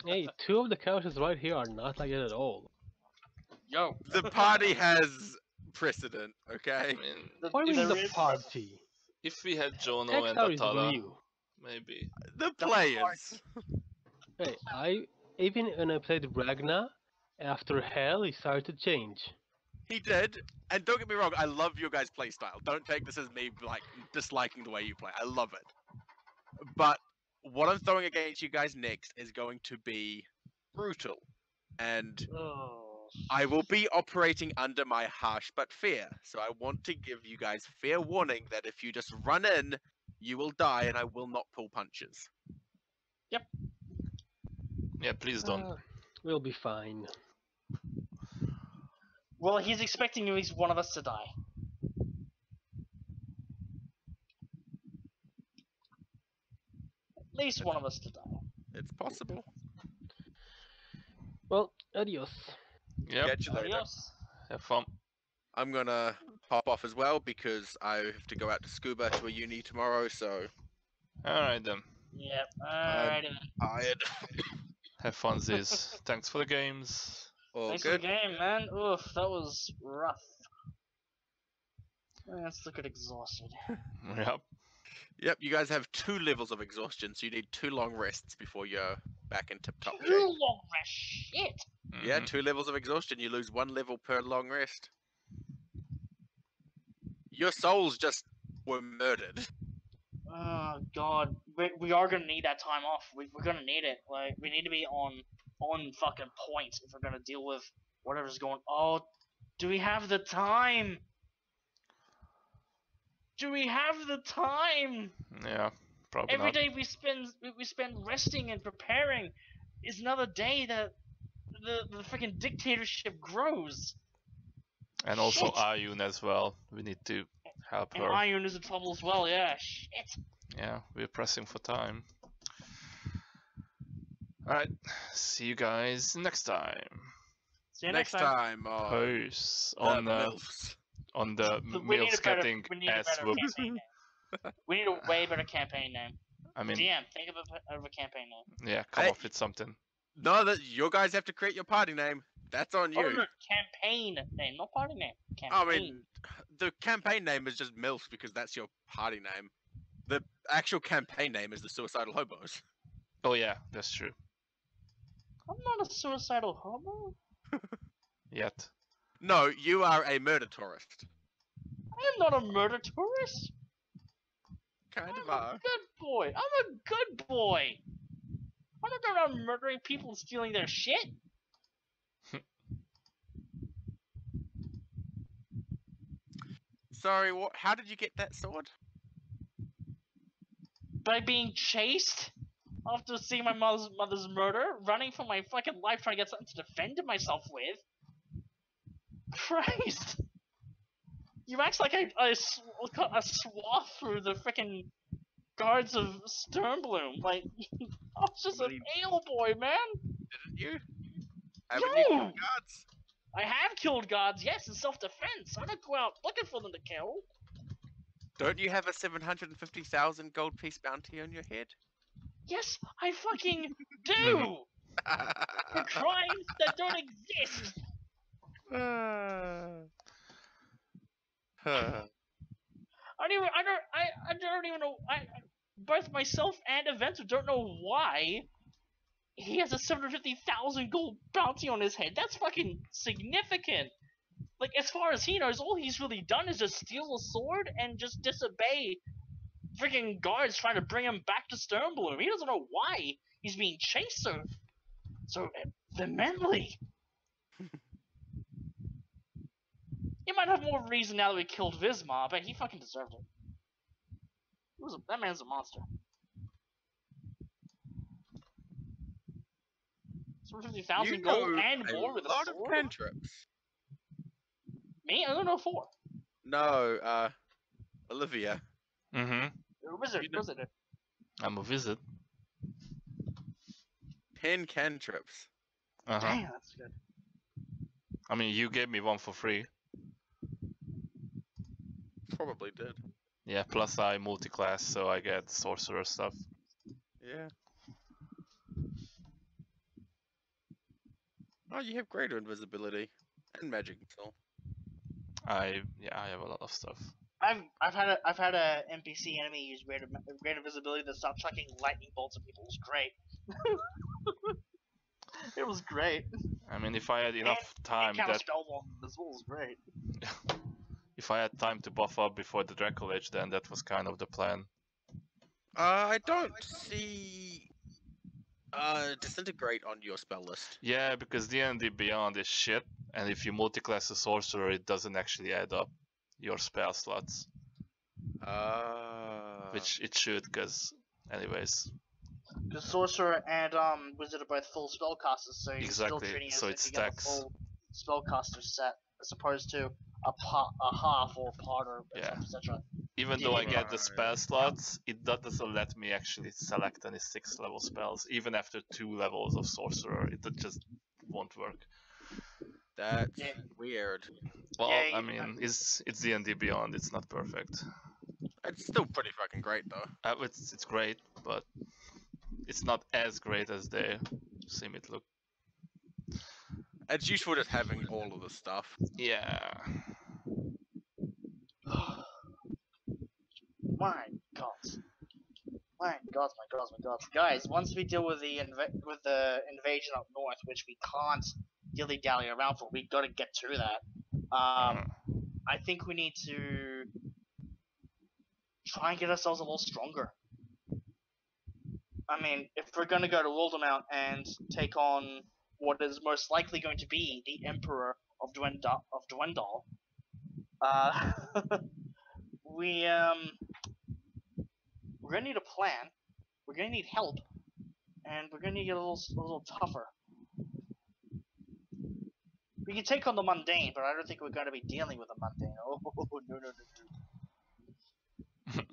hey, two of the couches right here are not like it at all. Yo, The party has precedent, I okay? mean, the, What do you mean the the party? if we had Jono and Texar is Atala, maybe. The players. Hey, I even when I played Ragna, after Hell, he started to change. He did, and don't get me wrong, I love your guys' playstyle. Don't take this as me like disliking the way you play. I love it. But what I'm throwing against you guys next is going to be brutal. And Oh, I will be operating under my harsh but fair. So I want to give you guys fair warning that if you just run in, you will die and I will not pull punches. Yep. Yeah, please don't. Uh, we'll be fine. Well, he's expecting at least one of us to die. At least one of us to die. It's possible. Well, adios. Yep, Catch you later. Adios. have fun. I'm gonna hop off as well because I have to go out to scuba to a uni tomorrow, so Alright then. Yep. Alrighty. then. tired. Have fun, Ziz. Thanks for the games. All Thanks good. for the game, man. Oof, that was rough. Let's look at exhausted. Yep. Yep, you guys have two levels of exhaustion, so you need two long rests before you're back in tip top Too shape. long rest. Shit. Yeah, Mhm. two levels of exhaustion. You lose one level per long rest. Your souls just were murdered. Oh god, we, we are gonna need that time off. We, we're gonna need it. Like we need to be on on fucking point if we're gonna deal with whatever's going. Oh, do we have the time? Do we have the time? Yeah, probably Every not. day we spend we, spend resting and preparing is another day that the the freaking dictatorship grows. And also Shit. Ayun as well. We need to help And her. Iron is in trouble as well. Yeah, shit. Yeah, we're pressing for time. Alright, see you guys next time. See you Next next, time on Peace. the On uh, MILFs. on the So we need a better, getting we need a ass better whooped. campaign. We need a way better campaign name. I mean, DM, think of a, of a campaign name. yeah, come I- up with something. No, that you guys have to create your party name. That's on Oh, you. no, no, campaign name, not party name. Campaign. I mean, the campaign name is just MILF because that's your party name. The actual campaign name is the Suicidal Hobos. Oh yeah, that's true. I'm not a suicidal homo. Yet. No, you are a murder tourist. I'm not a murder tourist. Kind of I'm a are. good boy. I'm a good boy. I'm not going around murdering people and stealing their shit. Sorry, what? How did you get that sword? By being chased after seeing my mother's mother's murder, running for my fucking life, trying to get something to defend myself with. Christ! You act like I, I sw- a swath through the freaking guards of Sternbloom. Like, I was just a Really? pale boy, man. Didn't you? Haven't you killed guards? I have killed guards, yes, in self-defense. I don't go out looking for them to kill. Don't you have a 750,000 gold piece bounty on your head? Yes, I fucking do! for crimes that don't exist! I don't even, I don't, I, I don't even know, I, both myself and Eventer don't know why he has a 750,000 gold bounty on his head. That's fucking significant. Like, as far as he knows, all he's really done is just steal a sword and just disobey freaking guards trying to bring him back to Sternbloom. He doesn't know why he's being chased so, so vehemently. he might have more reason now that we killed Vismar, but he fucking deserved it. He was a, that man's a monster. Fifty thousand you gold know and a more with a lot of sword. cantrips. Me, I don't know four. No, uh, Olivia. Mm-hmm. A wizard, You know- wizard. I'm a wizard. 10 cantrips. Uh huh. Damn, that's good. I mean, you gave me one for free. Probably did. Yeah. Plus I multi-class, so I get sorcerer stuff. Yeah. Oh, you have greater invisibility and magic missile. I yeah, I have a lot of stuff. I've I've had a I've had a NPC enemy use greater greater visibility that stopped chucking lightning bolts at people. It was great. it was great. I mean, if I had enough time, Counter that spell one as well was great. if I had time to buff up before the Draco Age, then that was kind of the plan. Uh, I don't see uh disintegrate on your spell list. Yeah, because D&D Beyond is shit, and if you multi-class a sorcerer, it doesn't actually add up your spell slots, Uh, which it should, because anyways, The sorcerer and um wizard are both full spellcasters, so you're still treating it so as it if you get a full spellcaster set as opposed to a part, a half or part or Yeah. etc. etc. even though I get the spell slots, it doesn't let me actually select any six level spells, even after two levels of sorcerer. It just won't work. that's Yeah. weird. Well, Yeah, I you- mean, it's it's D&D Beyond. It's not perfect. It's still pretty fucking great though. Uh, it's it's great, but it's not as great as they seem it look. It's useful just having all of the stuff. Yeah. My God. My God, my God, my God. Guys, once we deal with the inv- with the invasion up north, which we can't dilly dally around for, we gotta get to that. Um, uh, I think we need to try and get ourselves a little stronger. I mean, if we're gonna go to Wildemount and take on what is most likely going to be the Emperor of Dwendal, of Dwendal, uh, we um, we're gonna need a plan. We're gonna need help, and we're gonna need to get a little, a little tougher. We can take on the mundane, but I don't think we're going to be dealing with the mundane. Oh, no, no, no, no.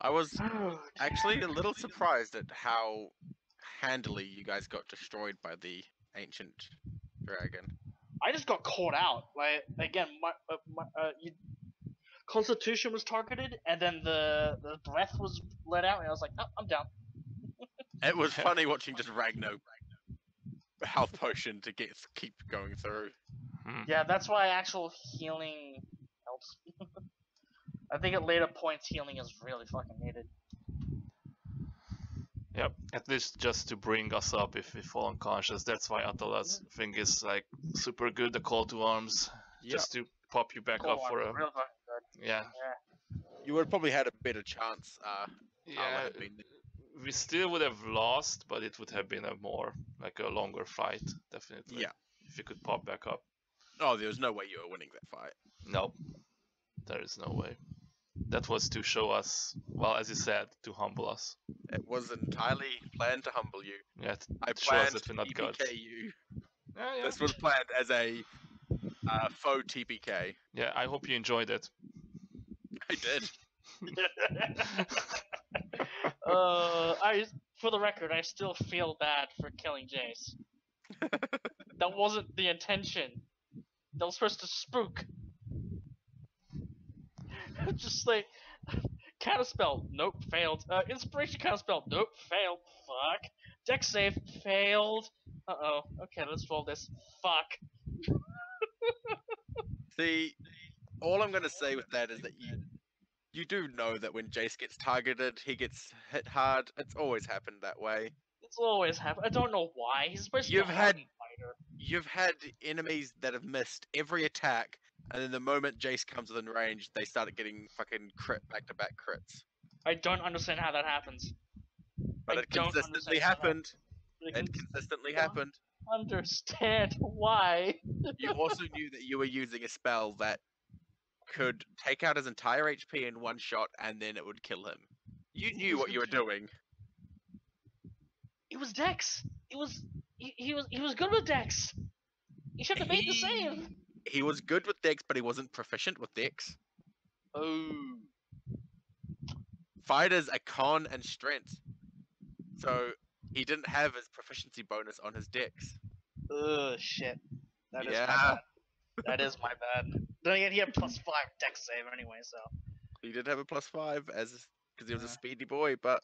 I was actually a little surprised at how handily you guys got destroyed by the ancient dragon. I just got caught out. Like again, my, uh, my uh, you, Constitution was targeted, and then the the breath was let out, and I was like, oh, I'm down. It was funny watching just Ragnar health potion to get keep going through. Hmm. Yeah, that's why actual healing helps. I think at later points healing is really fucking needed. Yep, at least just to bring us up if we fall unconscious. That's why Atala's thing is like super good, the call to arms, Yeah, just to pop you back Cool up for one, a real good. yeah. you would have probably had a better chance. Uh, Yeah, been there. We still would have lost, but it would have been a more like a longer fight, definitely. Yeah. If you could pop back up. Oh, there was no way you were winning that fight. No, there is no way. That was to show us, well, as you said, to humble us. It was entirely planned to humble you. Yeah, t- I planned that to we're not. TPK you. yeah, yeah. This was planned as a uh, faux TPK. yeah. I hope you enjoyed it. I did. uh, I, for the record, I still feel bad for killing Jace. that wasn't the intention. That was supposed to spook. Just like counterspell, nope, failed. Uh, inspiration counterspell, nope, failed. Fuck. Dex save, failed. Uh oh. Okay, let's roll this. Fuck. See, all I'm gonna say with that is that you you do know that when Jace gets targeted, he gets hit hard. It's always happened that way. It's always happened. I don't know why. He's supposed to You've be a had- fighter. You've had enemies that have missed every attack, and then the moment Jace comes within range, they started getting fucking crit back to back crits. I don't understand how that happens. But I it don't consistently happened. It can consistently happened. understand why. You also knew that you were using a spell that Mm. could take out his entire HP in one shot, and then it would kill him. You knew what you were doing. It was Dex. It was he, he was he was good with Dex. He should have made the save. He was good with Dex, but he wasn't proficient with Dex. Oh. Fighters are con and strength. So he didn't have his proficiency bonus on his Dex. Oh shit. That is Yeah. my bad. That is my bad. Then again, he had plus five Dex save anyway, so. He did have a plus five as because he was a speedy boy, but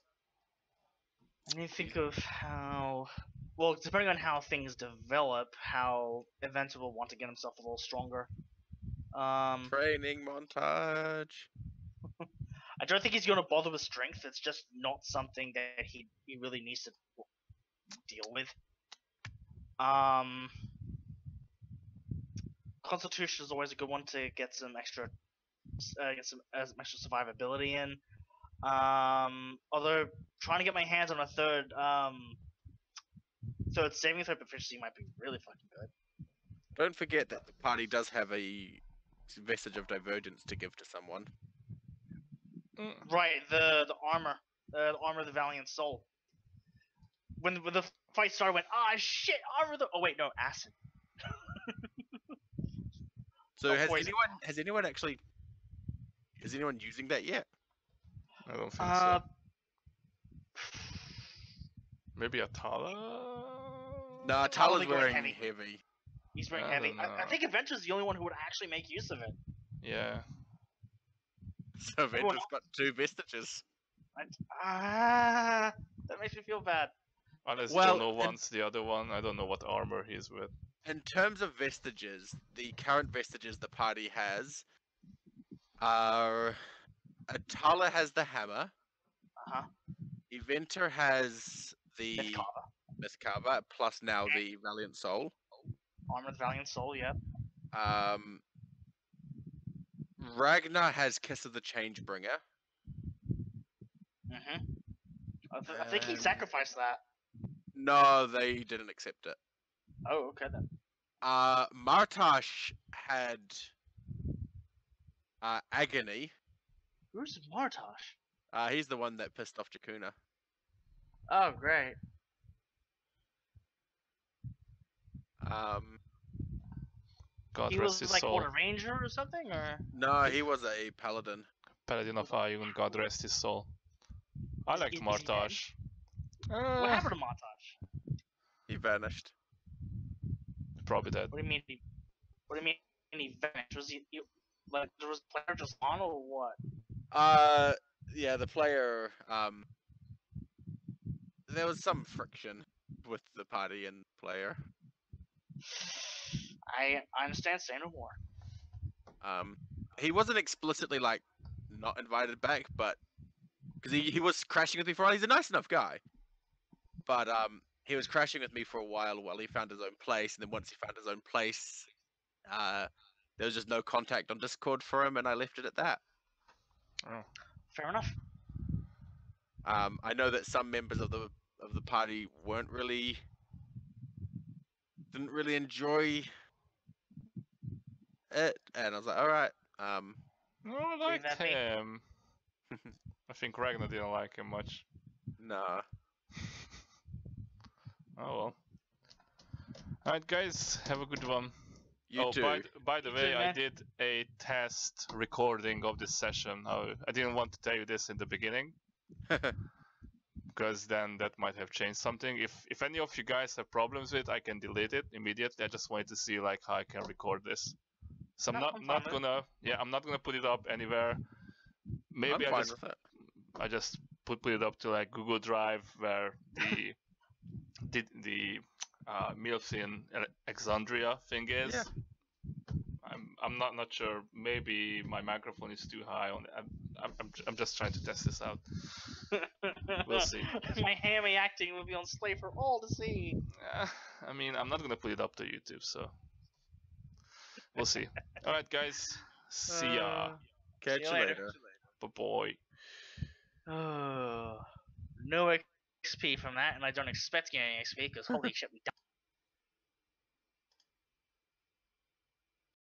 Let me think of how. Well, depending on how things develop, how Eventer will want to get himself a little stronger. Um, training montage. I don't think he's going to bother with strength. It's just not something that he he really needs to deal with. Um, Constitution is always a good one to get some extra, uh, get some, uh, some extra survivability in. Um, although trying to get my hands on a third, um, third saving throw proficiency might be really fucking good. Don't forget that the party does have a vestige of divergence to give to someone. Mm, Right, the the armor, uh, the armor of the valiant soul. When when the fight started, I went ah shit, armor of the. Oh wait, no, acid. So Oh, has poison. anyone has anyone actually is anyone using that yet? I don't think Uh, so. Maybe Atala? Nah, Probably Tala's going wearing heavy. heavy. he's very I heavy. I, I think Eventer's the only one who would actually make use of it. Yeah. So Eventer's got two vestiges. Ah, that makes me feel bad. Unless Well, Jono and- wants the other one. I don't know what armor he's with. In terms of vestiges, the current vestiges the party has are Atala has the hammer, Uh huh. Eventer has the Mythcarver, plus now the Valiant Soul. Armor of the valiant soul. Yeah. Um, Ragnar has Kiss of the Changebringer. Mm-hmm. I, th- I think he Um, sacrificed that. No, they didn't accept it. Oh, okay then. Uh, Martash had uh, Agony. Who's Martosh? Uh, he's the one that pissed off Jakuna. Oh, great. Um, God he rest was his like soul. what a ranger or something, or no, he was a paladin. Paladin of Ioun, God rest his soul. I Is- liked is he dead? Martaj. what Uh, happened to Martosh? He vanished. Probably dead. What do you mean? He... What do you mean? Any event? Was he, you, like there was a player just on or what? Uh, yeah, the player. Um, there was some friction with the party and player. I I understand. Say no more. Um, he wasn't explicitly like not invited back, but because he, he was crashing with me for a while. He's a nice enough guy, but um, he was crashing with me for a while while he found his own place, and then once he found his own place, uh, there was just no contact on Discord for him, and I left it at that. Fair enough. Um, I know that some members of the of the party weren't really didn't really enjoy it, and I was like, all right. Um, No, I liked him. I think Ragnar didn't like him much. nah. Oh well. Alright, guys, have a good one. You oh, too. by, th- by the You way, too, I did a test recording of this session. I, I didn't want to tell you this in the beginning because then that might have changed something. If if any of you guys have problems with, it, I can delete it immediately. I just wanted to see like how I can record this. So I'm No, not not gonna yeah I'm not gonna put it up anywhere. I'm Maybe I just. I just put put it up to like Google Drive where the the the uh, MILF in Exandria thing is. Yeah. I'm I'm not not sure. Maybe my microphone is too high on. I'm I'm I'm, just trying to test this out. We'll see. My hammy acting will be on display for all to see. Uh, I mean, I'm not gonna put it up to YouTube, so we'll see. All right, guys. See ya. Uh, Catch See you you later. later. Bye boy. Oh, no XP from that, and I don't expect to get any XP because holy shit, we died.